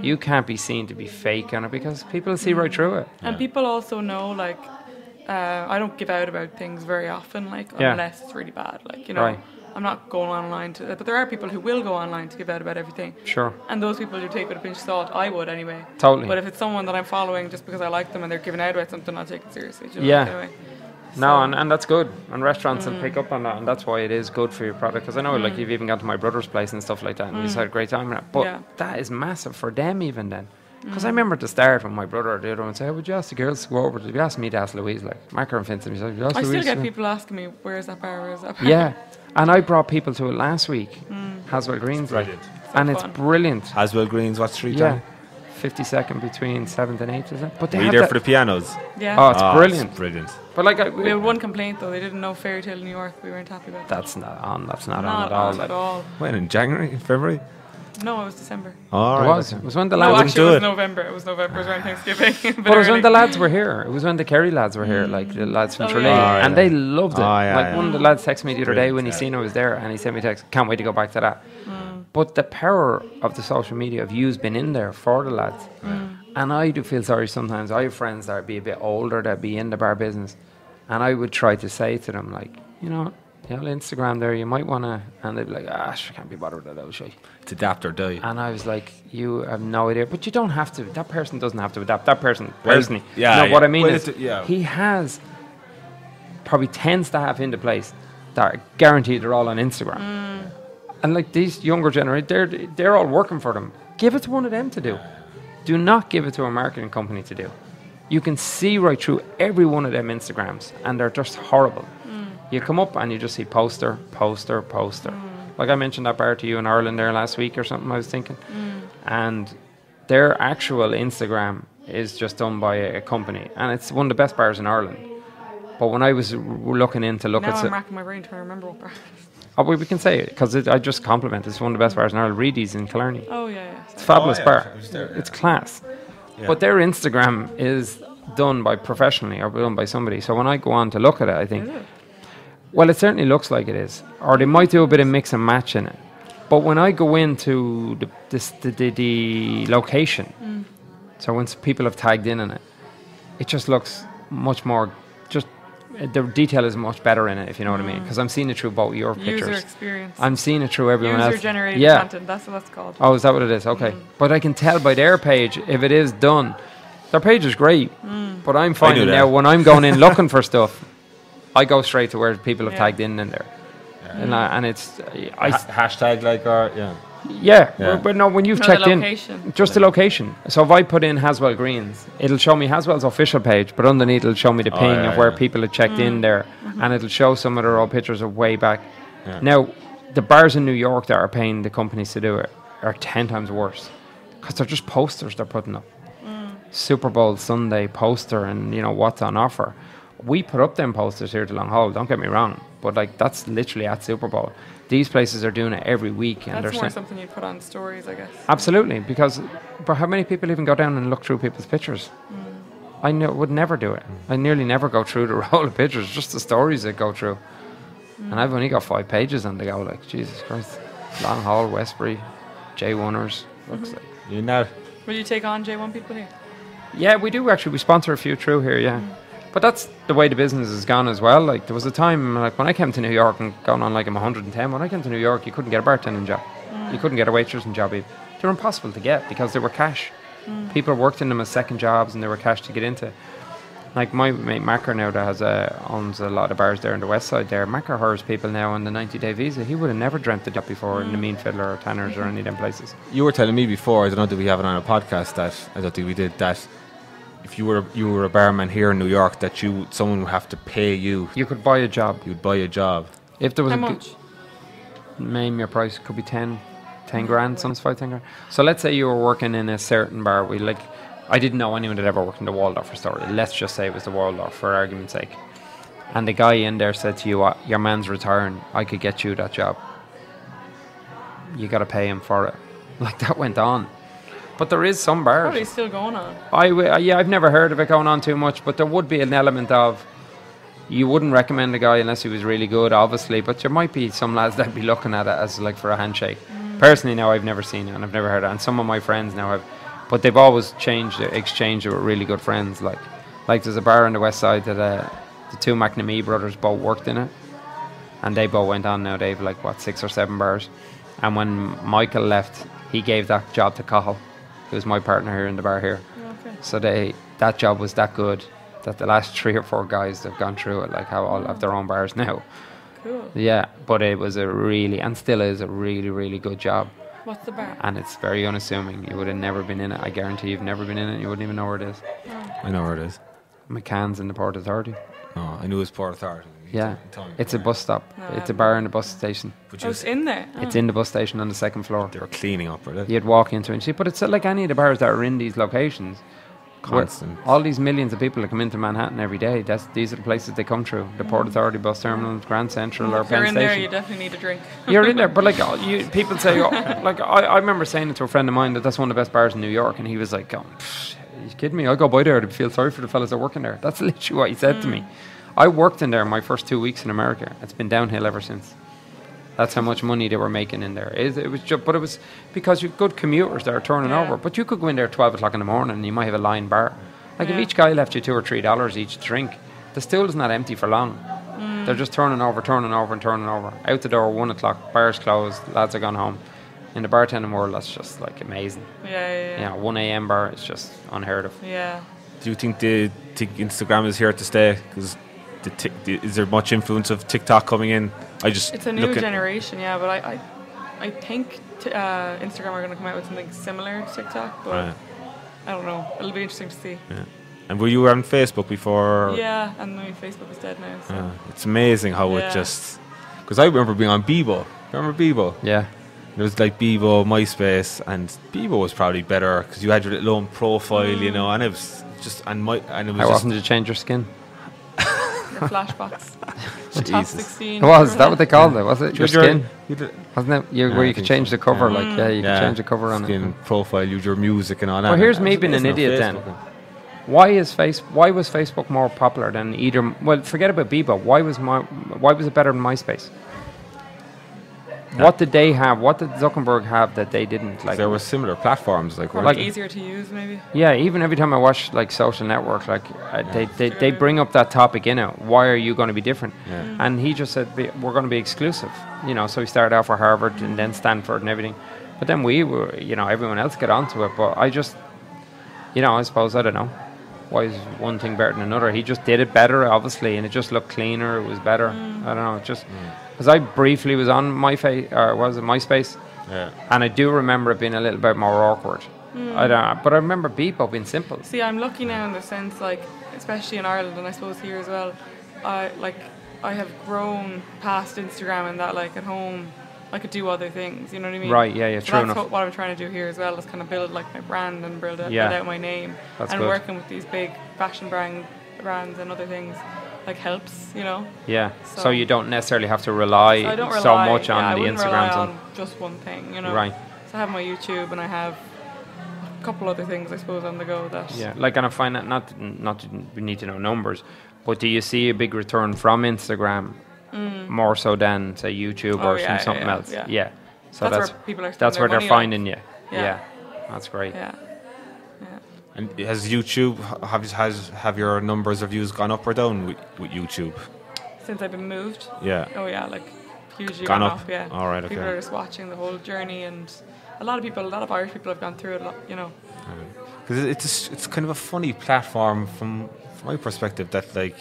You can't be seen to be fake on it because people see right through it. And people also know, like, uh, I don't give out about things very often, like, Yeah. unless it's really bad. Like, you know, Right. I'm not going online to, but there are people who will go online to give out about everything. Sure. And those people you take with a pinch of salt. I would anyway. Totally. But if it's someone that I'm following just because I like them and they're giving out about something, I'll take it seriously. do you know, Yeah. anyway. No, and, and that's good. And restaurants will mm. pick up on that, and that's why it is good for your product. Because I know, like, mm. you've even gone to my brother's place and stuff like that, and you've had a great time. But Yeah. that is massive for them, even then. Because I remember at the start when my brother or the other one said, "Would you ask the girls to go over?" to You asked me to ask Louise, like, Macker and Vincent. He said, "Would you ask I still get people asking me, where's that bar, where's that bar? Yeah, and I brought people to it last week, Haswell Greens, like, brilliant. and So it's brilliant. Haswell Greens, what street? Yeah, John? fifty second between seventh and eighth, is it? But they Were you there that- for the pianos? Yeah. Oh, it's Ah, brilliant. brilliant. But like, I, we had one complaint though, they didn't know Fairy Tale New York. We weren't happy about that. that's not on. That's not, on Not at all. on at all. When in January, February? No, it was December. All It was. It was when the No, lads. wouldn't actually, do it was it. November. It was November. It was around Thanksgiving. a bit But it was when the lads were here. It was when the Kerry lads were here, like the lads from Oh, Tralee, yeah. Oh, and yeah. they loved it. Oh, yeah, like yeah. one of the lads texted me the other day when he seen I was there, and he sent me a text. Can't wait to go back to that. Mm. But the power of the social media of you's been in there for the lads, Mm. and I do feel sorry sometimes. I have friends that be a bit older that be in the bar business, and I would try to say to them like, you know. You know, Instagram there, you might want to, and they'd be like, ah, I can't be bothered with that, shit. It's adapt or die. And I was like, you have no idea. But you don't have to. That person doesn't have to adapt. That person, Well, personally. yeah, No, yeah. what I mean Well, is, it- yeah. he has probably 10 staff into place that are guaranteed they're all on Instagram. And like these younger generation, they're, they're all working for them. Give it to one of them to do. Do not give it to a marketing company to do. You can see right through every one of them Instagrams, and they're just horrible. You come up and you just see poster, poster, poster. Mm. Like I mentioned that bar to you in Ireland there last week or something. I was thinking, mm. and their actual Instagram is just done by a, a company, and it's one of the best bars in Ireland. But when I was r- looking in to look now at I'm it, racking my brain trying to remember what bar. oh, we we can say it because I just compliment. It's one of the best bars in Ireland. Reidy's in Killarney. Oh yeah, yeah. It's a sorry. fabulous oh, yeah, bar. I was there, yeah. It's class. Yeah. But their Instagram is done by professionally or done by somebody. So when I go on to look at it, I think, it? Well, it certainly looks like it is. Or they might do a bit of mix and match in it. But when I go into the this, the, the, the location, Mm. so once people have tagged in on it, it just looks much more. Just uh, the detail is much better in it, if you know what I mean. Because I'm seeing it through both your Mm. User pictures. experience. I'm seeing it through everyone else. User generated yeah. content. That's what that's called. Oh, is that what it is? Okay. Mm. But I can tell by their page if it is done. Their page is great, Mm. but I'm finding now when I'm going in looking for stuff, I go straight to where people have Yeah. tagged in in there, and, I, and it's I, Ha- hashtag like or yeah. yeah, Yeah. But, but no when you've No, the checked in location. just the location. So if I put in Haswell Greens, it'll show me Haswell's official page, but underneath it'll show me the Oh, ping yeah, of where yeah. people have checked Mm. in there, Mm-hmm. and it'll show some of their old pictures of way back. Yeah. Now, the bars in New York that are paying the companies to do it are 10 times worse because they're just posters they're putting up. Super Bowl Sunday poster and, you know, what's on offer. We put up them posters here to Long Hall, don't get me wrong, but like that's literally at Super Bowl. These places are doing it every week and That's they're more saying, something you'd put on stories, I guess. Absolutely, because but how many people even go down and look through people's pictures? Hmm. I ne- would never do it. I nearly never go through the roll of pictures, just the stories that go through. Hmm. And I've only got five pages on the go. Like Jesus Christ, Long Hall, Westbury, J Oneers. Mm-hmm. Looks like. You know, Will you take on J1 people here? Yeah, we do actually. We sponsor a few through here. Yeah. Hmm. But that's the way the business has gone as well. Like there was a time, like when I came to New York and going on like I'm 110. When I came to New York, you couldn't get a bartending job. You couldn't get a waitressing job. Even. They were impossible to get because they were cash. Mm. People worked in them as second jobs and they were cash to get into. Like my mate Macker now that has uh, owns a lot of bars there in the west side there. Macker hires people now on the 90 day visa. He would have never dreamt the job before in the mm. Mean Fiddler or Tanner's or mm-hmm. any of them places. you were telling me before. I don't know that we have it on a podcast. That I don't think we did. That if you were you were a barman here in New York, that you someone would have to pay you. You could buy a job. You'd buy a job. if there was How a g- much? name your price. Could be 10 10 grand sometimes 5 10 grand. So let's say you were working in a certain bar. We like i didn't know anyone that ever worked in the waldorf Astoria. let's just say it was the waldorf for argument's sake. And the guy in there said to you "Uh, your man's retiring. I could get you that job. You got to pay him for it. Like that went on but there is some bars Probably still going on. I w- uh, yeah, I've never heard of it going on too much, but there would be an element of you wouldn't recommend a guy unless he was really good, obviously. But there might be some lads that'd be looking at it as like for a handshake. Personally, now I've never seen it and I've never heard it, and some of my friends now have, but they've always changed, exchanged it with really good friends. Like, like there's a bar on the west side that uh, the two McNamee brothers both worked in it, and they both went on now. They've like what six or seven bars, and when Michael left, he gave that job to Cahill, who's my partner here in the bar here. Okay. So they that job was that good that the last three or four guys that've gone through it like how all have their own bars now. Cool. Yeah, but it was a really and still is a really really good job, What's the bar? and it's very unassuming. You would have never been in it. I guarantee you've never been in it. You wouldn't even know where it is. Oh. I know where it is. McCann's in the Port Authority. No, I knew it was Port Authority. Yeah, it's a bus stop. No, It's a bar in the bus station. But Oh, it's in there. It's Oh. in the bus station on the second floor. they were cleaning up, were they? You'd walk into it and see, but it's like any of the bars that are in these locations. Where All these millions of people that come into Manhattan every day. That's these are the places they come through: the Port Authority bus terminals, Grand Central, or If you're Penn in there, you definitely need a drink. You're in there, but like oh, you, people say, oh, like I, I remember saying it to a friend of mine that that's one of the best bars in New York, and he was like, going, "Pfft, "You kidding me? I'll go by there to feel sorry for the fellas that are working there." That's literally what he said to me. Hmm. I worked in there my first two weeks in America. It's been downhill ever since. That's how much money they were making in there. It, it was just, but it was because you've good commuters that are turning Yeah. over. But you could go in there at twelve o'clock in the morning, and you might have a line bar. Like if each guy left you two or three dollars each drink, the stool is not empty for long. Mm. They're just turning over, turning over, and turning over. Out the door, one o'clock, bars closed, lads are gone home. In the bartending world, that's just like amazing. Yeah, yeah, You yeah. know, 1 a.m. bar is just unheard of. Yeah. Do you think the think Instagram is here to stay? Because the tic- is there much influence of TikTok coming in? I just It's a new look generation, yeah, but I, I, I think t- uh, Instagram are going to come out with something similar to TikTok, but Right. I don't know. It'll be interesting to see. Yeah. And were you on Facebook before? Yeah, and my Facebook is dead now. So. Uh, it's amazing how Yeah. it just. Because I remember being on Bebo. Remember Bebo? Yeah. It was like Bebo, MySpace, and Bebo was probably better because you had your little own profile, you know, and it was just and my and it was How just often did you change your skin? Your flashbox. The top 16. It was. That what they called it? Was it? Your You had skin? you did- Wasn't it? You, Yeah, where I you could change so. the cover, Yeah. like, yeah, you yeah, could change the cover on skin it. profile, use your music and all that. Well, here's me being an idiot then. Why is face? Why was Facebook more popular than either? Well, forget about Bebo. Why was my? Why was it better than MySpace? What did they have? What did Zuckerberg have that they didn't? Like There were similar platforms like, Probably weren't easier to use, maybe. Yeah, even every time I watch like social network, like uh, they, they, they bring up that topic in it. Why are you going to be different? Yeah. And he just said we're going to be exclusive. You know, so he started out for Harvard and then Stanford and everything. But then we were, you know, everyone else get onto it. But I just, you know, I suppose I don't know. Why is one thing better than another? He just did it better, obviously, and it just looked cleaner. It was better. I don't know. It just because I briefly was on my face, or was it MySpace? Yeah. And I do remember it being a little bit more awkward. Hmm. I don't, but I remember Bebo being simple. See, I'm lucky now in the sense, like, especially in Ireland and I suppose here as well. I like, I have grown past Instagram and that, like, at home. I could do other things. You know what I mean? Right, yeah, yeah, So true that's enough. What, what I'm trying to do here as well is kind of build like my brand and build, it, Yeah. build out my name. That's and good. working with these big fashion brand brands and other things like helps. You know. Yeah. So, So- you don't necessarily have to rely So don't so much on yeah, the Instagrams rely and just one thing. You know. Right. So I have my YouTube and I have a couple other things I suppose on the go that. yeah, like and I find that not not we need to know numbers, but do you see a big return from Instagram mm. more so than say YouTube Oh, or yeah, some, something yeah, else? yeah. So That's that's where people are that's where they're on. finding you. Yeah. Yeah. That's great. Yeah. And has YouTube have has have your numbers of views gone up or down with, with YouTube? Since I've been moved. Yeah. Oh yeah, like hugely Gone gone up? up. Yeah. All right, People okay. are just watching the whole journey, and a lot of people, a lot of Irish people have gone through it. a lot, You know. Because it's it's kind of a funny platform from, from my perspective that like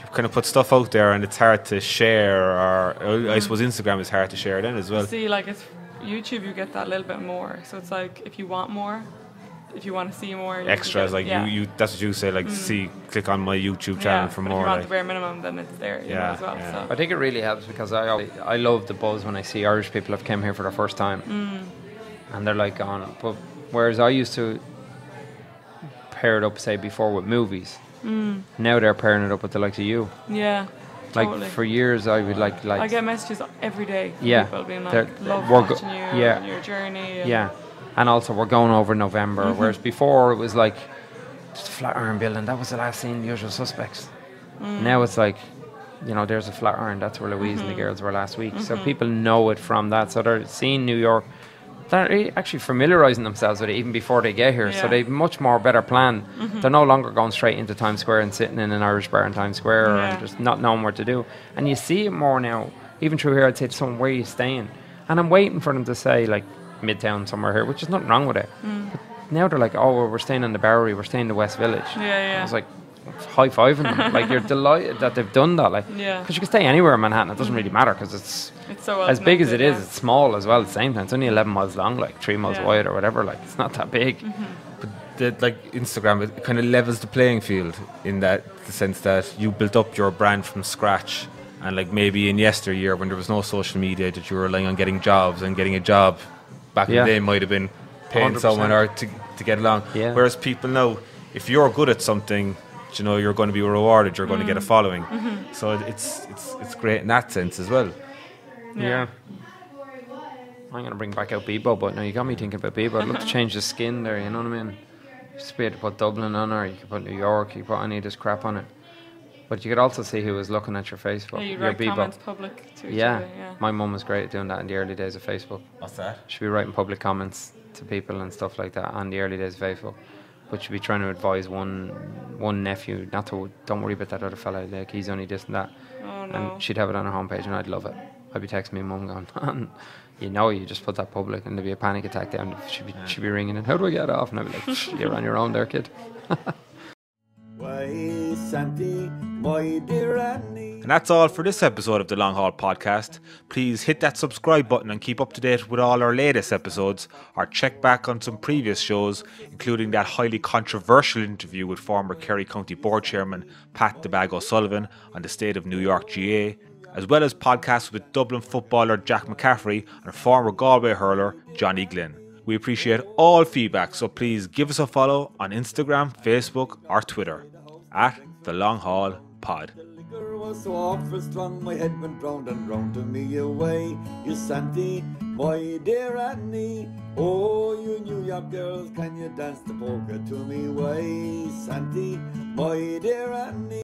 you kind of put stuff out there and it's hard to share, or uh, I suppose Instagram is hard to share then as well. See, like it's YouTube, you get that little bit more. So it's like if you want more, if you want to see more, you Extras get- like yeah. you, you that's what you say like mm-hmm. see click on my YouTube channel yeah, for but more If you want like the bare minimum, then it's there. You Yeah, know, as well. yeah. So. I think it really helps because I I love the buzz when I see Irish people have come here for the first time, mm. and they're like on. But whereas I used to pair it up, say before with movies, mm. now they're pairing it up with the likes of you. Yeah. Like totally. for years, I would like like I get messages every day from Yeah, people being they're- like, love we're go- watching you yeah. and your journey. And yeah, and also we're going over November. Mm-hmm. Whereas before it was like just a Flatiron building. That was the last scene. The Usual Suspects. Mm. Now it's like. You know, there's a Flatiron. That's where Louise Mm-hmm. and the girls were last week. So people know it from that. So they're seeing New York. They're actually familiarizing themselves with it even before they get here. So they've much more better plan. They're no longer going straight into Times Square and sitting in an Irish bar in Times Square Yeah. and just not knowing what to do. And you see it more now. Even through here, I'd say to someone, "Where are you staying?" And I'm waiting for them to say like Midtown somewhere here, which is nothing wrong with it. But now they're like, "Oh, well, we're staying in the Bowery. We're staying in the West Village." Yeah, yeah. I was like, high fiving them. like you're delighted that they've done that. Like, Yeah. because you can stay anywhere in Manhattan. It doesn't really matter because it's It's so well as big as it connected, is. It's small as well at the same time. It's only 11 miles long, like three miles Yeah. Mm-hmm. wide or whatever. Like it's not that big. But the, like Instagram, it kind of levels the playing field in that the sense that you built up your brand from scratch, and like maybe in yesteryear when there was no social media, that you were relying on getting jobs and getting a job back Yeah. in the day might have been paying 100%. someone or to to get along. Yeah. Whereas people know if you're good at something, you know you're going to be rewarded. You're going to get a Mm. following. Mm-hmm. So it's it's it's great in that sense as well. Yeah. I'm gonna bring back out Bebo, but no, you got me thinking about Bebo. I'd love to change the skin there. You know what I mean? Just to be able to put Dublin on her. You could put New York. You could put any of this crap on it. But you could also see who was looking at your Facebook. Yeah, you your write Bebo. comments public to each Yeah. other. Yeah. my mum was great at doing that in the early days of Facebook. What's that? She'd be writing public comments to people and stuff like that on the early days of Facebook. But she'd be trying to advise one one nephew not to don't worry about that other fellow. like he's only this and that. Oh no. And she'd have it on her homepage and I'd love it. I'd be texting my mum going, "Man, you know you just put that public and there'd be a panic attack down. She'd be, she'd be ringing and how do I get off? And I'd be like, you're on your own there, kid. And that's all for this episode of the Long Hall Podcast. Please hit that subscribe button and keep up to date with all our latest episodes, or check back on some previous shows, including that highly controversial interview with former Kerry County Board Chairman Pat DeBag O'Sullivan on the state of New York GAA, as well as podcasts with Dublin footballer Jack McCaffrey and former Galway hurler Johnny Glynn. We appreciate all feedback, so please give us a follow on Instagram, Facebook, or Twitter at the Long Hall Pod. was so awful strong, my head went round and round to me away. You my dear Annie. Oh, you New York girls, can you dance the to me my dear Annie.